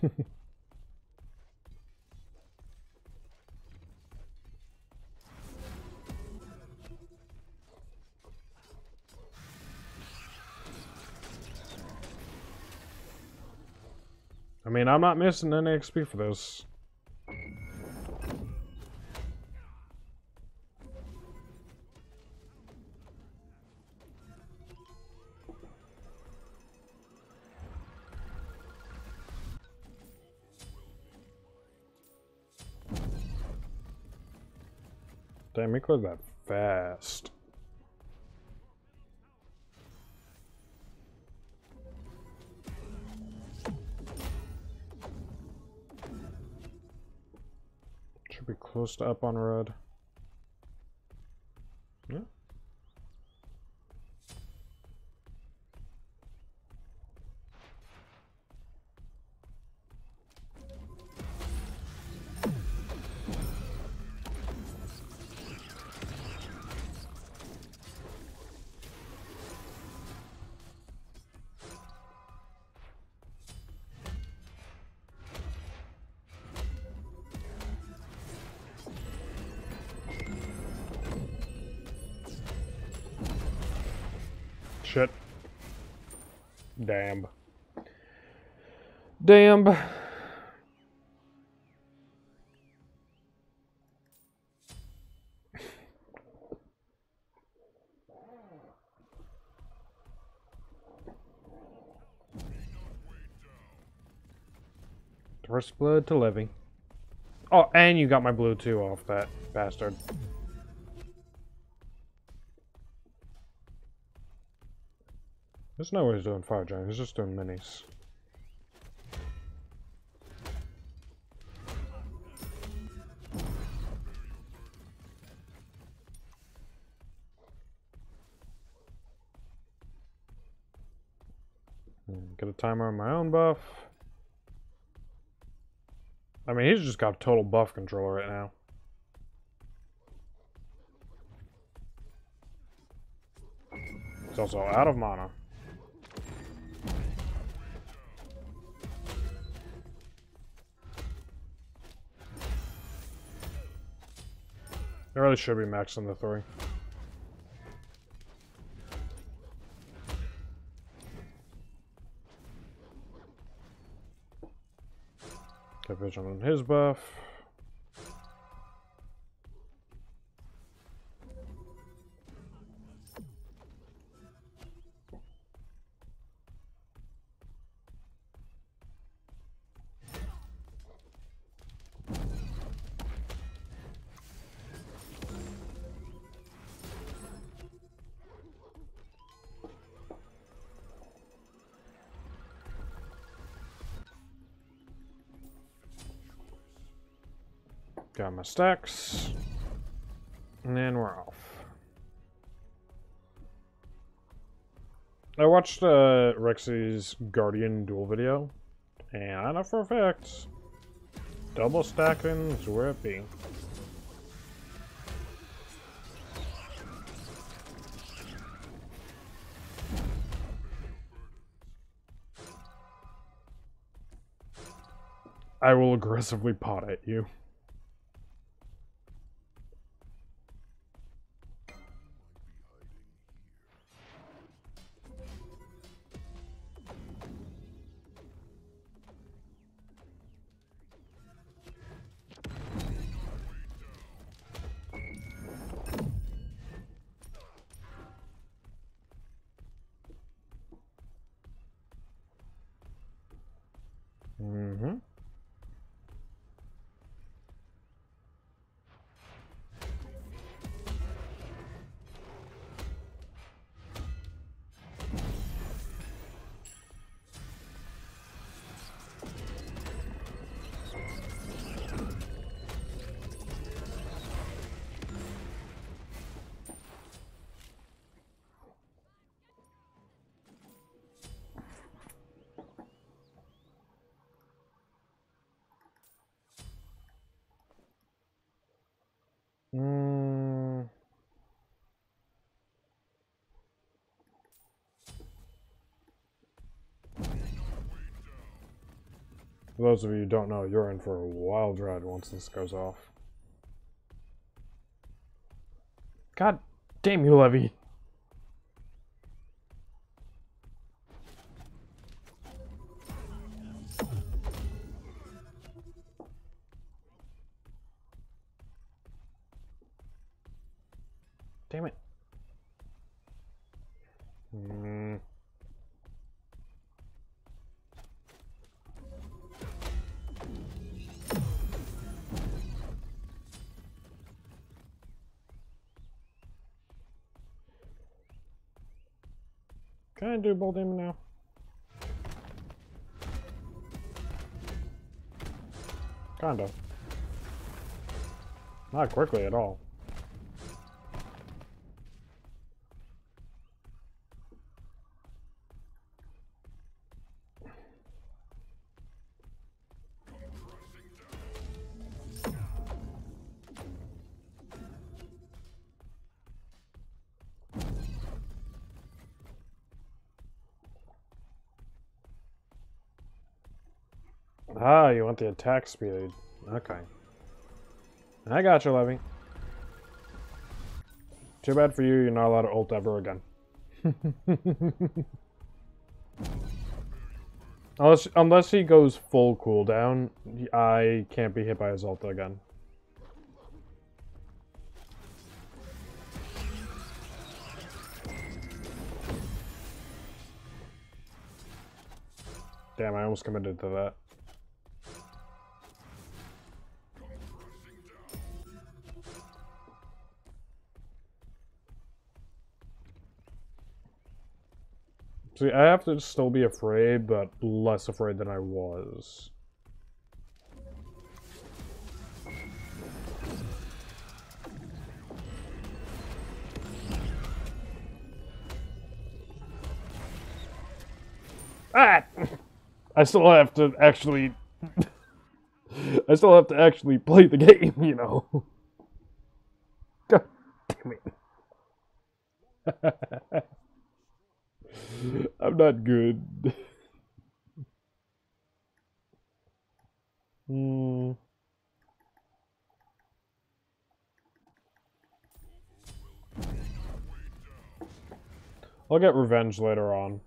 [SPEAKER 1] I mean, I'm not missing any XP for this. Damn, he cleared that fast. Should be close to up on red. Damn. First blood to Levy. Oh, and you got my blue too off that bastard. There's no way he's doing fire giant, he's just doing minis. Buff. I mean, he's just got total buff control right now. He's also out of mana. I really should be maxing the three. Vision on his buff. My stacks. And then we're off. I watched uh, Rexy's Guardian duel video, and I know for a fact, double stacking is where it be. I will aggressively pot at you. For those of you who don't know, you're in for a wild ride once this goes off. God damn you, Levy. Not quickly at all. Ah, you want the attack speed. Okay. I got you, Levy. Too bad for you, you're not allowed to ult ever again. (laughs) unless, unless he goes full cooldown, I can't be hit by his ult again. Damn, I almost committed to that. See, I have to still be afraid, but less afraid than I was. Ah! I still have to actually... (laughs) I still have to actually play the game, (laughs) you know. God damn it. (laughs) (laughs) I'm not good. (laughs) Hmm. I'll get revenge later on.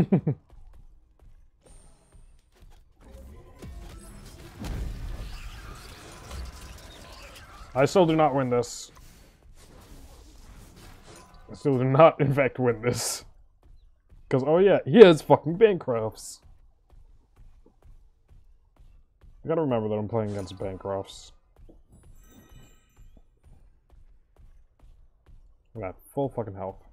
[SPEAKER 1] (laughs) I still do not win this. I still do not, in fact, win this. Because, oh yeah, he has fucking Bancrofts. I gotta remember that I'm playing against Bancrofts. I got full fucking health.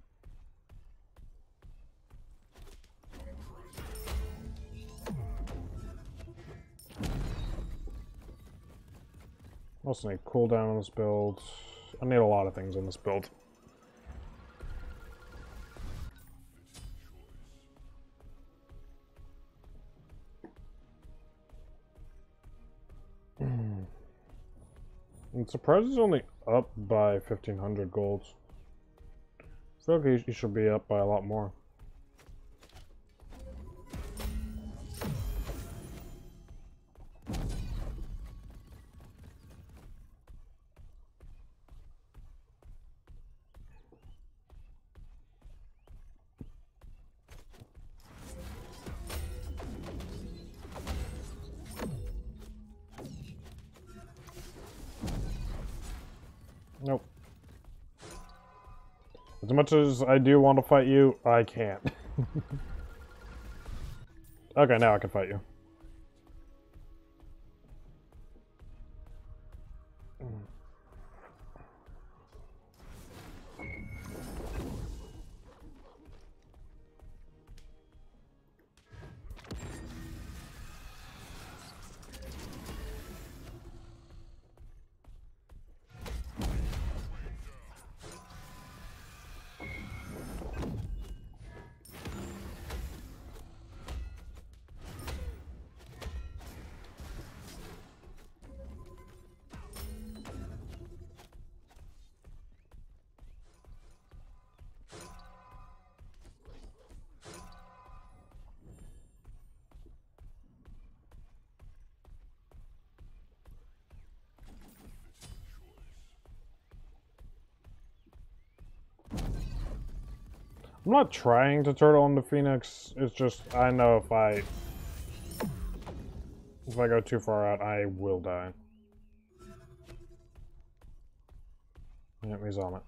[SPEAKER 1] Also need cooldown on this build. I need a lot of things on this build. Hmm. I'm surprised it's only up by 1500 gold. I feel like he should be up by a lot more. Much as I do want to fight you, I can't. (laughs) okay, now I can fight you. Not trying to turtle into Phoenix. It's just I know if I if I go too far out, I will die. Yep, he's on it.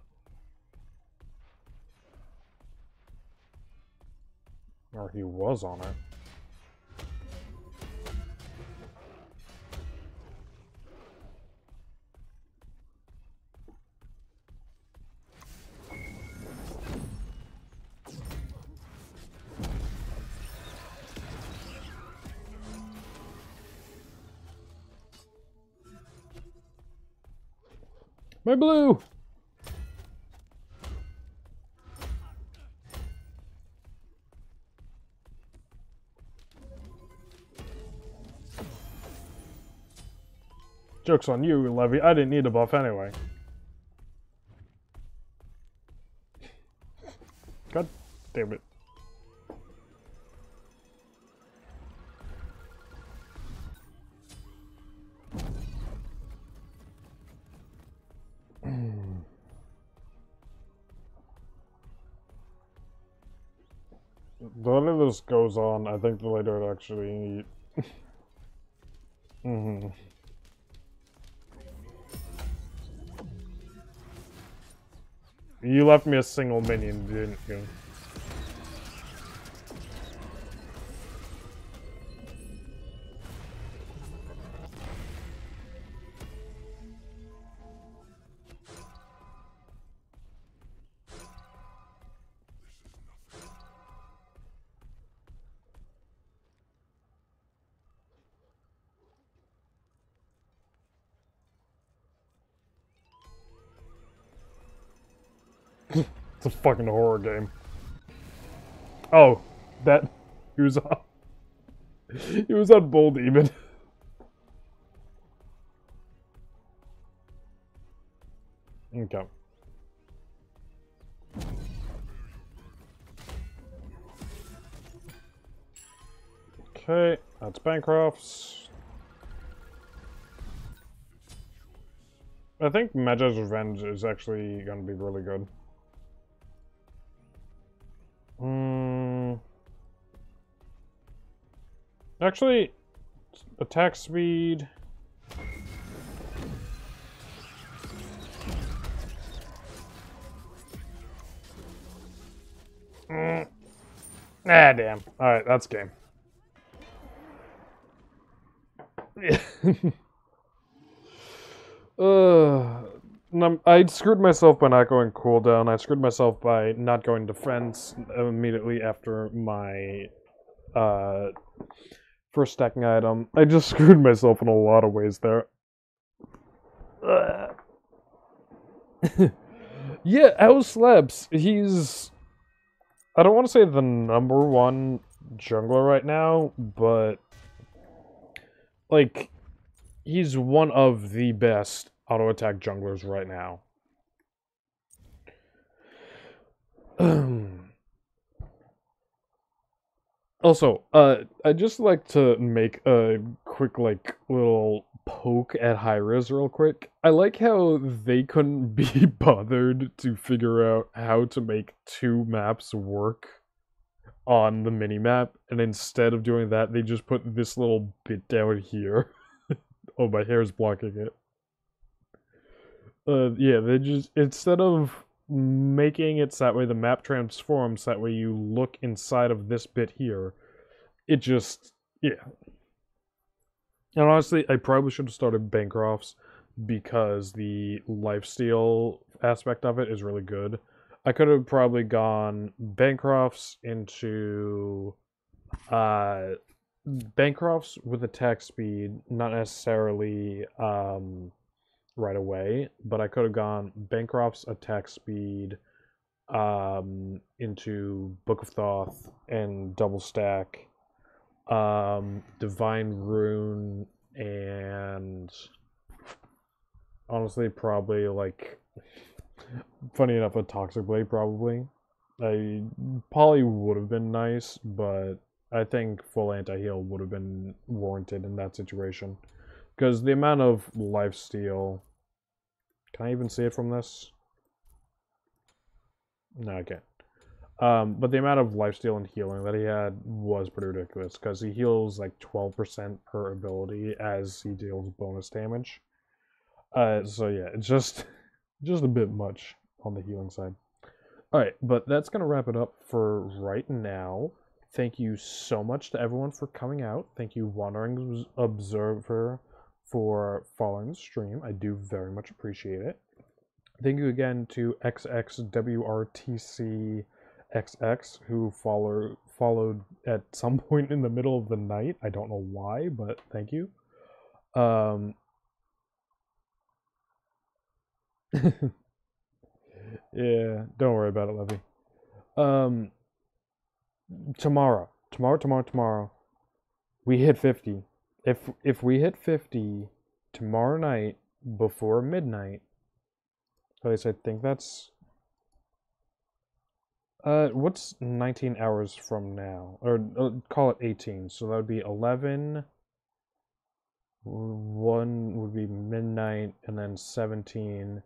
[SPEAKER 1] Or he was on it. My blue! Joke's on you, Levy. I didn't need a buff anyway. God damn it. This goes on, I think the later it actually. hmm You left me a single minion, didn't you? Fucking horror game. Oh, that (laughs) he was on. He was on Bull Demon. Okay. Okay, that's Bancroft's. I think Magi's Revenge is actually gonna be really good. Actually, attack speed. Mm. Ah, damn. Alright, that's game. (laughs) uh, I screwed myself by not going cooldown. I screwed myself by not going defense immediately after my... Uh, first stacking item. I just (laughs) screwed myself in a lot of ways there. (laughs) Yeah, House Slabs. He's. I don't want to say the number one jungler right now, but. Like, he's one of the best auto attack junglers right now. (clears throat) Hmm. Also, uh, I'd just like to make a quick, like, little poke at Hi-Rez real quick. I like how they couldn't be (laughs) bothered to figure out how to make two maps work on the mini map, and instead of doing that, they just put this little bit down here. (laughs) oh, my hair is blocking it. Uh, yeah, they just instead of making it so that way the map transforms that way you look inside of this bit here, it just yeah. And honestly, I probably should have started Bancrofts because the lifesteal aspect of it is really good. I could have probably gone Bancrofts into uh Bancrofts with attack speed, not necessarily um right away, but I could have gone Bancroft's attack speed um, into Book of Thoth and double stack, um, Divine Ruin, and honestly, probably like funny enough, a Toxic Blade probably. I Poly would have been nice, but I think full anti heal would have been warranted in that situation. Because the amount of life steal. Can I even see it from this? No, I can't. Um, but the amount of lifesteal and healing that he had was pretty ridiculous because he heals like 12% per ability as he deals bonus damage. Uh, so yeah, it's just (laughs) just a bit much on the healing side. All right, but that's gonna wrap it up for right now. Thank you so much to everyone for coming out. Thank you, Wandering Observer, for following the stream. I do very much appreciate it. Thank you again to XXWRTCXX who follow, followed at some (laughs) point in the middle of the night. I don't know why, but thank you. Um, (laughs) yeah, don't worry about it, Levy. Um, tomorrow, tomorrow, tomorrow, tomorrow, we hit 50. If if we hit 50 tomorrow night before midnight, at least I think that's uh what's 19 hours from now or uh, call it 18. So that would be 11 1 would be midnight and then 17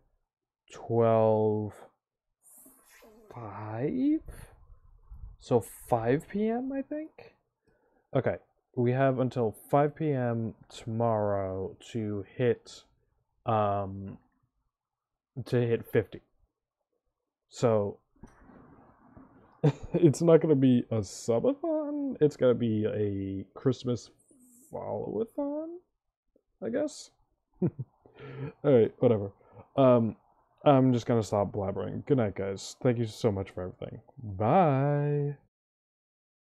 [SPEAKER 1] 12 5 so 5 p.m. I think okay we have until 5 p.m. tomorrow to hit um to hit 50 so (laughs) it's not going to be a subathon. It's going to be a christmas follow-a-thon i guess. (laughs) All right whatever. Um i'm just going to stop blabbering. Good night guys. Thank you so much for everything. Bye